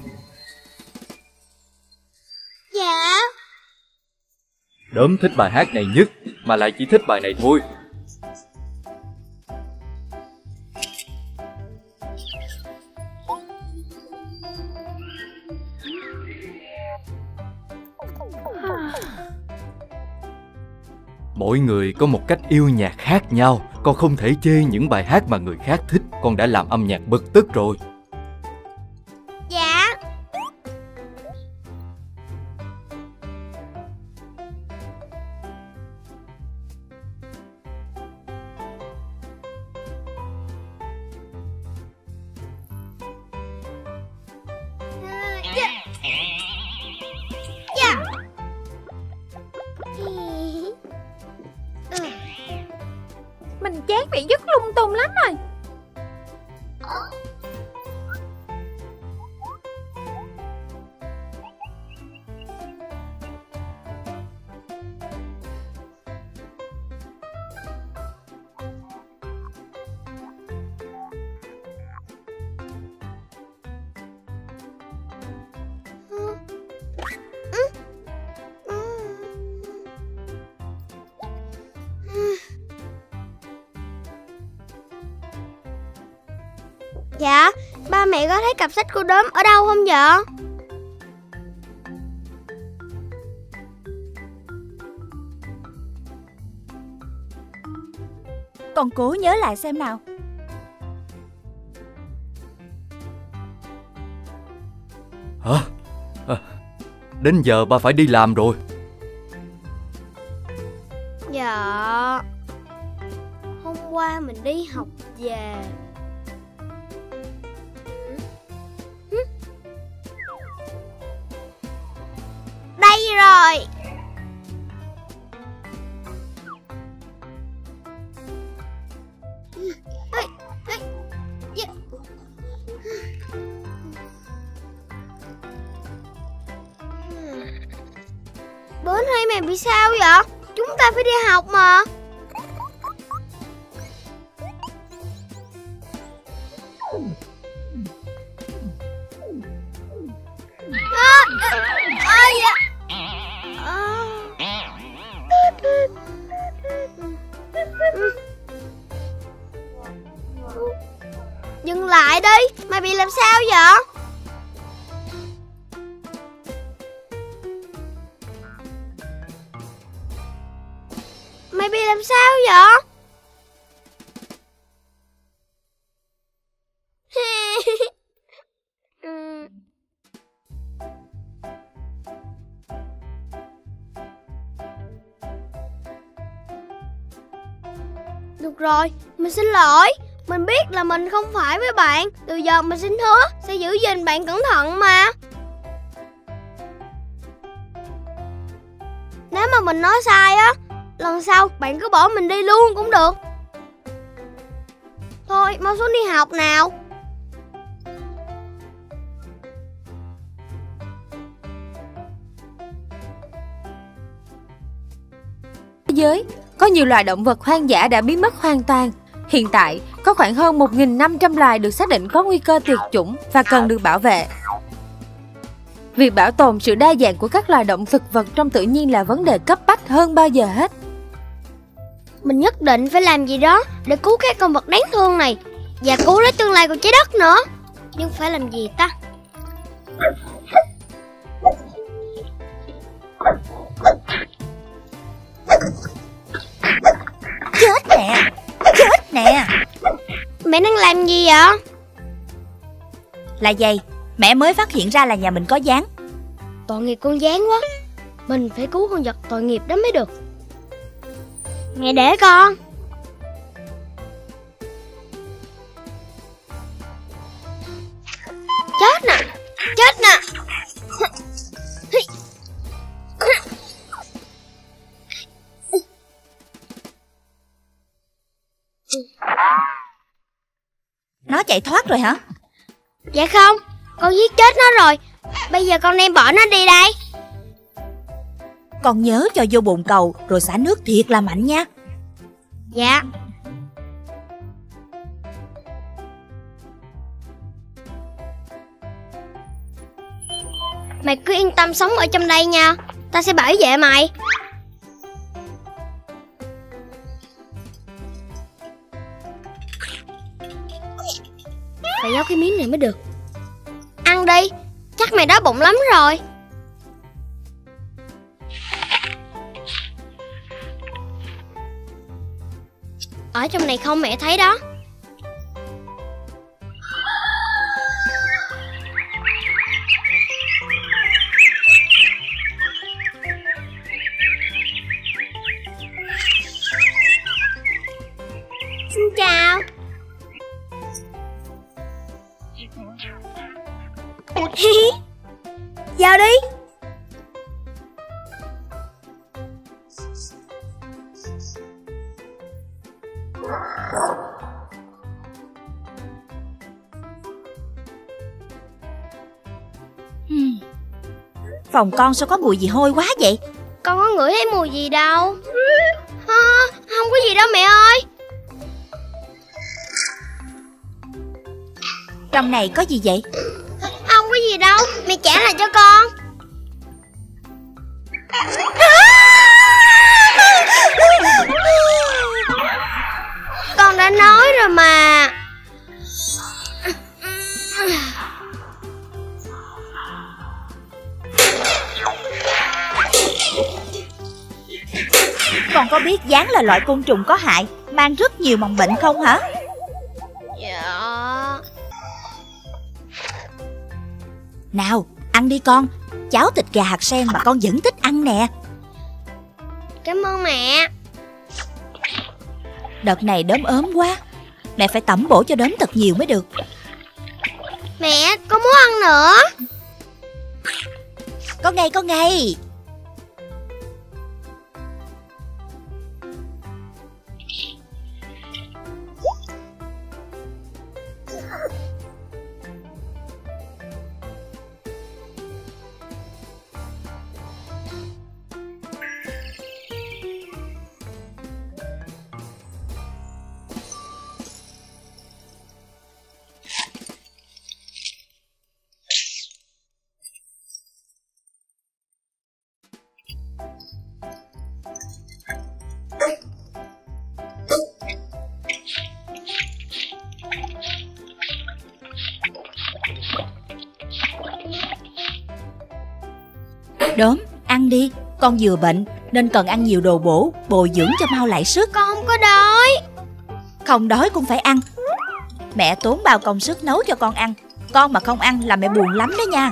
Đốm thích bài hát này nhất, Mà lại chỉ thích bài này thôi. Mỗi người có một cách yêu nhạc khác nhau, Con không thể chê những bài hát mà người khác thích, Con đã làm âm nhạc bực tức rồi. Dạ Ba mẹ có thấy cặp sách của đốm ở đâu không dạ Con cố nhớ lại xem nào. Hả? À, đến giờ ba phải đi làm rồi mình xin lỗi. Mình biết là mình không phải với bạn. Từ giờ mình xin hứa Sẽ giữ gìn bạn cẩn thận mà. Nếu mà mình nói sai á, Lần sau bạn cứ bỏ mình đi luôn cũng được. Thôi, mau xuống đi học nào. Thế giới, có nhiều loài động vật hoang dã đã biến mất hoàn toàn. Hiện tại, có khoảng hơn 1.500 loài được xác định có nguy cơ tuyệt chủng và cần được bảo vệ. Việc bảo tồn sự đa dạng của các loài động thực vật trong tự nhiên là vấn đề cấp bách hơn bao giờ hết. Mình nhất định phải làm gì đó Để cứu các con vật đáng thương này Và cứu lấy tương lai của trái đất nữa Nhưng phải làm gì ta Mẹ đang làm gì vậy? Là gì? Mẹ mới phát hiện ra là nhà mình có gián Tội nghiệp con gián quá. Mình phải cứu con vật tội nghiệp đó mới được. Mẹ để con chạy thoát rồi hả? Dạ không Con giết chết nó rồi. Bây giờ con đem bỏ nó đi đây. Con nhớ cho vô bồn cầu Rồi xả nước thiệt là mạnh nha. Dạ. Mày cứ yên tâm sống ở trong đây nha. Ta sẽ bảo vệ mày Phải cái miếng này mới được. Ăn đi, Chắc mày đói bụng lắm rồi. Ở trong này không mẹ thấy đó. Xin chào. Phòng con sao có mùi gì hôi quá vậy? Con có ngửi thấy mùi gì đâu. À, Không có gì đâu mẹ ơi. Trong này có gì vậy? Không có gì đâu Mẹ trả lại cho con gián là loại côn trùng có hại Mang rất nhiều mầm bệnh không hả? Dạ. Nào ăn đi con. Cháo thịt gà hạt sen mà con vẫn thích ăn nè. Cảm ơn mẹ. Đợt này đốm ốm quá. Mẹ phải tẩm bổ cho đốm thật nhiều mới được. Mẹ con muốn ăn nữa? Có ngay có ngay Con vừa bệnh nên cần ăn nhiều đồ bổ Bồi dưỡng cho mau lại sức. Con không có đói. Không đói cũng phải ăn. Mẹ tốn bao công sức nấu cho con ăn. Con mà không ăn là mẹ buồn lắm đó nha.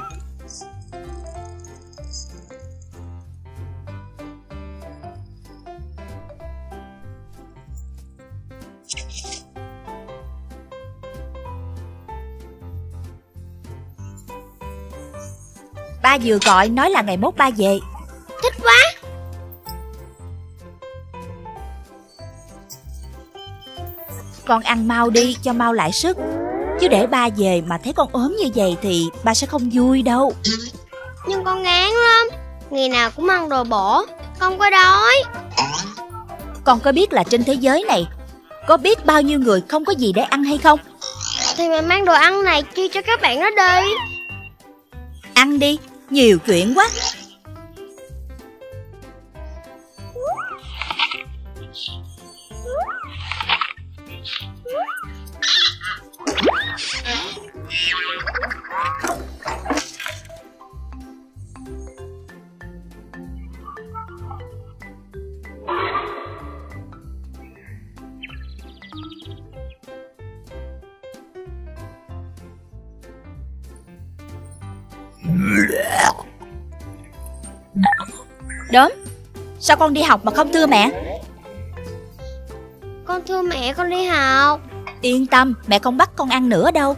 Ba vừa gọi nói là ngày mốt ba về Thích quá. Con ăn mau đi cho mau lại sức. Chứ để ba về mà thấy con ốm như vậy thì ba sẽ không vui đâu. Nhưng con ngán lắm. Ngày nào cũng ăn đồ bổ Không có đói. Con có biết là trên thế giới này Có biết bao nhiêu người không có gì để ăn hay không? Thì mẹ mang đồ ăn này chia cho các bạn đó đi. Ăn đi, nhiều chuyện quá con đi học mà không thưa mẹ. Con thưa mẹ con đi học. Yên tâm mẹ không bắt con ăn nữa đâu.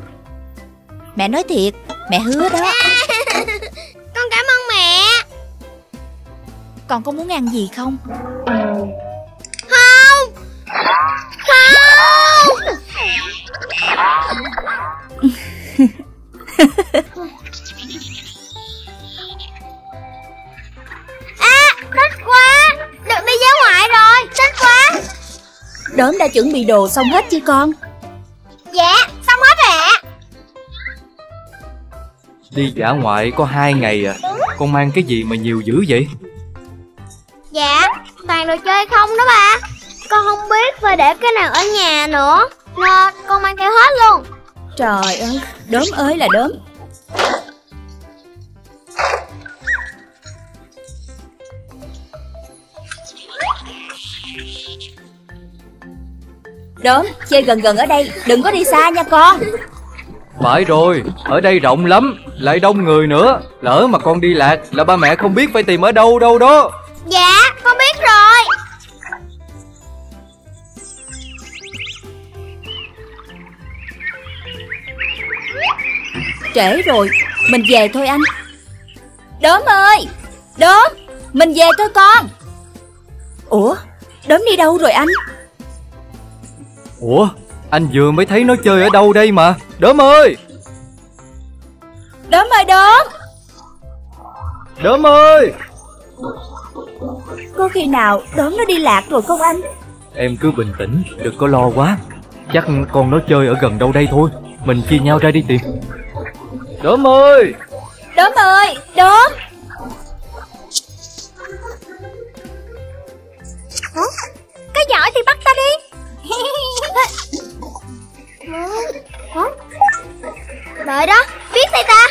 Mẹ nói thiệt Mẹ hứa đó. Con cảm ơn mẹ. Con có muốn ăn gì không? Không Đốm đã chuẩn bị đồ xong hết chưa con? Dạ xong hết rồi ạ. Đi dã ngoại có hai ngày à. Con mang cái gì mà nhiều dữ vậy? Dạ Toàn đồ chơi không đó ba. Con không biết phải để cái nào ở nhà nữa. Nên con mang theo hết luôn. Trời ơi, đốm ơi là đốm Đốm, chơi gần gần ở đây, đừng có đi xa nha con. Phải rồi, ở đây rộng lắm, lại đông người nữa. Lỡ mà con đi lạc là ba mẹ không biết phải tìm ở đâu đâu đó. Dạ con biết rồi. Trễ rồi, mình về thôi anh. Đốm ơi, Đốm, mình về thôi con. Ủa, Đốm đi đâu rồi anh? Ủa, anh vừa mới thấy nó chơi ở đâu đây mà? Đốm ơi, Đốm ơi Đốm Đốm ơi! Có khi nào Đốm nó đi lạc rồi không anh? Em cứ bình tĩnh, đừng có lo quá. Chắc con nó chơi ở gần đâu đây thôi. Mình chia nhau ra đi tìm. Đốm ơi! Đốm ơi, Đốm Cái giỏi thì bắt ta đi Đợi đó, biết tay ta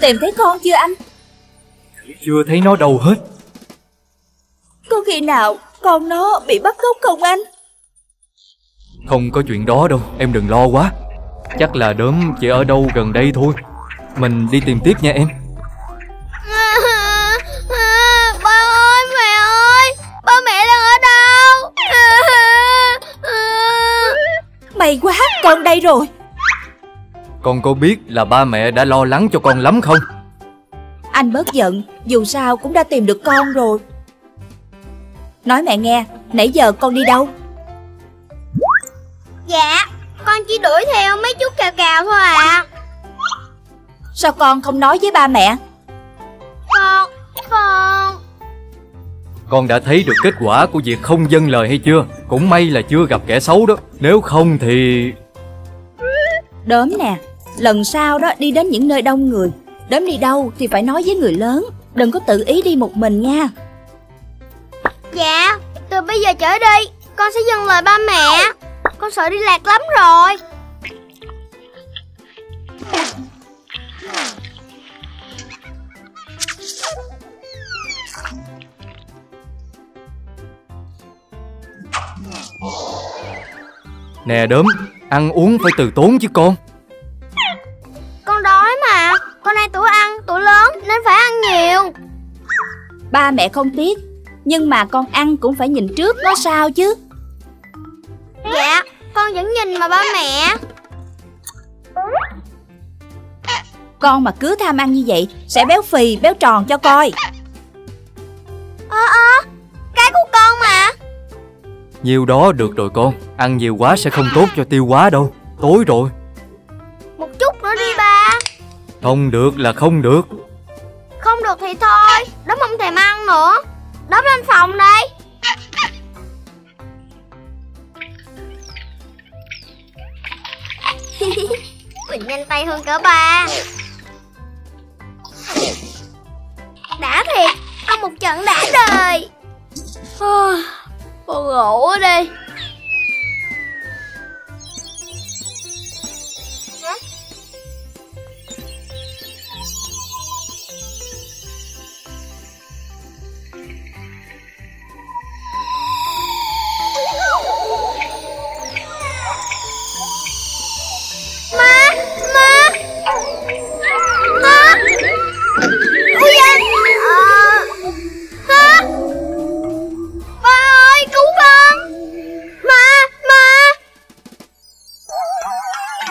Tìm thấy con chưa anh? Chưa thấy nó đâu hết Có khi nào con nó bị bắt cóc không anh? Không có chuyện đó đâu, em đừng lo quá Chắc là đốm chỉ ở đâu gần đây thôi. Mình đi tìm tiếp nha em. Ba ơi, mẹ ơi Ba mẹ đang ở đâu? May quá, con đây rồi. Con có biết là ba mẹ đã lo lắng cho con lắm không? Anh bớt giận, dù sao cũng đã tìm được con rồi. Nói mẹ nghe, nãy giờ con đi đâu? Dạ, con chỉ đuổi theo mấy chú cào cào thôi à. Sao con không nói với ba mẹ? Con, con Con đã thấy được kết quả của việc không dâng lời hay chưa? Cũng may là chưa gặp kẻ xấu đó. Nếu không thì... Đốm nè, lần sau đó đi đến những nơi đông người. Đốm đi đâu thì phải nói với người lớn. Đừng có tự ý đi một mình nha. Dạ, từ bây giờ trở đi Con sẽ dâng lời ba mẹ Con sợ đi lạc lắm rồi. Nè đốm, ăn uống phải từ tốn chứ con. Con đói mà Con đang tuổi ăn, tuổi lớn Nên phải ăn nhiều. Ba mẹ không tiếc Nhưng mà con ăn cũng phải nhìn trước có sao chứ Dạ, con vẫn nhìn mà ba mẹ. Con mà cứ tham ăn như vậy Sẽ béo phì, béo tròn cho coi. Ơ ơ, cái của con mà. Nhiều đó được rồi con. Ăn nhiều quá sẽ không tốt cho tiêu hóa đâu. Tối rồi. Một chút nữa đi ba. Không được là không được. Không được thì thôi Đấm không thèm ăn nữa. Đấm lên phòng đây Quỳnh nhanh tay hơn cả ba. Đã thiệt Con một trận đã đời. Con ngủ đi.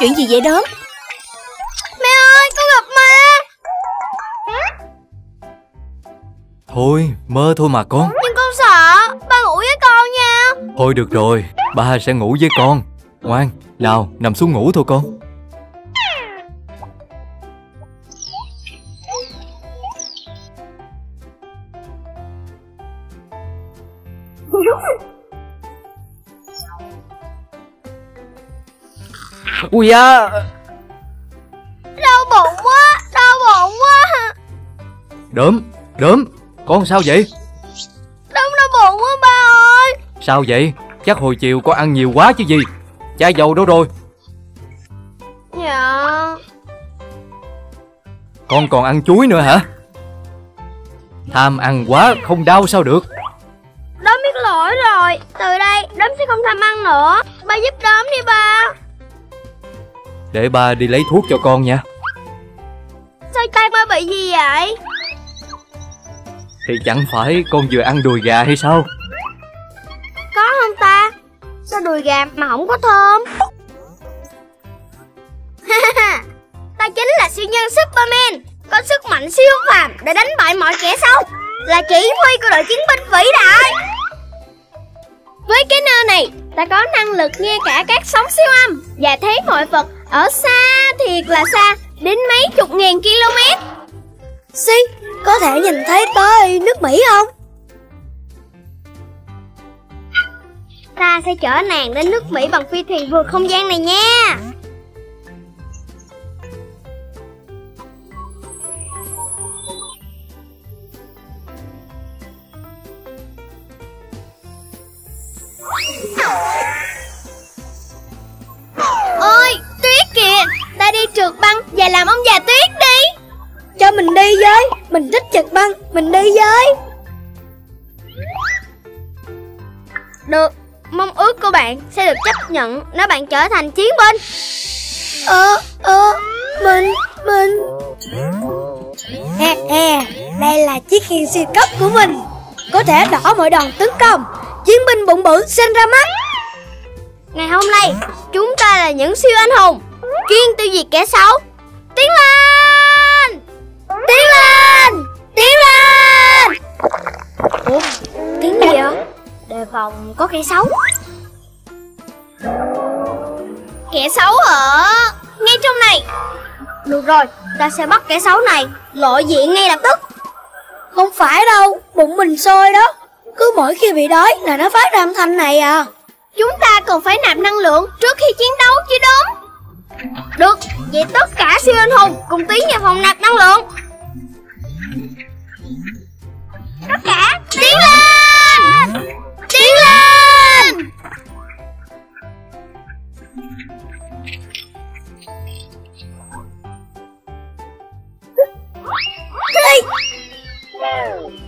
Chuyện gì vậy đốm Mẹ ơi con gặp ma Thôi, mơ thôi mà con. Nhưng con sợ Ba ngủ với con nha. Thôi được rồi, ba sẽ ngủ với con. Ngoan, nào, nằm xuống ngủ thôi con Ui da. Đau bụng quá Đau bụng quá. Đốm, đốm, con sao vậy? Đốm nó buồn quá ba ơi. Sao vậy? Chắc hồi chiều con ăn nhiều quá chứ gì. Chai dầu đâu rồi? Dạ. Con còn ăn chuối nữa hả? Tham ăn quá không đau sao được? Đốm biết lỗi rồi. Từ đây đốm sẽ không tham ăn nữa. Ba giúp đốm đi ba Để ba đi lấy thuốc cho con nha. Sao tay ba bị gì vậy? Thì chẳng phải con vừa ăn đùi gà hay sao? Có không ta? Sao đùi gà mà không có thơm? Ta chính là siêu nhân Superman Có sức mạnh siêu phàm để đánh bại mọi kẻ xấu. Là chỉ huy của đội chiến binh vĩ đại Với cái nơi này Ta có năng lực nghe cả các sóng siêu âm. Và thấy mọi vật ở xa thiệt là xa Đến mấy chục ngàn km. Si, có thể nhìn thấy tới nước Mỹ không? Ta sẽ chở nàng đến nước Mỹ bằng phi thuyền vượt không gian này nha Ôi, tuyết kìa Ta đi trượt băng và làm ông già tuyết đi. Cho mình đi với, mình thích trượt băng, mình đi với. Được, mong ước của bạn sẽ được chấp nhận nếu bạn trở thành chiến binh. Ờ, ờ, mình, mình. Nè, nè, đây là chiếc khiên siêu cấp của mình. Có thể đỡ mọi đòn tấn công Chiến binh bụng bự sinh ra mắt. Ngày hôm nay, chúng ta là những siêu anh hùng Chuyên tiêu diệt kẻ xấu. Tiến lên! Tiến lên! Tiến lên! Ủa, tiếng gì vậy? Đề phòng có kẻ xấu. Kẻ xấu ở ngay trong này. Được rồi, ta sẽ bắt kẻ xấu này lộ diện ngay lập tức. Không phải đâu, bụng mình sôi đó. Cứ mỗi khi bị đói là nó phát ra âm thanh này à. Chúng ta cần phải nạp năng lượng trước khi chiến đấu chứ đúng. Được, vậy tất cả siêu anh hùng cùng tiến vào phòng nạp năng lượng. Tất cả tiến lên! Tiến lên! Hey!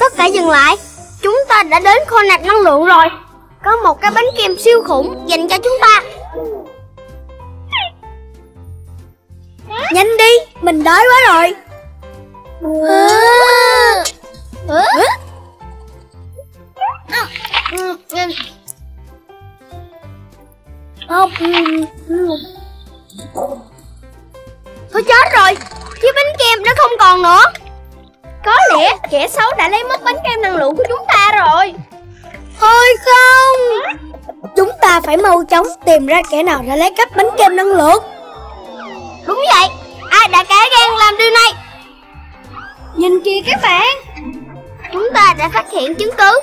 Tất cả dừng lại. Chúng ta đã đến kho nạp năng lượng rồi. Có một cái bánh kem siêu khủng dành cho chúng ta. Nhanh đi, mình đói quá rồi. À. Thôi chết rồi Chiếc bánh kem nó không còn nữa. Có lẽ kẻ xấu đã lấy mất bánh kem năng lượng của chúng ta rồi. Thôi không! Chúng ta phải mau chóng tìm ra kẻ nào đã lấy cắp bánh kem năng lượng. Đúng vậy Ai đã cả gan làm điều này? Nhìn kìa các bạn. Chúng ta đã phát hiện chứng cứ